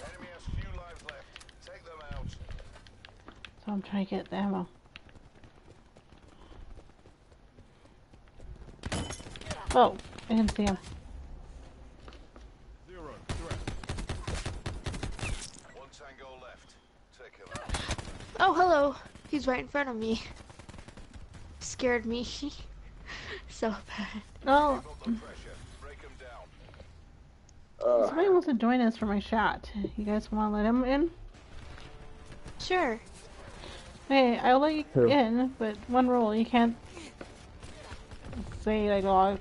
Enemy has few lives left. Take. So I'm trying to get the ammo. Oh, I didn't see him. One tango left. Take him out. Oh, hello. He's right in front of me. Scared me. so bad. Oh, Keep up the pressure. Break 'em down. Uh, somebody wants to join us for my shot. You guys want to let him in? Sure. Hey, I'll let you Who? in, but one rule: you can't say like, "Oh,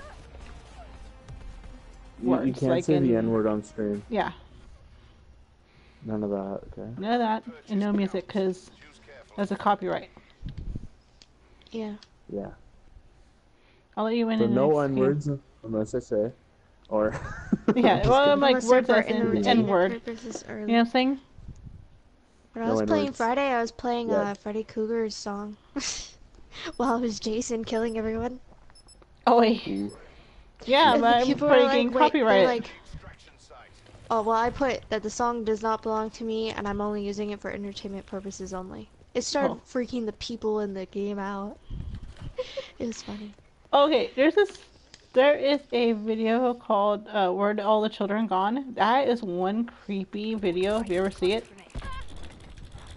you, you words, can't like say the N word on stream. yeah, None of that. Okay. none of that, and no music, because Choose that's a copyright." Yeah. Yeah. I'll let you in. So in the no next N words unless I say, or. Yeah, well. I'm like Unless words they're as for in entertainment N word. You know what I'm saying? When I No was playing N-words. Friday, I was playing Yeah. uh, Freddy Krueger's song. While it was Jason killing everyone. Oh wait, Ooh. yeah, And but I'm people were breaking like, wait, they're copyright. like, oh, well, I put that the song does not belong to me and I'm only using it for entertainment purposes only. It started Oh. freaking the people in the game out. it was funny. Okay, there's this. There is a video called uh, "Where Did All the Children Gone?" That is one creepy video. If you ever see it,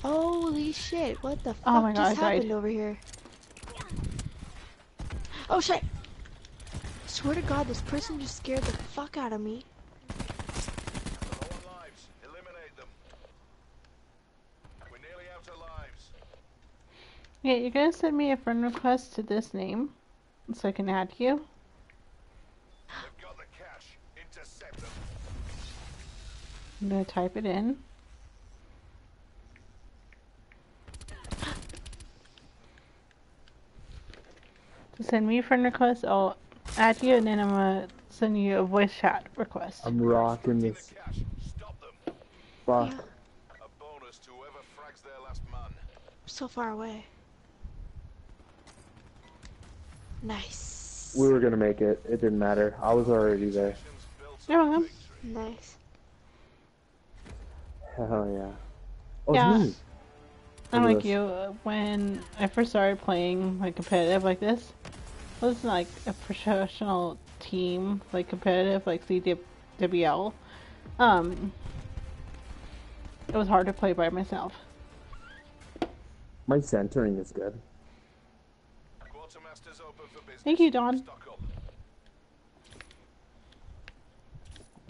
Holy shit, what the fuck Oh my God, just I died. happened over here? Oh shit! Swear to god, this person just scared the fuck out of me. Low on lives. Eliminate them. We're nearly out of lives. yeah, you're gonna send me a friend request to this name, so I can add you. They've got the cash. Intercept them. I'm gonna type it in. To send me a friend request, I'll add you, and then I'm gonna send you a voice chat request. I'm rocking this. cash. Stop them. Fuck. A bonus to whoever frags their last man. so far away. Nice. We were gonna make it. It didn't matter. I was already there. Nations You're on welcome. Nice. Hell yeah. Oh, Yeah. me. I'm like this. you. uh, When I first started playing like competitive like this, it wasn't like a professional team like competitive like CWL. Um, it was hard to play by myself. My centering is good. Quartermaster's open for business. Thank you, Don.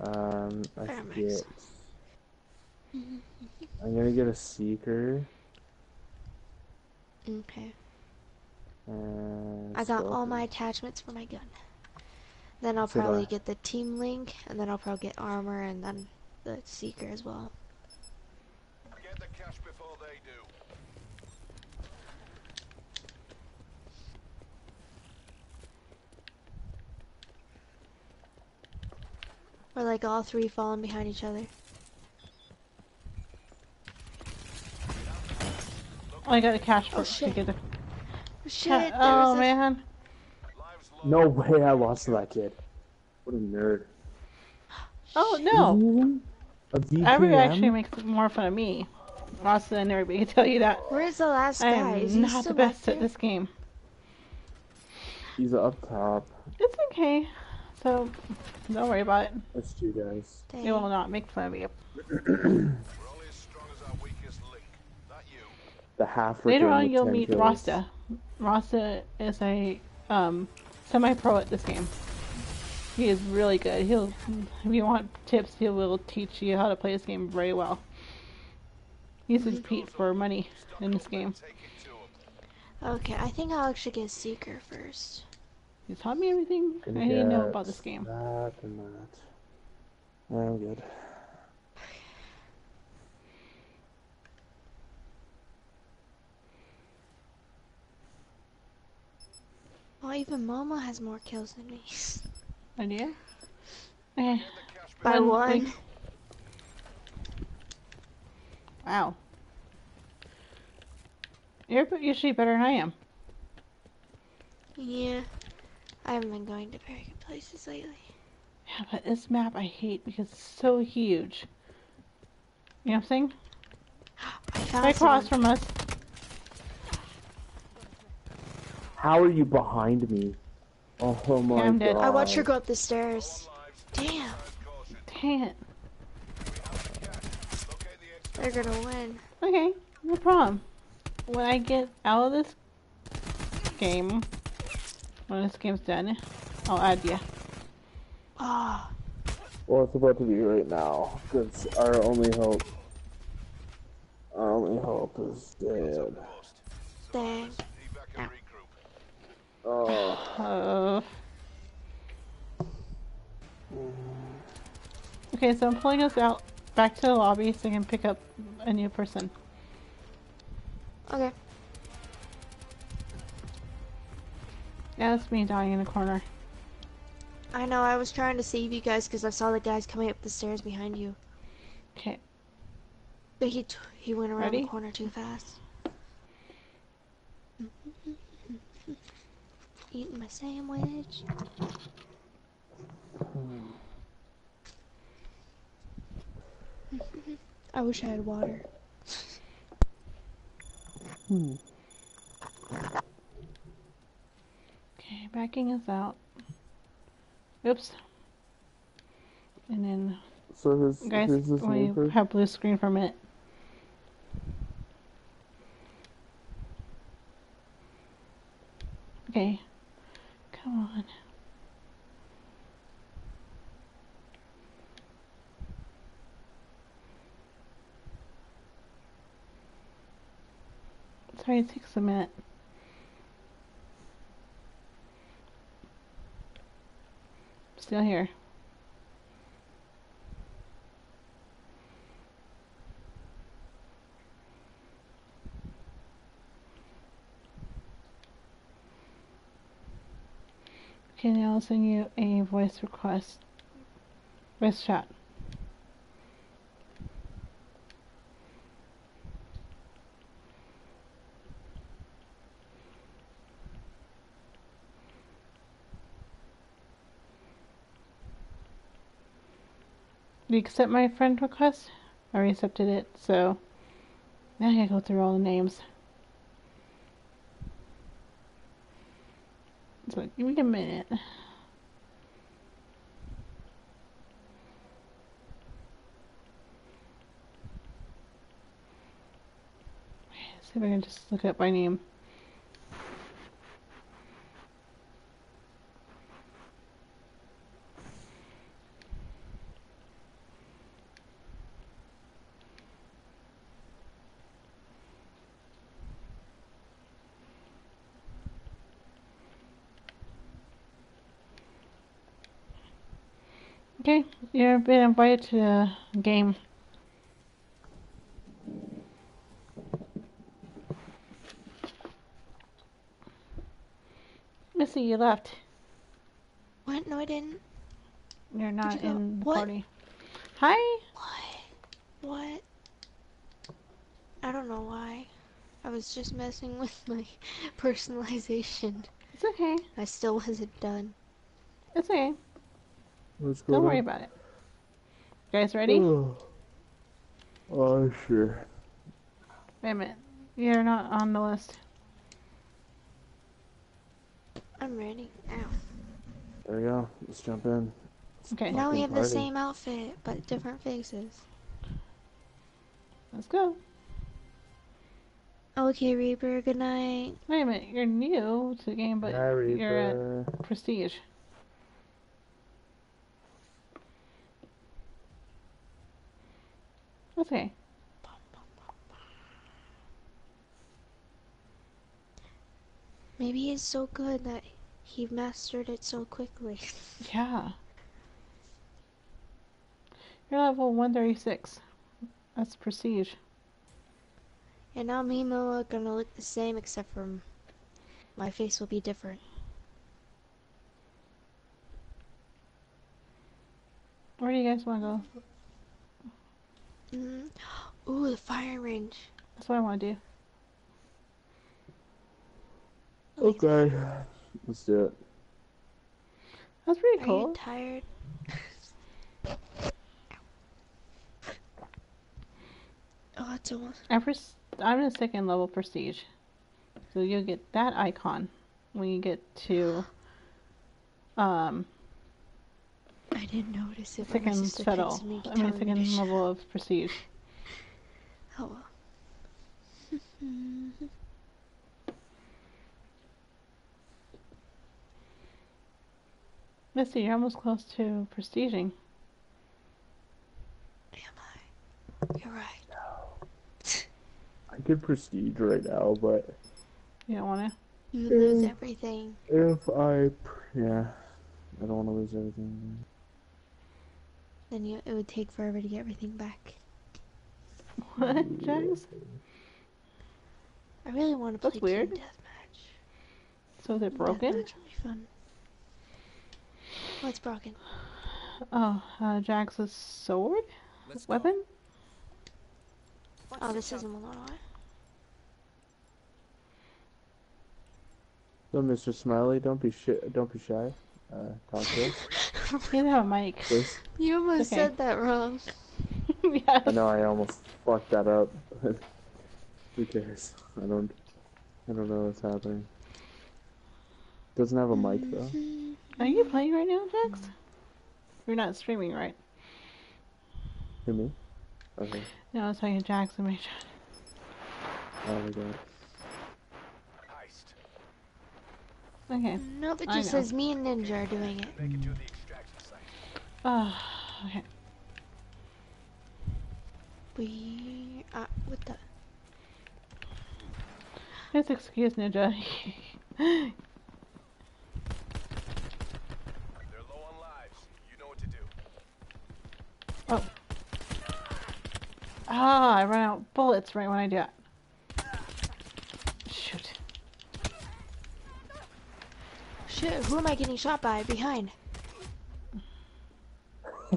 Um, I get. I'm gonna get a seeker. Okay. And I got all my attachments for my gun. Then I'll So probably I. get the team link, and then I'll probably get armor, and then the seeker as well. Get the cash before they do. Or like all three falling behind each other. Oh, I got a cash for Oh, to shit. get the Oh, shit! Oh was a- man, No way I lost to that kid. What a nerd. oh no. A Every actually makes more fun of me. Rasta and everybody can tell you that. Where's the last I guy? Is am he not the best at this game. He's up top. It's okay. So don't worry about it. That's two guys. It will not make fun of you. We're only as strong as our weakest link. Not you. The half Later on, you'll meet kills. Rasta. Rasta is a um, semi-pro at this game. He is really good. He'll, if you want tips, he will teach you how to play this game very well. He's Mm-hmm. compete for money in this game. Take it to 'em. Okay, I think I'll actually get Seeker first. He's taught me everything I didn't know about this game. That and that. I'm good. Oh, even Mama has more kills than me. Oh, Idea? Okay. The cash By One, one. like- Wow. You're usually better than I am. Yeah. I haven't been going to very good places lately. Yeah, but this map I hate because it's so huge. You know what I'm saying? I found Right across from us. How are you behind me? Oh, my I'm dead. god. I watched her go up the stairs. Damn, caution. Dang it. Locate the they're gonna win. Okay, no problem. When I get out of this game, when this game's done, I'll add you. Oh, Well, it's about to be right now. Because our only hope. Our only hope is dead. Post. dang. Evac and regroup. Oh. Uh, okay, so I'm pulling us out back to the lobby so I can pick up a new person. Okay. Yeah, that's me dying in a corner. I know, I was trying to save you guys because I saw the guys coming up the stairs behind you. Okay, But he, t- he went around Ready? the corner too fast. Eating my sandwich. I wish I had water. Hmm. Okay, backing us out. Oops. And then, So who's, guys, this we first? have blue screen for a minute. Okay, come on. Sorry, it takes a minute. Still here. Okay, I'll send you a voice request. Voice chat. Do you accept my friend request? I already accepted it, so now I gotta go through all the names. So give me a minute. See if I can just look up my name. Okay, you've been invited to the game. Missy, you left. What? No, I didn't. You're not you go? in the What? party. Hi. What? What? I don't know why. I was just messing with my personalization. It's okay. I still wasn't done. It's okay. What's going Don't worry about it. You guys ready? Oh. oh, sure. Wait a minute. You're not on the list. I'm ready. Ow. There we go. Let's jump in. Okay, Now we Fucking have the same outfit, but different faces. let's go. Okay, Reaper, good night. Wait a minute. You're new to the game, but Hi, you're at Prestige. Okay. Maybe he's so good that he mastered it so quickly. Yeah. You're level 136. That's prestige. And now me and Moa are gonna look the same except for my face will be different. Where do you guys want to go? Mm. Ooh, the firing range. That's what I want to do. I like that. Okay. Let's do it. That's pretty Are cool. you tired? oh, it's almost. I pres- I'm in second level prestige. So you'll get that icon when you get to um I didn't notice it. but my second settle. texted me I mean telling me second level of prestige. Oh well. Misty, you're almost close to prestiging. Am I? You're right. I could prestige right now, but You don't want to? You lose everything. if I, yeah, I don't want to lose everything. Then you, it would take forever to get everything back. What, Jax? I really want to play That's weird. Team Deathmatch. So they're broken? Deathmatch would be fun. What's broken? Oh, uh, Jax's sword? Weapon? Oh, this isn't one on So, Mr. Smiley, don't be sh- don't be shy. Uh, talk to us, He doesn't have a mic. please. You almost Okay. said that wrong. yes. I know I almost fucked that up. Who cares? I don't. I don't know what's happening. Doesn't have a mic though. Mm-hmm. Are you playing right now, Jax? You're not streaming, right? Hear me? Okay. No, I was talking to Jax in my chat. Oh my god. Okay. Nope, it just says me and Ninja are doing it. Make it to the extraction site. Oh, okay. We. Uh, what the? Let's excuse Ninja. They're low on lives. You know what to do. ah, I run out of bullets right when I do it. Shoot. Shit, who am I getting shot by? Behind.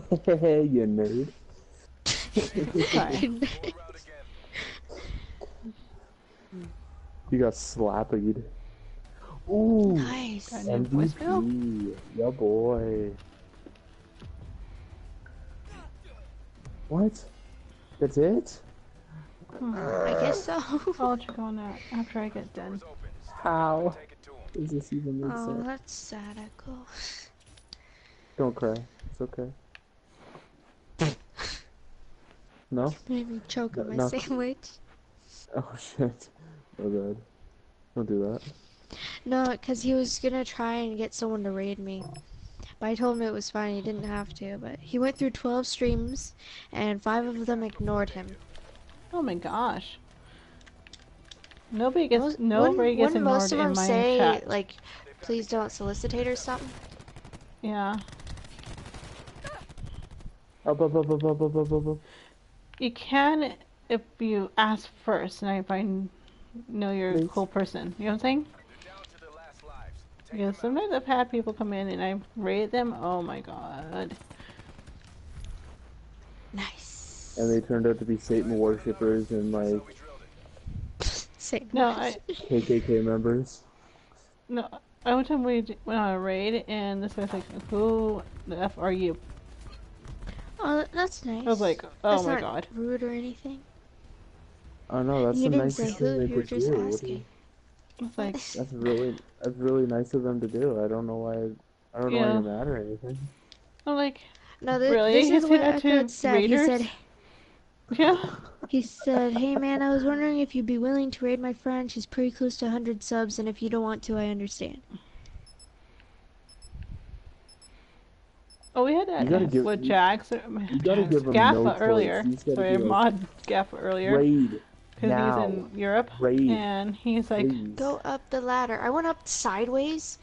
you nerd. Sorry. Go around again. You got slappied. Ooh. nice. Got a new voice feel? MVP. Yeah, boy. What? That's it? Hmm, I guess so. I'll check on that after I get done. Doors open. Step How? forward, Take it to 'em. Does this even make oh, sense? that's sad. I go. Don't cry. It's okay. No? Made me choke on my no. sandwich. Oh shit. Oh god. Don't do that. No, because he was gonna try and get someone to raid me. But I told him it was fine, he didn't have to. But he went through 12 streams, and 5 of them ignored him. Oh my gosh. Nobody gets, most, nobody gets ignored most of them say, chat. like, please don't solicitate or something? Yeah. Oh, up, up, up, up, up, up, up, up. You can if you ask first, and if I know you're a cool person. You know what I'm saying? They're down to their last lives. Take Because sometimes I've had people come in and I rate them. Oh my god. Nice. And they turned out to be Satan worshippers and like we drilled No. I KKK members. no. I one time we went on a raid and this guy's like, "Who the f are you?" Oh, that's nice. I was like, "Oh that's my not god." rude or anything. Oh no, that's you the didn't nicest say thing who, they you were could just do. What asking. you- like, That's really that's really nice of them to do. I don't know why I don't know why you're mad or anything. I'm like, No, th- Really? this You is what that to Echo said. He said, yeah. he said, hey man, I was wondering if you'd be willing to raid my friend. She's pretty close to 100 subs, and if you don't want to, I understand. Oh, we had that give- with you- Jax. you gotta give him no Gaffa choice. earlier. Sorry, Mod Gaffa earlier. Raid. Because he's in Europe. Raid. And he's like, Please. Go up the ladder. I went up sideways.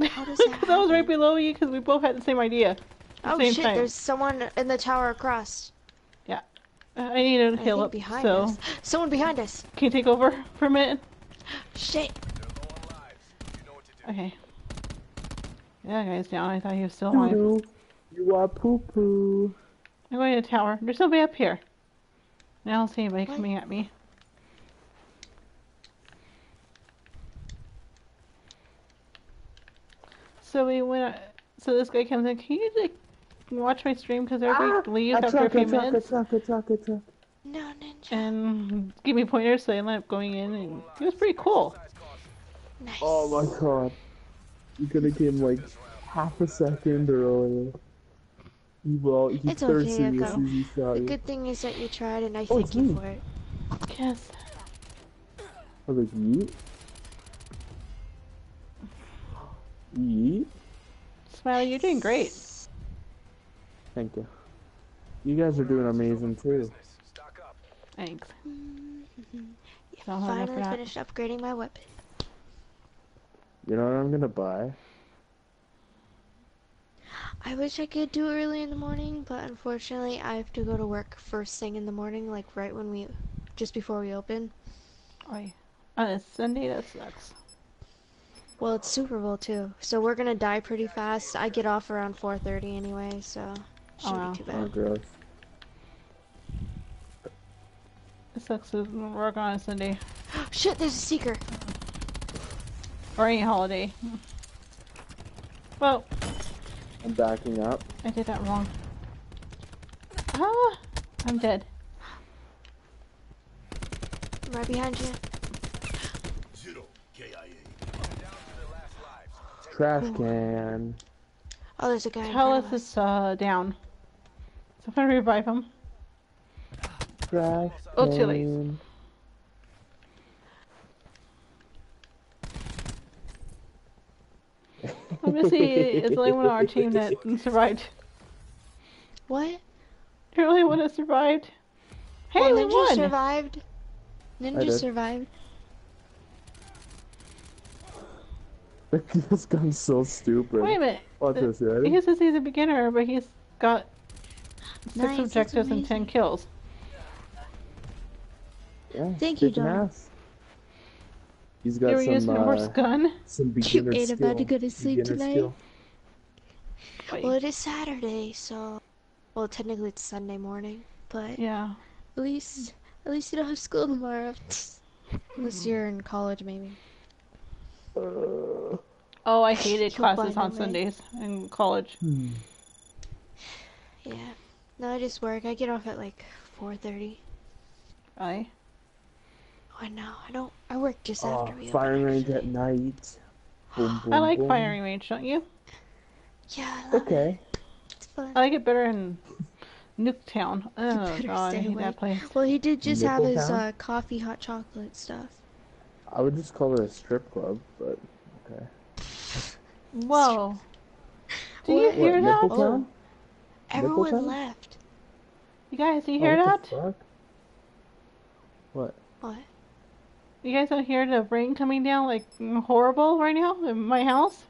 How does that because I was right below you because we both had the same idea. At the Oh same shit, time. there's someone in the tower across. Yeah. I need to I heal up, behind so us. Someone behind us. can you take over for a minute? Shit. They're low on lives. You know what to do. Okay. Yeah, guy's down. I thought he was still alive. Doo-doo. You are poo poo. I'm going to the tower. There's somebody up here. Now I don't see anybody What? coming at me. So we went. So this guy comes in. Can you like watch my stream? Because everybody ah, leaves a after truck, a few a truck, minutes a truck, a truck, a truck. No ninja. and give me pointers. So I ended up going in, and it was pretty cool. Nice. Oh my god. You could have came like half a second earlier. He well, he It's okay, thirsty as Echo. soon as he saw The good thing is that you tried, and I Oh, thank it's you me. for it. Yes. Oh, I was like, yeet. Yeet. Smiley, you're doing great. Thank you. You guys are doing amazing too. Stock up. Thanks. Yeah, Don't hold up for finally finished upgrading my weapon. You know what I'm gonna buy? I wish I could do it early in the morning, but unfortunately I have to go to work first thing in the morning, like right when we, just before we open. Oi. On a Sunday, that sucks. Well, it's Super Bowl too, so we're gonna die pretty fast. I get off around 4:30 anyway, so oh, shouldn't wow. be too Oh, bad. gross. It sucks to work on a Sunday Shit, there's a seeker. or any holiday. Well, I'm backing up. I did that wrong. Ah, I'm dead. I'm right behind you. Zero. KIA. Down to the last lives. Trash can. Oh, there's a guy. in Tell us it's uh down. So I'm gonna revive him. Trash Oh, too late. can. Missy is the only one on our team that survived. What? You're the only one that survived. Hey, well, we Ninja won! survived. I Ninja did. survived. this gun's so stupid. Wait a minute. Watch The- this, you ready? He says he's a beginner, but he's got six Nice, objectives and ten kills. Yeah, Thank you, kicking Dom. ass. He's They got were some, using uh, horse gun. some You beginner ain't skill. about to go to sleep Beginner tonight? skill. Well, it is Saturday, so well, technically it's Sunday morning, but Yeah. at least at least you don't have school tomorrow. Unless you're in college, maybe. Uh, Oh, I hated classes on a way. Sundays in college. hmm. Yeah. No, I just work. I get off at like 4:30. I. Oh no, I don't. I work just oh, after we firing range at night. Boom, boom, I like boom. firing range, don't you? Yeah, I love Okay. it. It's fun. I like it better in Nuketown. Oh better god, I stay hate away. that place. Well, he did just have his uh, coffee hot chocolate stuff. I would just call it a strip club, but okay. Whoa. Do What? you hear what, that? Nickeltown? Everyone Nickeltown? left. You guys, do you Oh, hear what that? the fuck? What? What? You guys don't hear the rain coming down like horrible right now in my house?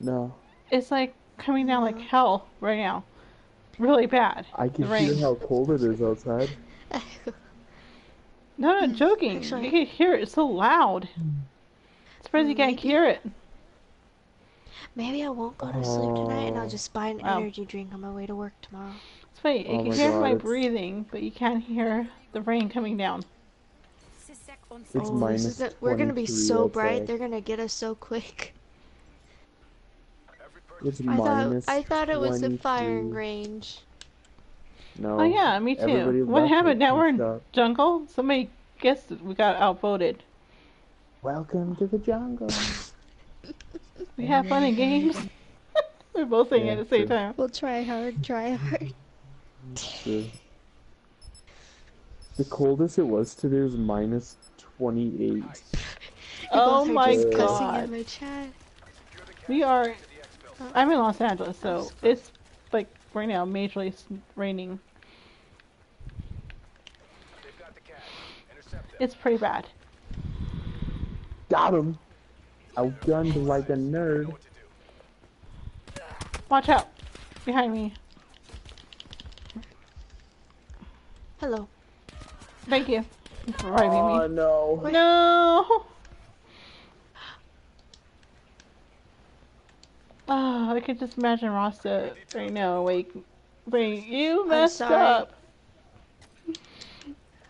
No. It's like coming down like hell right now. Really bad. I can The hear how cold it is outside. No, I'm not joking. Actually- You can hear it. It's so loud. Surprised you can't Maybe- hear it. Maybe I won't go to sleep tonight, and I'll Oh. just buy an Wow. energy drink on my way to work tomorrow. It's funny. Oh you Oh can hear God, my it's- breathing, but you can't hear the rain coming down. It's oh, this minus is the- we're gonna be 23 so bright. They're gonna get us so quick. It's I thought I thought it was the 23. firing range. No. Oh yeah, me too. Everybody What happened? Now we're in stuff. jungle. Somebody guessed we got outvoted. Welcome to the jungle. We have fun in games. we're both saying it Yeah, at the same true. time. We'll try hard, try hard. The coldest it was today was minus 28. Oh my god. in my chat. We are I'm in Los Angeles, so oh, it's like right now majorly raining. They've got the cash. Intercept them. It's pretty bad. Got him. Outgunned like a nerd. Know what to do. Watch out! Behind me. Hello. Thank you for reviving Oh me. no. No! Oh, I could just imagine Rasta right now awake. Wait, you messed up.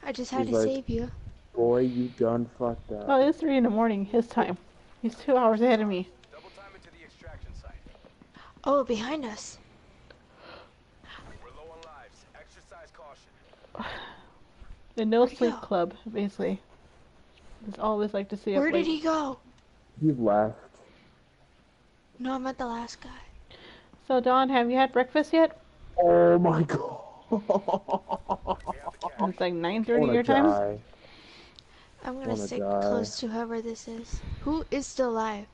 I just had He's to like- save you. Boy, you done fucked up. Oh, well, it's three in the morning, his time. He's two hours ahead of me. Double time into the extraction site. Oh, behind us. We're low on lives. Exercise caution. The no Where'd sleep club, basically. It's always like to see Where up did late. he go? He left. No, I meant the last guy. So Don, have you had breakfast yet? Oh my god. We have the cash. It's like 9:30 wanna your time. I'm gonna Wanna stick die. close to whoever this is. Who is still alive?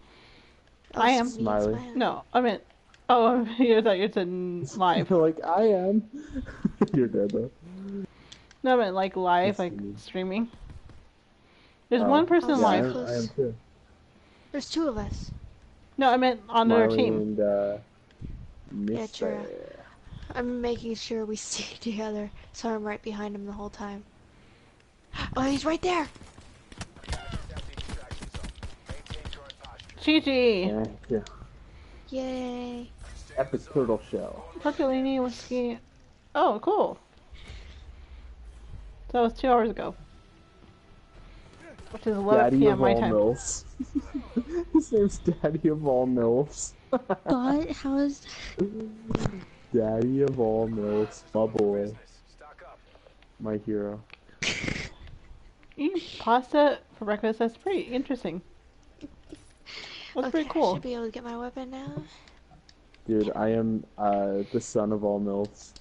Oh, I am. me Smiley. No, I meant. Oh, you thought you said n- live. You're like, I am. You're dead though. No, I meant like live, I like see. streaming. There's Oh. one person Yeah, live. am, I am too. There's two of us. No, I meant on their Smiley team. And, uh, Yeah, Miss true. I'm making sure we stay together, so I'm right behind him the whole time. Oh, he's right there. Cash is at the extraction zone. Maintain current posture. GG. Yeah, yeah. Yay. Epic turtle shell. Tortellini whiskey. Oh, cool. So that was two hours ago. Which is 11 Daddy p.m. of my all time. milfs. His name's Daddy of all milfs. But how is Daddy of all milfs. My boy. Business. Stock up. My hero. Eating pasta for breakfast, that's pretty interesting. That's okay, pretty I cool. should be able to get my weapon now. Dude, I am uh the son of all milfs.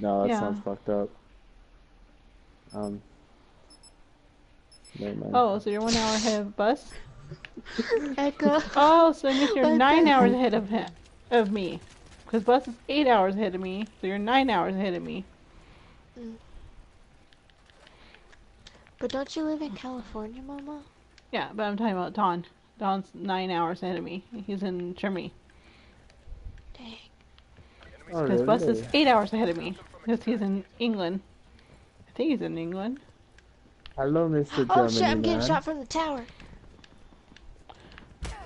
No, that Yeah. sounds fucked up. Um. Never mind. Oh, so you're one hour ahead of bus? Echo. Oh, so that means you're What nine hours ahead of him, of me. Because bus is eight hours ahead of me, so you're nine hours ahead of me. But don't you live in California, Mama? Yeah, but I'm talking about Don. Don's nine hours ahead of me. He's in Germany. Dang. Oh, Because bus is eight hours ahead of me. Because he's in England. I think he's in England. Hello, Mr. Oh Germany shit, I'm getting man. shot from the tower.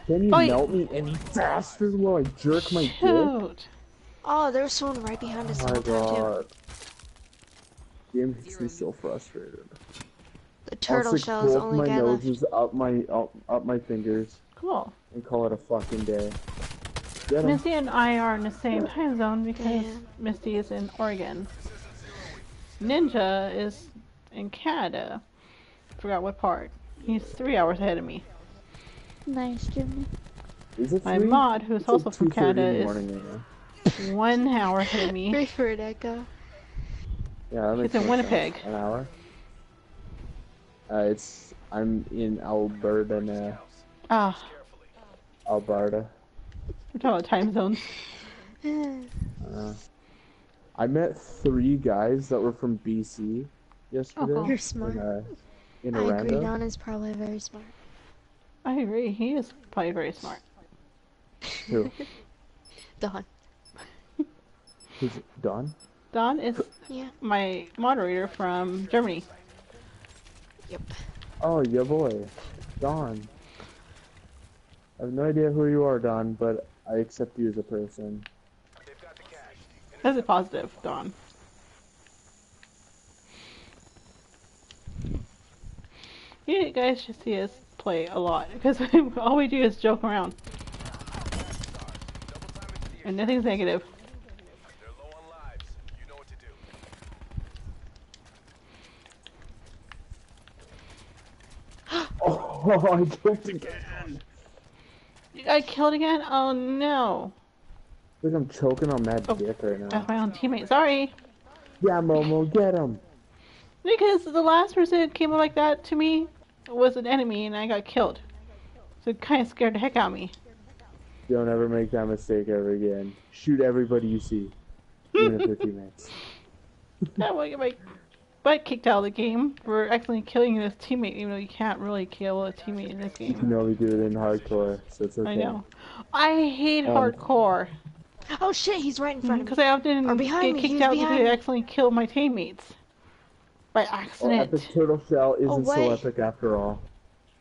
Can you Oh, yeah. melt me any faster while I jerk my dick? Shoot. Oh, there was someone right behind us Oh my god. time too. Game makes me so frustrated. The turtle I'll stick shell is the only my guy left. noses up my up, up my fingers Cool. and call it a fucking day. Get 'em. Misty and I are in the same time zone because Damn. Misty is in Oregon. Ninja is in Canada. Forgot what part. He's three hours ahead of me. nice, Jimmy? Is it My three? mod, who's It's also from Canada, in is morning right one hour ahead of me. Wait for it, Echo. Yeah, that makes It's in more sense. Winnipeg. An hour. Uh, it's I'm in Alberta now. Ah, Alberta. we're talking about time zones. Uh, I met three guys that were from BC yesterday. Oh, You're smart. In, uh, in I agree, Aranda. Don is probably very smart. I agree. He is probably very smart. Who? Don. Who's Don? Don is Yeah. my moderator from Germany. Yep. Oh, yeah, boy, Don. I have no idea who you are, Don, but I accept you as a person. They've got the cash. That's a positive, Don. You guys should see us play a lot because all we do is joke around Double time into the and nothing's negative. They're low on lives. You know what to do. Oh, I joked again. You got killed again? Oh no. I think I'm choking on that Oh, dick right now. That's my own teammate. Sorry. Yeah, Momo, get him. Because the last person that came up like that to me was an enemy and I got killed. So it kind of scared the heck out of me. Don't ever make that mistake ever again. Shoot everybody you see, even if they're teammates. That way, get my butt kicked out of the game for accidentally killing his teammate, even though you can't really kill a teammate in this You game. can only do it in hardcore, so it's okay. I know. I hate Um, hardcore Oh shit, he's right in front of mm, me. because I often Or behind get me, kicked he's out because behind I accidentally kill my teammates by oh, accident. accident. Epic Turtle Shell oh, isn't so epic after all.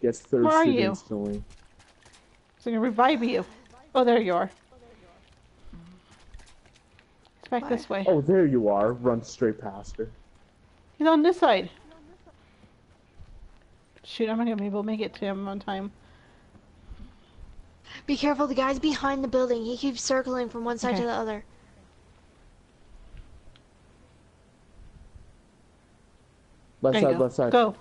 Gets Where are you? instantly. So I'm gonna revive you. Oh, there you are. It's back this way. Oh, there you are. Run straight past her. He's on this side. Shoot, I'm not gonna be able to make it to him on time. Be careful, the guy's behind the building. He keeps circling from one side Okay. to the other. Left There you side, go. left side. Go.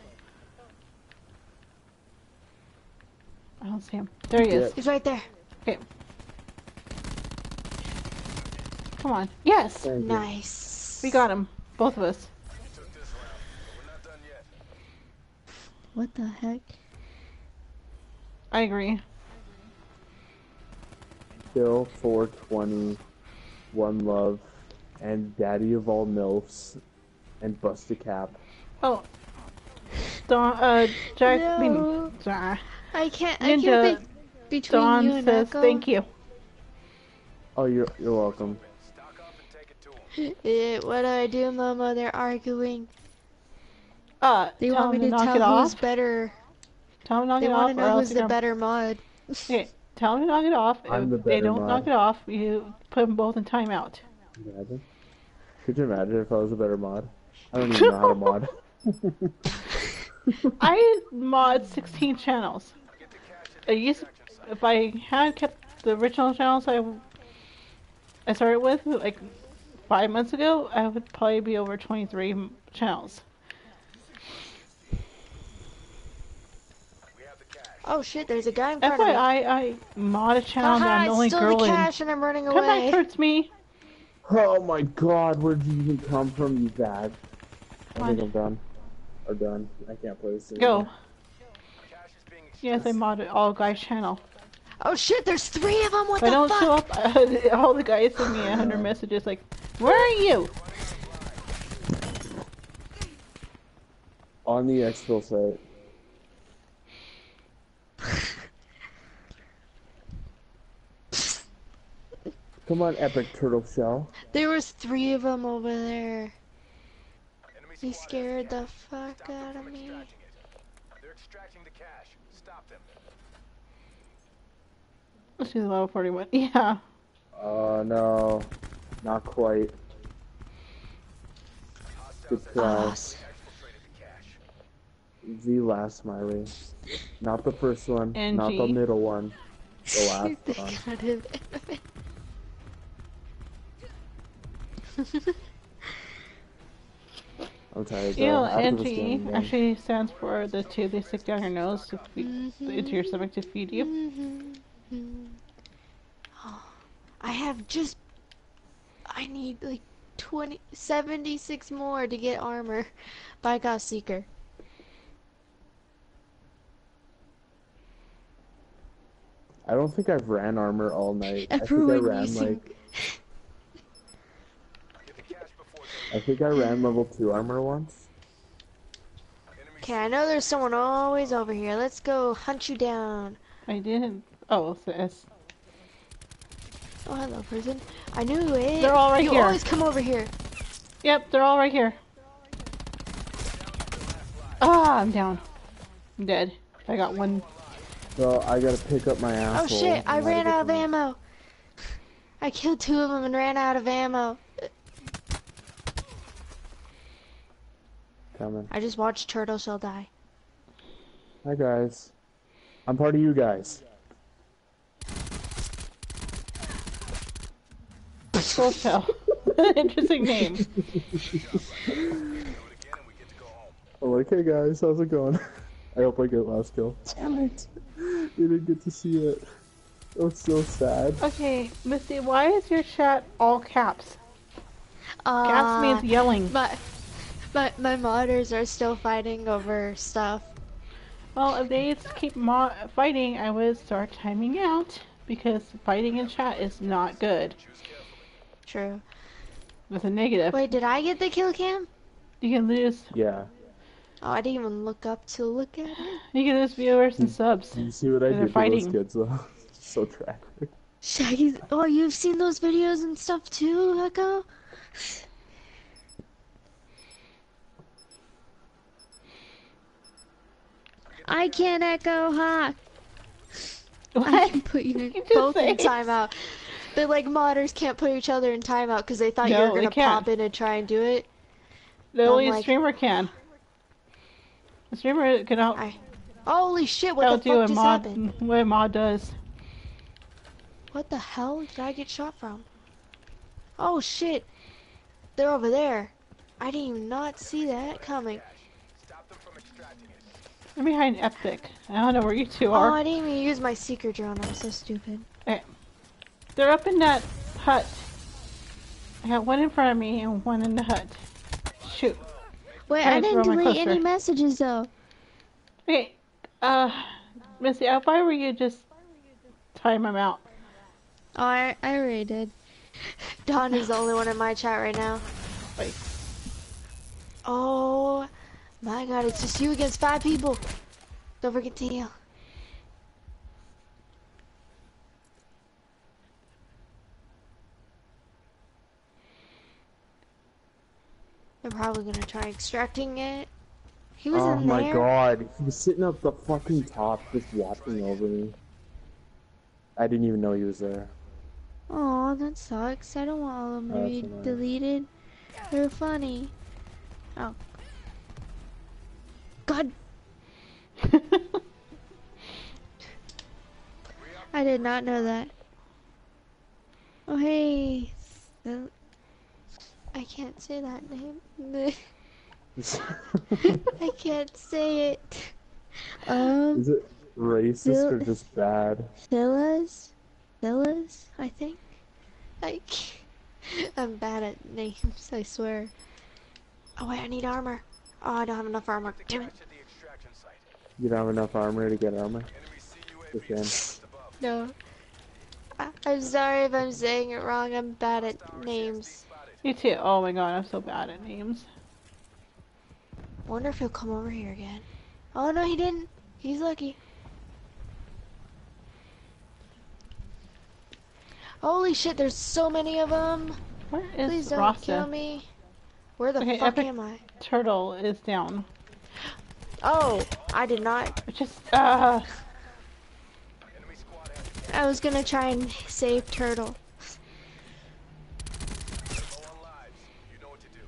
I don't see him. There he is. He's right there. Okay. Come on. Yes! Nice. We got him. Both of us. Took this round. We're not done yet. What the heck? I agree. Kill 420, One Love, and Daddy of All MILFs, and Bust a Cap. Oh. Don, uh, Jack, I mean, No. uh, I can't. I Ninja, can't be between you Dawn and says Echo. thank you. Oh, you're you're welcome. Stock up and take it to 'em. Eh, what do I do, Mama? They're arguing. Uh, They want me to to knock it tell who's off. better. Tell him to knock They it want off, to or know else who's you're the gonna... better mod. Okay, tell him to knock it off. I'm if the they don't mod. knock it off, you put them both in timeout. Imagine. Could you imagine if I was a better mod? I don't even know how to mod. I mod 16 channels. I used, if I had kept the original channels I, I started with like five months ago, I would probably be over 23 channels. We have the cash. Oh shit, there's a guy in front of me. FYI, I mod a channel oh, that I'm the I only girl the in. cash and I'm running Come back away. towards me. oh my god, where'd you even come from, you bag? I think. I'm done. Or done. I can't play this Go. anymore. Cash Yes, I modded all guys channel. Oh shit, there's three of them. What If I the don't fuck? show up, all the guys send me a hundred messages like, "Where are you?" On the exfil site. Come on, Epic Turtle Shell. There was three of them over there. Enemy He scared the fuck Stop out of me. extracting it. They're extracting the cash. Stop them. She's level forty-one. Yeah. Oh no, not quite. Good try. Ah, s- Exfiltrated the cash. The last Smiley. Not the first one, not the middle one. The last they one. got him. I'm tired. You know, though. NG game, actually stands for the tube they stick down your nose to feed, Mm-hmm. into your stomach to feed you. Mhm. Oh, I have just. I need like 20, 76 more to get armor. By God Seeker. I don't think I've ran armor all night. I think I ran like Get the cash before they I think I ran level two armor once. Okay, I know there's someone always over here. Let's go hunt you down. I didn't. Oh, it's this. Oh, hello, person. I knew it. They're all right you here. always come over here. Yep, they're all right here. Ah, I'm down. I'm dead. I got one. So I gotta pick up my Oh shit, I ran out of go. ammo. I killed two of them and ran out of ammo. Coming. I just watched Turtle Shell die. Hi guys. I'm part of you guys. Full shell. Interesting name. do it again and we get to go home. I'm like, hey guys, how's it going? I hope I get last kill. Damn it! You didn't get to see it. Oh, it's so sad. Okay, Misty, why is your chat all caps? Uh, Caps means yelling. my, my, my modders are still fighting over stuff. Well, if they keep mo- fighting, I would start timing out. because fighting in chat is not good. True. With a negative. Wait, did I get the kill cam? You can lose. Yeah. Oh, I didn't even look up to look at it. You can lose viewers and subs. You see what I They're did to fighting. those kids though? so tragic. Shaggy. Oh, you've seen those videos and stuff too, Echo? I can't echo, huh? I can put you You both in say- timeout. But like modders can't put each other in timeout because they thought you were gonna pop in and try and do it. The I'm only like- streamer can. A streamer can help. I. Holy shit! What the fuck just mod. happened? What mod does. What the hell did I get shot from? Oh shit! They're over there. I didn't even not see that coming. Stop them from extracting it. I'm behind Epic. I don't know where you two are. Oh, I didn't even use my seeker drone. I'm so stupid. Okay. They're up in that hut. I got one in front of me and one in the hut. Shoot. Wait, Try I didn't delete any messages though. Okay. Uh, Missy, why were you just time them out? Oh, I, I already did. Don is the only one in my chat right now. Wait. Oh my god, it's just you against five people. Don't forget to heal. They're probably gonna try extracting it. He was Oh in there. Oh my god, he was sitting up the fucking top, just watching over me. I didn't even know he was there. Oh, that sucks. I don't want all of them to be deleted. They're funny. Oh. God, I did not know that. Oh, hey. Sil- I can't say that name. I can't say it. Um, Is it racist or just bad? Villas? Villas, I think. I. I'm bad at names, I swear. Oh wait, I need armor. Oh, I don't have enough armor. Damn it. Crash at the extraction site. You don't have enough armor to get armor? Enemy CUAV Good just above. No. I- I'm sorry if I'm saying it wrong. I'm bad at names. You too. Oh my god, I'm so bad at names. Wonder if he'll come over here again. Oh no, he didn't. He's lucky. Holy shit, there's so many of them. Where Please don't kill me. Where the Okay, fuck am I? Turtle is down. Oh, I did not. Just, uh, Enemy squad has I was gonna try and save Turtle. low on lives. You know what to do.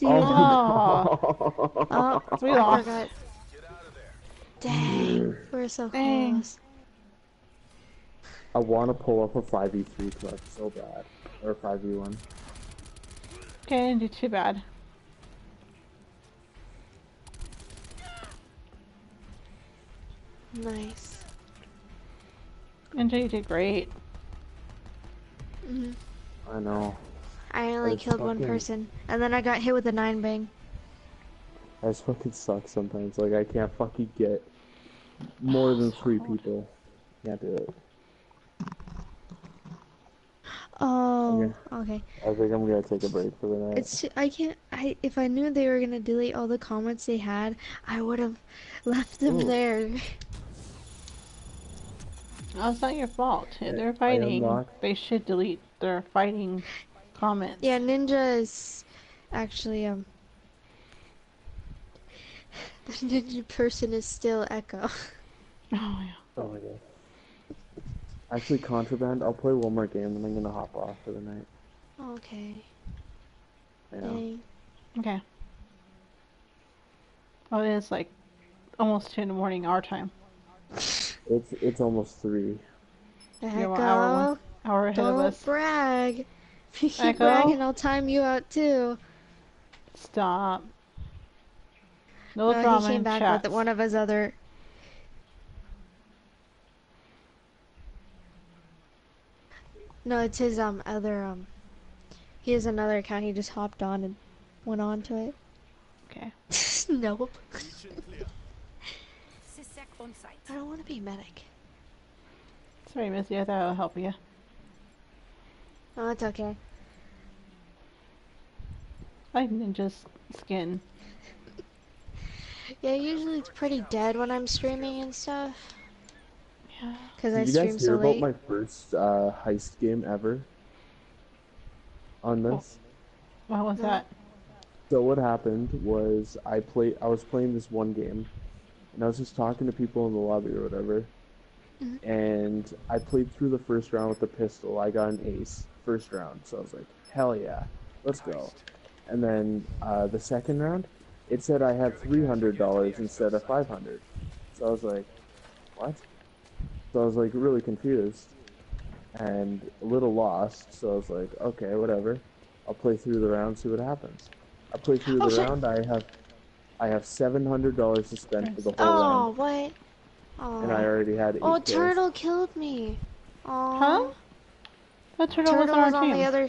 See you. oh, Oh, we I lost. forgot. Get out of there. Dang, we're so Dang. close. I want to pull up a 5v3 clutch so bad. Or 5v1. Okay, I didn't do too bad. Nice. Ninja, you did great. hmm I know. I only That's killed one person, and then I got hit with a nine bang. I just fucking suck sometimes. Like, I can't fucking get more than three oh, people. Can't do it. oh, okay. I think I'm gonna take a break for the night. It's I can't. I if I knew they were gonna delete all the comments they had, I would have left them Ooh. there. Oh, it's not your fault. If I- I they're fighting. unlocked- They should delete their fighting comments. Yeah, Ninja is actually um. The ninja person is still Echo. Oh, yeah. Oh my god. Actually, Contraband, I'll play one more game and then I'm gonna hop off for the night. Okay. Yeah. Dang. Okay. Oh, it is like almost two in the morning our time. It's it's almost three. Yeah, well, hour Echo, Hour ahead don't us. brag. If you keep Echo? bragging, I'll time you out too. Stop. No Oh, drama he came back chat. with one of his other. No, it's his um other um. He has another account. He just hopped on and went on to it. Okay. nope. Mission clear. Sisek on site. I don't want to be medic. Sorry, Missy. I thought I'd help you. Oh, it's okay. I ninja skin. Yeah, usually it's pretty dead when I'm streaming and stuff. Yeah. Because I Did you stream guys hear so about late. my first uh, heist game ever? On this. What was No. that? So what happened was I play I was playing this one game and I was just talking to people in the lobby or whatever. Mhm. And I played through the first round with the pistol. I got an ace first round. So I was like, "Hell yeah. Let's go." And then uh, the second round, it said I had $300 instead of 500. So I was like, "What?" So I was like really confused and a little lost. So I was like, "Okay, whatever. I'll play through the round, see what happens." I play through Oh, the shit. round. I have, I have seven hundred dollars to spend for the whole Oh, round, what? Oh, and I already had eight oh kills. Turtle killed me. Oh, Huh? That turtle, Turtle was on was our on team. the other.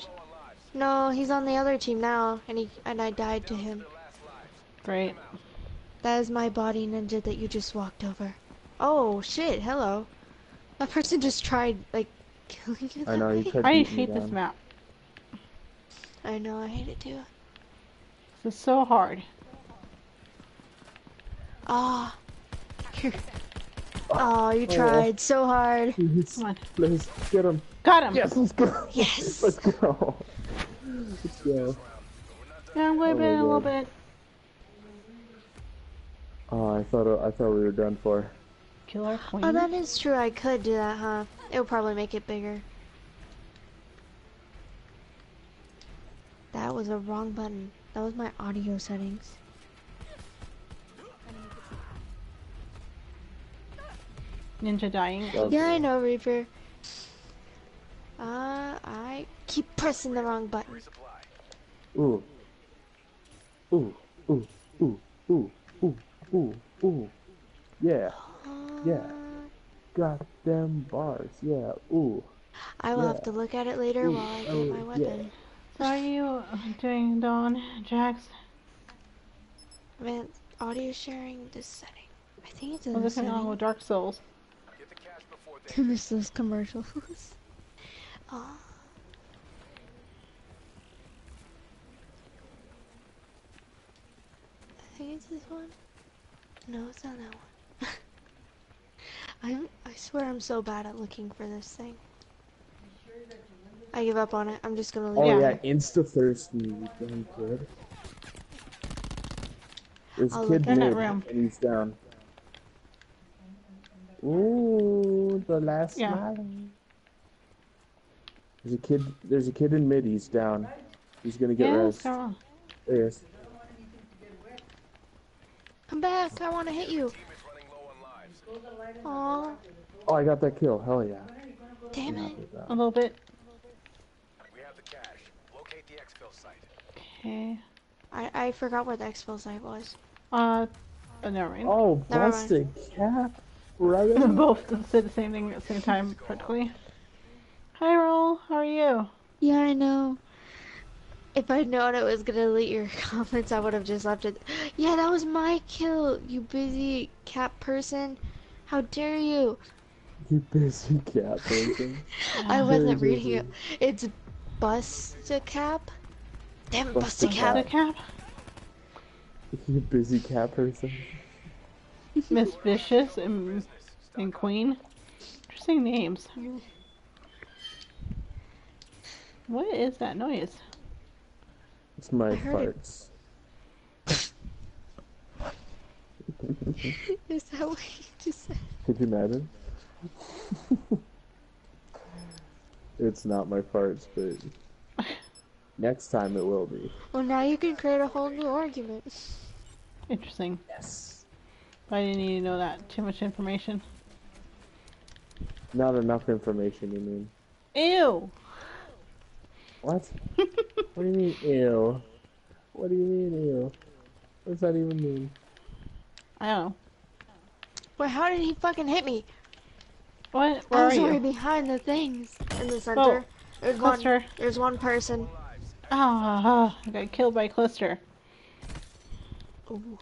No, he's on the other team now, and he and I died to him. Great. That is my body ninja that you just walked over. Oh shit! Hello. That person just tried like killing you. I know, he way? tried I beating me hate this map. I know. I hate it too. This is so hard. Ah. oh, Oh, you oh. tried so hard. Please, Come on. please get him. Got him. Yes, let's go. Yes. let's go. Let's go. Yeah, I'm going Oh to my bed in a little bit. Oh, I thought I thought we were done for. Killer queen. Oh, that is true. I could do that, huh? It would probably make it bigger. That was a wrong button. That was my audio settings. Ninja dying. Yeah, I know, Reaper. Uh, I keep pressing the wrong button. Ooh. Ooh, ooh, ooh, ooh, ooh, ooh, ooh. Yeah. Yeah. Uh. Got them bars. Yeah, ooh. I will yeah. have to look at it later ooh. while I get oh, my weapon. Yeah. So are you doing, Dawn, Jax? I audio sharing, this setting. I think it's in well, the setting. Dark Souls. Get the cash before they miss those commercials. oh. I think it's this one. No, it's not that one. I'm. I swear I'm so bad at looking for this thing. I give up on it. I'm just gonna leave Oh it. yeah, insta thirsty, you damn kid. There's I'll a look kid in that room. and he's down. Ooh, the last Yeah. smile. There's a kid. There's a kid in mid. He's down. He's gonna get yeah, res. what's on? There he is. Come back! I want to hit you. team is running low on lives. Aw, Oh, I got that kill. Hell yeah. damn it. happy with that. A little bit. We have the cash. Locate the exfil site. Okay. I I forgot what the exfil site was. Uh, oh, never mind. Oh, Never mind. busted cap, brother. Both said the same thing at the same time, practically. Hi, Roll. How are you? Yeah, I know. If I'd known it was gonna delete your comments, I would have just left it. Yeah, that was my kill, you busy cat person. How dare you? you busy cat person. I wasn't reading it. It's Busta Cap. Damn it, Busta Busta Cap. The Cap. cap. you busy cat person. Miss Vicious and, and Queen. Interesting names. What is that noise? It's my I heard it. farts. Is that what you just said? Could you imagine? it's not my farts, but next time it will be. Well, now you can create a whole new argument. Interesting. Yes. I didn't need to know that. Too much information. Not enough information, you mean? Ew! What? what do you mean, ew? What do you mean, ew? What does that even mean? I don't know. Wait, how did he fucking hit me? What? Where I are was already you? behind the things in the center. there's one. There's one person. Ah, I got killed by Cluster. Ooh.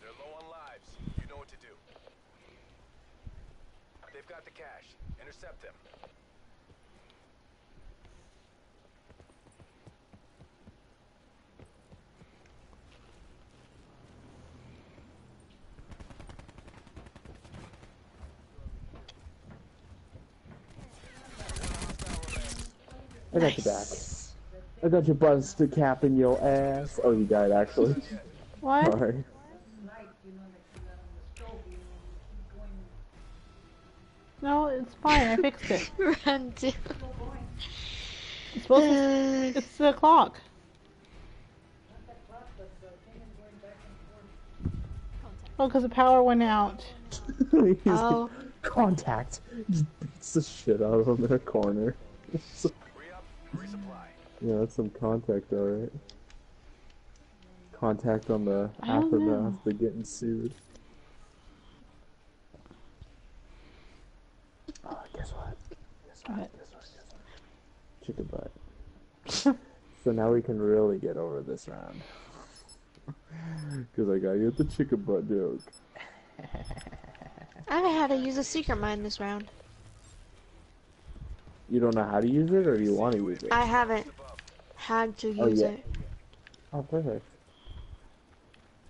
They're low on lives. You know what to do. They've got the cash. Intercept them. I got your back. I got your buster cap in your ass. Oh, you died actually. What? Sorry. No, it's fine. I fixed it. Run to. It's supposed to. Uh, It's the clock. Oh, because the power went out. Oh, contact. Just beats the shit out of him in a corner. Re-up, resupply. yeah, that's some contact, alright. Contact on the aftermath know. of getting sued. Oh, guess what? Guess what? What? Guess what? Guess what? Chicken butt. so now we can really get over this round. Because I got you at the chicken butt joke. I haven't had to use a seeker mine this round. You don't know how to use it, or you want to use it? I haven't had to Oh, use yeah. it. Oh, perfect.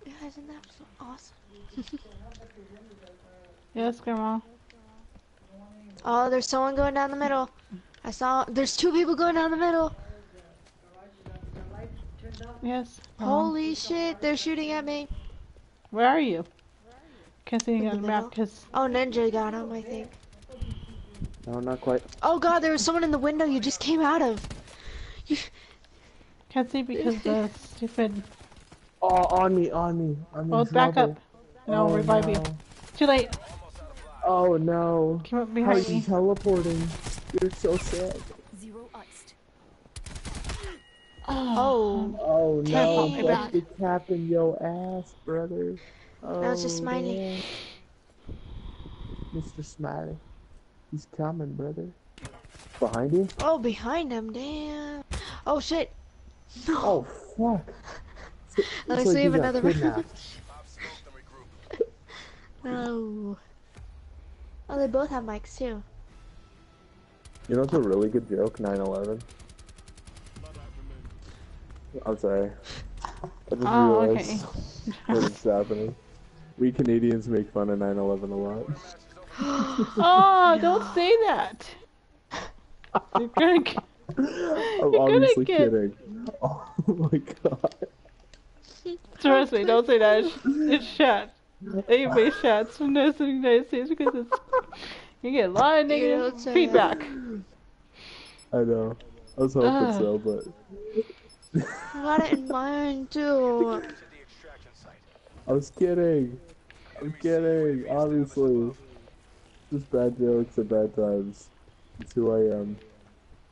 Yeah, isn't that so awesome? Yes, Grandma. Oh, there's someone going down the middle. I saw. There's two people going down the middle. Yes. Grandma. Holy shit! They're shooting at me. Where are you? Can't see you on the the map because Oh, Ninja got him, I think. No, not quite. Oh god, there was someone in the window you just came out of. You, can't see because the stupid. Oh, on me, on me. I'm Oh, in back up. No, oh, revive you. Too late. Oh no. Came up How are behind you me. teleporting? You're so sick. Zero iced. oh, Oh, oh no, Dang. that's the cap in your ass, brother. Oh, That was just oh, Smiley. damn. Mr. Smiley. He's coming, brother. Behind you? oh, behind him, damn. Oh shit. No. Oh, fuck. It's Let me like see if another smoke. No. Oh, they both have mics too. You know what's a really good joke? 9-11. I'm sorry. I just Oh, realized that it's happening. We Canadians make fun of 9-11 a lot. Oh, don't say that. You're gonna. g- I'm You're gonna obviously get- kidding. Oh my god. Trust me, don't say that. It's, it's shut. Anybody shuts from this in the United States because it's. You get a lot of negative say feedback. I know. I was hoping Ah. so, but I got it in mine too. To the extraction site. I was kidding. I'm kidding, obviously. Just bad jokes at bad times. It's who I am.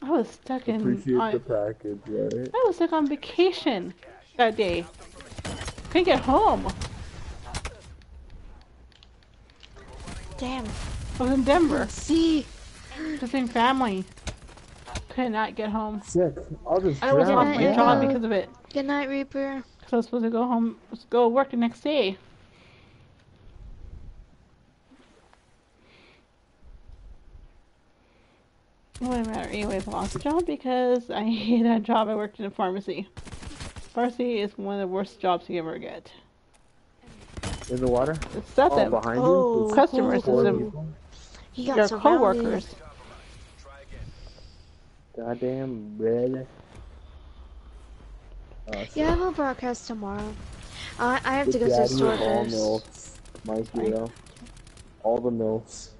I was stuck in. Appreciate on- the package, right? I was stuck on vacation that day. Couldn't get home. Damn. I was in Denver, See. The same family. Could not get home. Sick. I'll just I was drown. off my Yeah. job because of it. Good night, Reaper. Because I was supposed to go home, go work the next day. It wouldn't matter anyways. I lost the job because I hate that job. I worked in a pharmacy. Pharmacy is one of the worst jobs you ever get. In the water? It's not Oh, them. behind Oh, you? It's Customers four is a- people? He got Your surrounded. coworkers. Try. Goddamn, brother. Oh, sick. Yeah, uh, I have a broadcast tomorrow. I I have The to go to the daddy store of all first. milfs. My hero. All the milfs.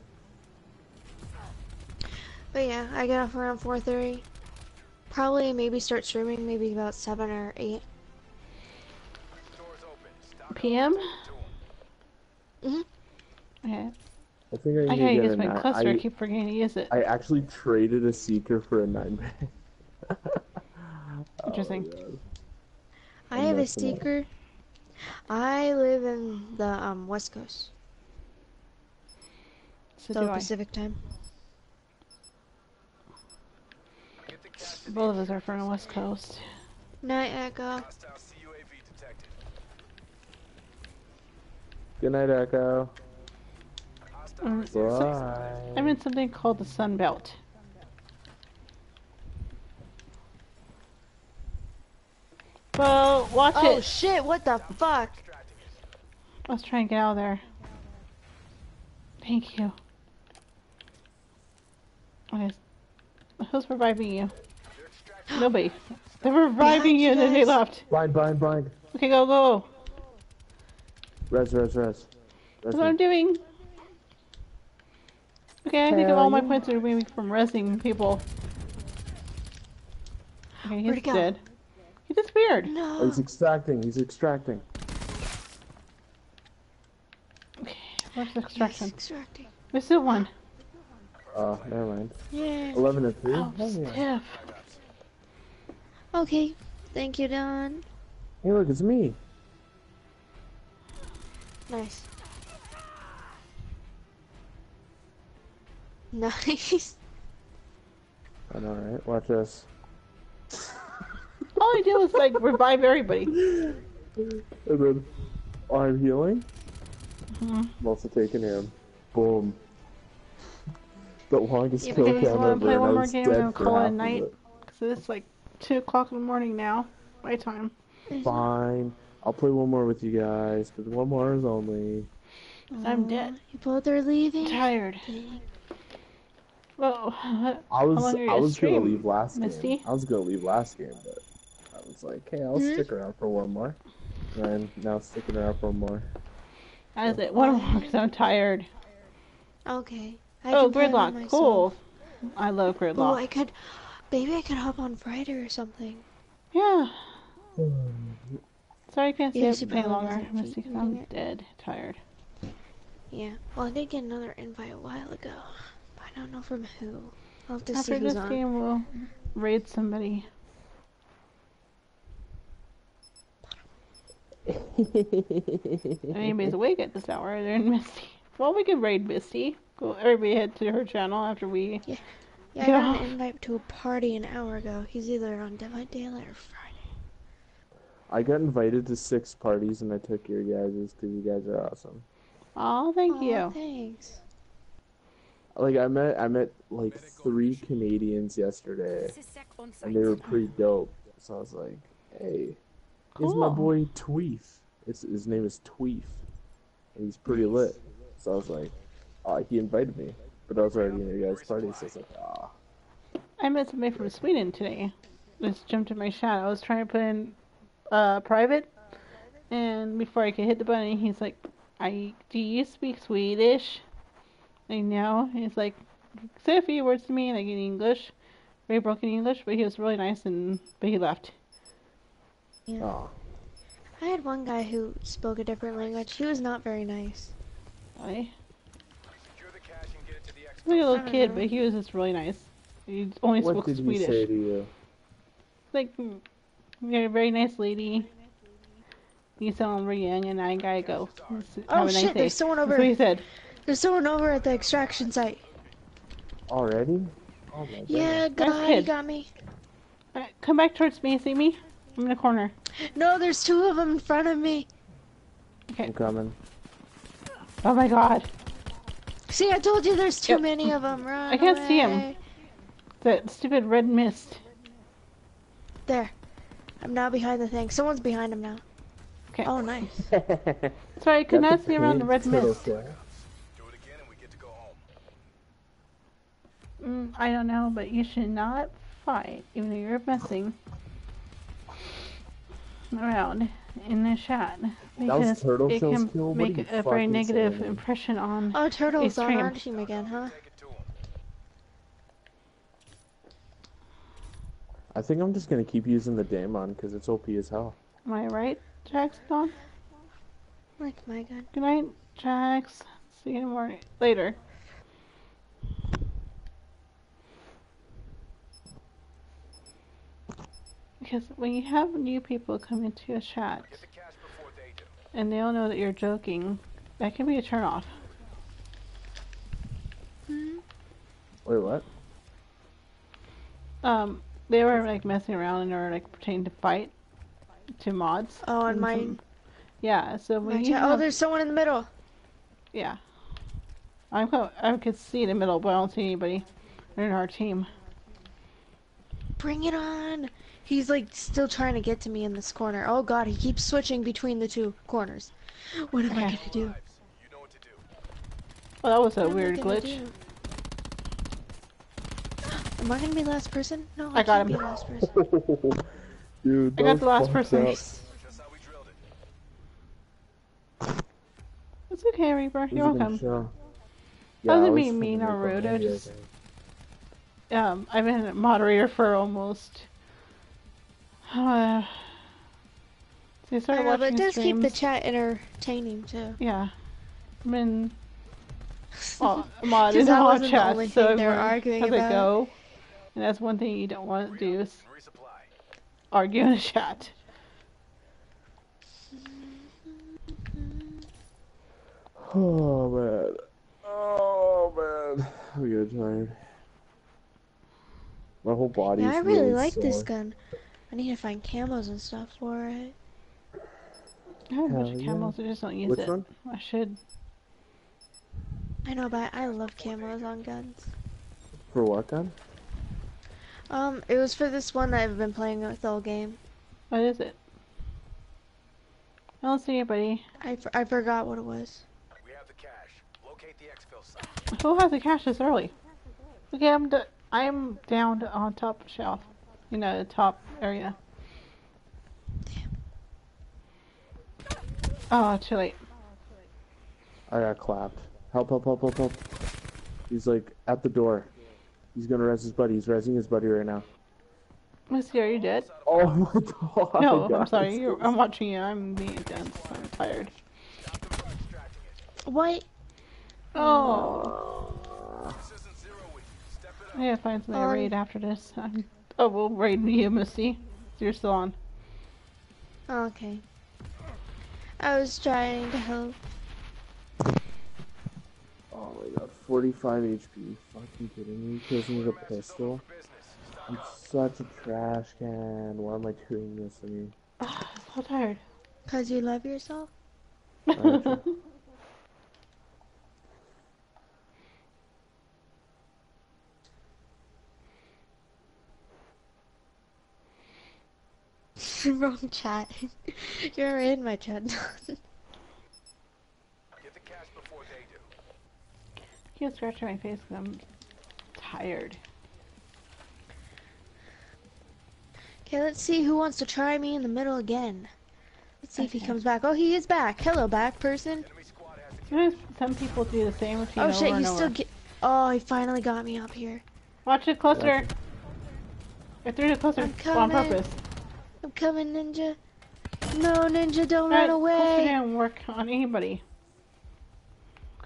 But yeah, I get off around 4:30. Probably maybe start streaming maybe about seven or eight. Doors open. Stock PM? Mhm. Okay. I think I I need gotta get use a my nine. cluster. I, I, keep forgetting to use it. I actually traded a seeker for a nine bang. Interesting. Oh, I have a seeker. up. I live in the um West Coast, So so do I. Pacific time. Get the cash to the Both of us are from the West Coast. Night Echo. hostile CUAV detected. Good night, Echo. Um, Bye. I'm in something called the Sun Belt. Well, watch Oh it. shit! What the fuck? Let's try and get out of there. Thank you. Okay. Who's reviving you? Nobody. They're reviving you you and then they left. Blind, blind, blind. Okay, go, go. Res, res, res. Res That's what I'm doing. Okay, I think Hell all my yeah. points are maybe from resing people. Okay, Where'd he's he go? dead. He disappeared. Oh, No. he's extracting. He's extracting. Okay, where's the Yes, extraction? extracting. We still one. Oh, never mind. Yeah. 11 and 3? Oh, Hell yeah. Okay. Thank you, Don. Hey, look, it's me. Nice. Nice. I know, right? Watch this. All I did was like revive everybody. And then, oh, I'm healing. Mhm. I'm also taking him. Boom. The longest Yeah, kill because count wanna play and one more was game dead and for call it a half of night? it. Because it's like 2 o'clock in the morning now. My time. Fine. I'll play one more with you guys, but one more is only. I'm dead. You both are leaving. Tired. Dang. Well, I was long are you I gonna was gonna leave last Misty? game. I was gonna leave last game, but I was like, hey, I'll Hmm? stick around for one more. And I'm now sticking around for one more. that is it. One more because I'm tired. Okay. I Oh, can play by Gridlock. Cool. I love gridlock. Oh, I could. Maybe I could hop on Friday or something. Yeah. Hmm. Sorry I can't Yeah, stay up any longer. wasn't Misty, 'cause feeling I'm it. dead. Tired. Yeah. Well, I did get another invite a while ago. But I don't know from who. I'll have to see After this game, we'll raid somebody. If anybody's awake at this hour, they're in Misty. Well, we could raid Misty. Go, everybody head to her channel after we. Yeah, Yeah, I Yeah. got an invite to a party an hour ago. He's either on Dead by Daylight or Friday. I got invited to six parties, and I took your guys's because you guys are awesome. Oh, thank Aw, you. Thanks. Like I met I met like three Canadians yesterday, and they were pretty dope. So I was like, hey, cool. here's my boy Tweef. It's, his name is Tweef, and he's pretty lit. So I was like, uh, he invited me, but I was already in your guys' party, so I was like, ah. I met somebody from Sweden today. Just jumped in my chat. I was trying to put in uh, private, and before I could hit the button, he's like, "I do you speak Swedish?" I know. He's like, say a few words to me, like in English, very broken English, but he was really nice, and but he left. Oh, I had one guy who spoke a different language. He was not very nice. I, Secure the cache and get it to the expo. he's like a I little kid, know. but he was just really nice. He only what spoke did he Swedish. say to you? Like, mm, you're a very nice lady. You sound very young, and I gotta go. Oh a nice shit, day. there's someone That's over. what he said. There's someone over at the extraction site. Already? Oh my god. Yeah, Nice guy kid. got me. Alright, come back towards me. See me? I'm in the corner. No, there's two of them in front of me. I'm coming. Oh my god. See, I told you there's too Yep. many of them. Run I can't see away. That stupid red mist. There. I'm now behind the thing. Someone's behind him now. Okay. Oh, nice. Sorry, I could Got not see around the red mist. flag. Do it again and we get to go home. Mm, I don't know, but you should not fight, even though you're messing around in the chat. That was Because Turtle it Shell's can kill? What make a very negative saying? impression on. Oh, Turtle's on our Extreme. team again, huh? Take it to him. I think I'm just gonna keep using the Daemon because it's OP as hell. Am I right, Jackson? Like my gun. Good night, Jax. See you in the morning. Later. Because when you have new people come into a chat Get the cache before they do. And they all know that you're joking, that can be a turnoff. Wait, what? Um, they were like messing around and were like pretending to fight to mods. Oh, and and my, some- Yeah, so when my you chat. Oh, there's someone in the middle. yeah. I'm co- I could see the middle, but I don't see anybody in our team. Bring it on! He's like still trying to get to me in this corner. Oh god, he keeps switching between the two corners. What am I gonna do? Lives. You know what to do. Well, that was a What weird glitch. do? Am I gonna be last person? No, I I, got can't him. be last person. Dude, I got the last person. up. Just how we drilled it. It's okay, Reaper. You're was a good welcome. show. I wasn't it was being mean or rude, I funny, just- Um, I've been a moderator for almost. Uh, see, I I know, but watching it does keep the chat entertaining too. Yeah. I've been well, a mod 'Cause in that all wasn't the chats, so thing they were everyone arguing has about. a go. And that's one thing you don't want to do is resupply. argue in a chat. Oh man. Oh man. I'm getting tired. My whole body Yeah, is I really like sore. this gun. I need to find camos and stuff for it. I have a bunch of Hell yeah. camels, I just don't use Which it. one? I should. I know, but I love camos on guns. For what gun? Um, it was for this one that I've been playing with all game. What is it? I don't see anybody. I, f- I forgot what it was. We have the cash. Locate the exfil site. Who has the cash this early? Okay, I'm d- I'm down on top shelf. You know, the top area. Oh, too late. I got clapped. Help, help, help, help, help. He's like at the door. He's gonna res his buddy. He's resing his buddy right now. Missy, are you dead? Oh my god. No, I'm sorry. You're, I'm watching you. I'm being intense. I'm tired. What? Oh, This isn't zero week. Step it I gotta find something to Um, raid after this. I'm, oh, we'll raid you, Missy. You're still on. Oh, okay. I was trying to help. Oh my god, 45 HP. Fucking kidding me? Kills me with a pistol. I'm such a trash can. Why am I doing this to me? Ah, I'm so tired. Cause you love yourself? Wrong chat. You're in my chat. Get the cash before they do. Keep scratching my face because I'm tired. okay, let's see who wants to try me in the middle again. Let's see if he comes back. Oh, he is back. Hello, back person. Enemy squad has the You know, some people do the same routine Oh shit, and he's still get. Oh, he finally got me up here. Watch it closer. I threw it closer I'm on purpose. I'm coming, ninja. No, ninja, don't Alright, run Closer away. down work on anybody.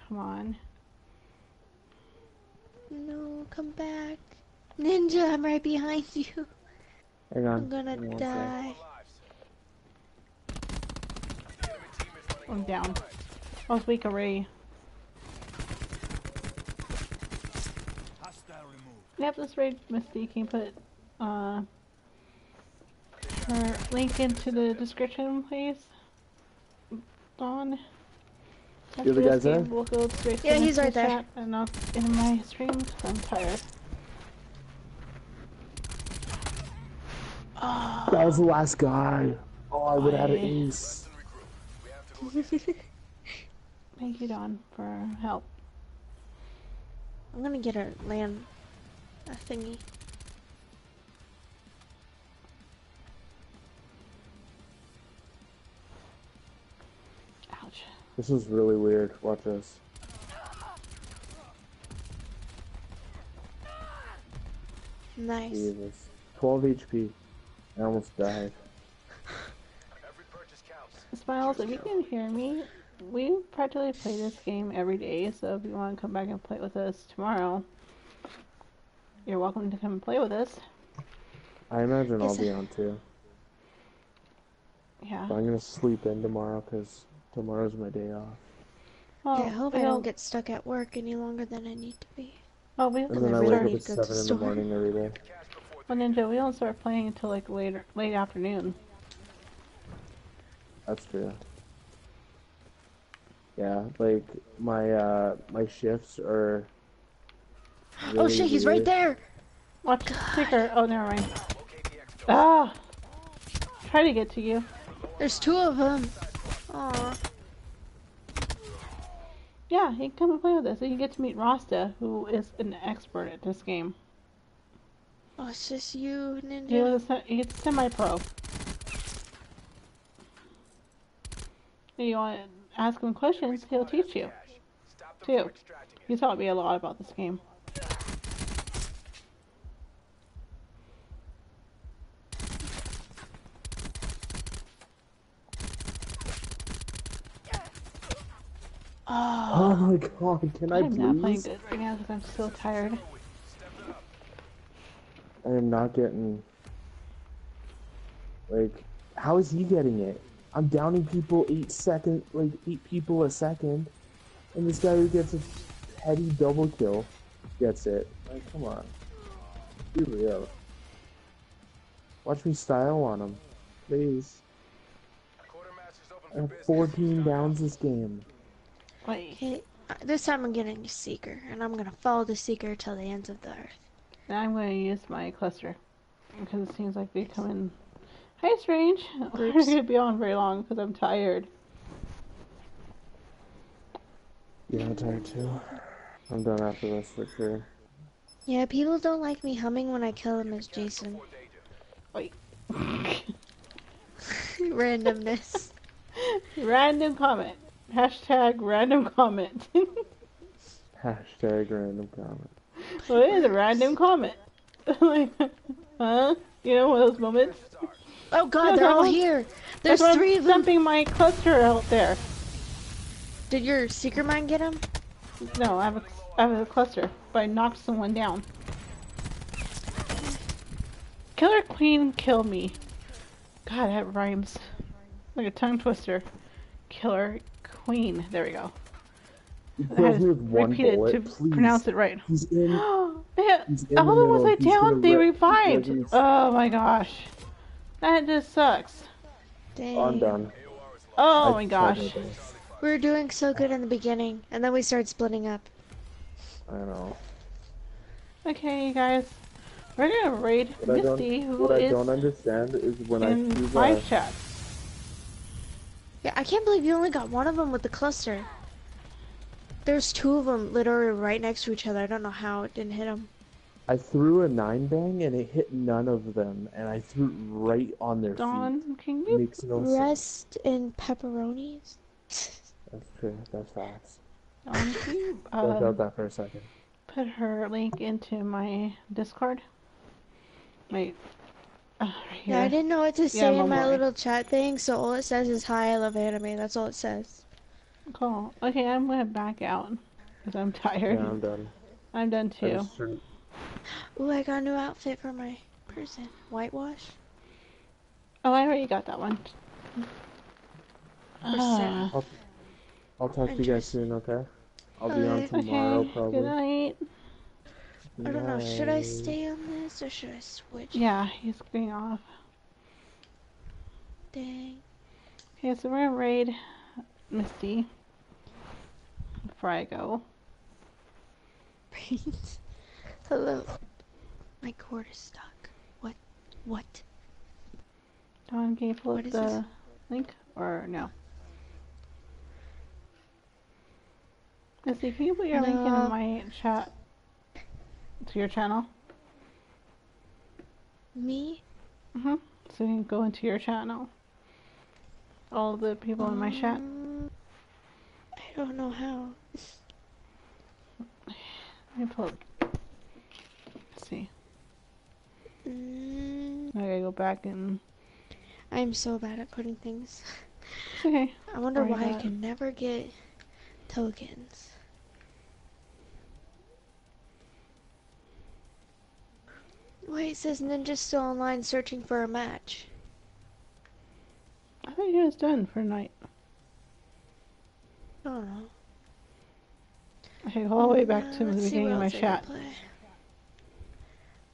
Come on. No, come back. Ninja, I'm right behind you. Hang on. I'm gonna Give one die. lives. The enemy team is running I'm down. I was weak already. Hostile. Yep, this raid Misty can put uh her link into the description, please. Don? After the this guys there? We'll go straight Yeah, the he's right there. And I'll in my stream 'cause I'm tired. Oh, That was the last guy. Oh, I would have had an Why? ace. We have to go again. thank you, Don, for help. I'm gonna get a land a thingy. This is really weird. Watch this. Nice. Jesus. 12 HP. I almost died. Every purchase counts. Smiles, if you can hear me, we practically play this game every day, so if you want to come back and play with us tomorrow, you're welcome to come and play with us. I imagine I'll be on too. Yeah. But I'm gonna sleep in tomorrow because tomorrow's my day off. Well, yeah, I hope I we'll- don't get stuck at work any longer than I need to be. Well, we And don't then I really wake up at to go to 7 in the morning every day. The cash before well, Ninja, we don't start playing until like later, late afternoon. That's true. Yeah, like my uh my shifts are. oh really shit, he's right there. Watch Seeker. Oh, never mind. Ah! Try to get to you. There's two of them. Yeah, he can come and play with us. And you get to meet Rasta, who is an expert at this game. Oh, it's just you, He Ninja. was a, he's semi-pro. You want to ask him questions, he'll teach you. Too. them Two. from extracting it. He taught me a lot about this game. My god, can I I'm not playing good right now because I'm so tired. I am not getting. Like, how is he getting it? I'm downing people eight second, like eight people a second, and this guy who gets a heady double kill gets it. Like, come on, be real. Watch me style on him, please. Quartermaster's I have 14 downs this game. Wait, Okay, this time I'm getting a seeker, and I'm gonna follow the seeker till the ends of the earth. now I'm going to use my cluster because it seems like they come in. Hi, Strange. We're Groups. going to be on very long because I'm tired. Yeah, I'm tired too. I'm done after this for sure. Yeah, people don't like me humming when I kill them as Jason. Wait. Randomness. random comment. Hashtag random comment. Hashtag random comment. well, it is a random comment. like, huh? You know, one of those moments. Oh god, they're all here. There's That's why three I'm of them. dumping my cluster out there. Did your seeker mine get him? No, I have a, I have a cluster, but I knocked someone down. Killer Queen kill me. God, that rhymes. Like a tongue twister. Killer Queen. There we go. He I kills had me to with one bullet, to please. pronounce it right. He's in. Man, He's in all the the ones. I He's downed, they revived. Oh my gosh. That just sucks. Dang. I'm done. Oh I my gosh. We were doing so good in the beginning, and then we started splitting up. I know. Okay, you guys. We're gonna raid What Misty, who what I don't understand is when I in choose live a, chat. Yeah, I can't believe you only got one of them with the cluster. There's two of them literally right next to each other. I don't know how it didn't hit them. I threw a nine bang and it hit none of them, and I threw it right on their feet. Dawn, can you Makes no sense. Rest in pepperonis. That's true. That's facts. Dawn, can you Think about um, that for a second. put her link into my Discord? Wait. Uh, right. Yeah, I didn't know what to say I'm in my worried. little chat thing, so all it says is "Hi, I love anime." That's all it says. Cool. Okay, I'm gonna back out because I'm tired. Yeah, I'm done. I'm done too. just Ooh, I got a new outfit for my person. Whitewash. Oh, I already got that one. Sarah. Ah, I'll talk to you guys soon, okay? I'll be on Okay. tomorrow okay. probably. Good night. I don't know. Should I stay on this or should I switch? Yeah, he's getting off. Dang. Okay, so we're gonna raid Misty before I go. Hello. My cord is stuck. What? What? Dawn, can you pull What up the this? link or no? Misty, can you put your link in my chat to your channel? Me? Mm-hmm. So you can go into your channel. All the people in my chat. Um, I don't know how. Let me pull up. Let's see. Mm, I gotta go back and. I'm so bad at putting things. Okay. I wonder why I can never get tokens. Wait, it says Ninja's still online searching for a match. I think he was done for night. I don't know. Okay, all the way back to uh, the beginning of my chat.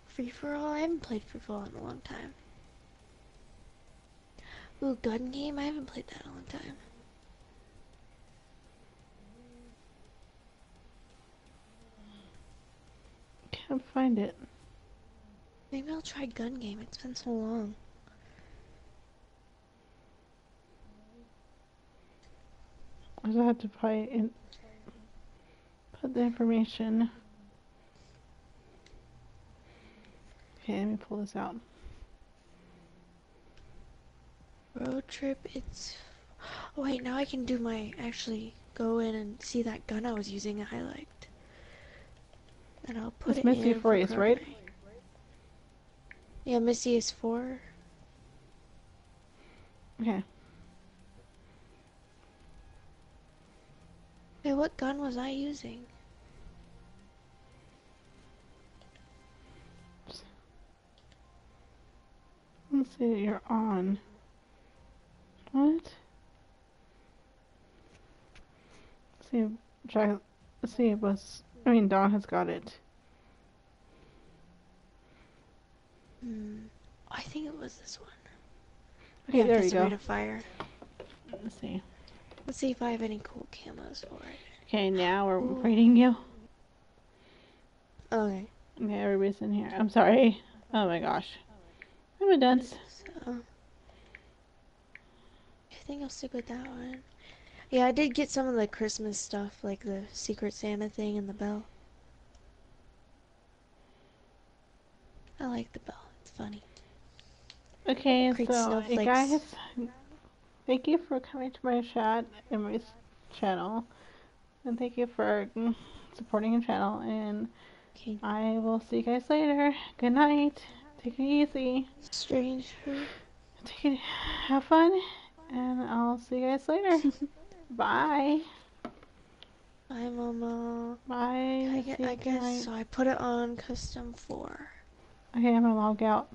Free for all? I haven't played free for all in a long time. Ooh, gun game? I haven't played that in a long time. Can't find it. Maybe I'll try gun game. It's been so long. I just have to put in, put the information. Okay, let me pull this out. Road trip. It's. Oh wait, now I can do my actually go in and see that gun I was using I liked. And I'll put It's it Misty in for Freeze, right? Yeah, Misty is four. Okay. Hey, what gun was I using? Let's see that you're on. What? Let's see if Jack. Let's see if us. I mean, Dawn has got it. Hmm. I think it was this one. Okay, yeah, there that's you go. rate of fire. Let's see. Let's see if I have any cool camos for it. Okay, now we're Ooh. rating you. Okay. Okay, everybody's in here. I'm sorry. Oh my gosh. I'm a dunce. So, I think I'll stick with that one. Yeah, I did get some of the Christmas stuff, like the Secret Santa thing and the bell. I like the bell. Funny. Okay, so guys, thank you for coming to my chat and my channel, and thank you for mm, supporting the channel. And Okay. I will see you guys later. Good night. Take it easy. Strange. Take it. Have fun, and I'll see you guys later. Bye. Bye, Mama. Bye. I, you I guess so. I put it on custom four. Okay, I'm gonna log out.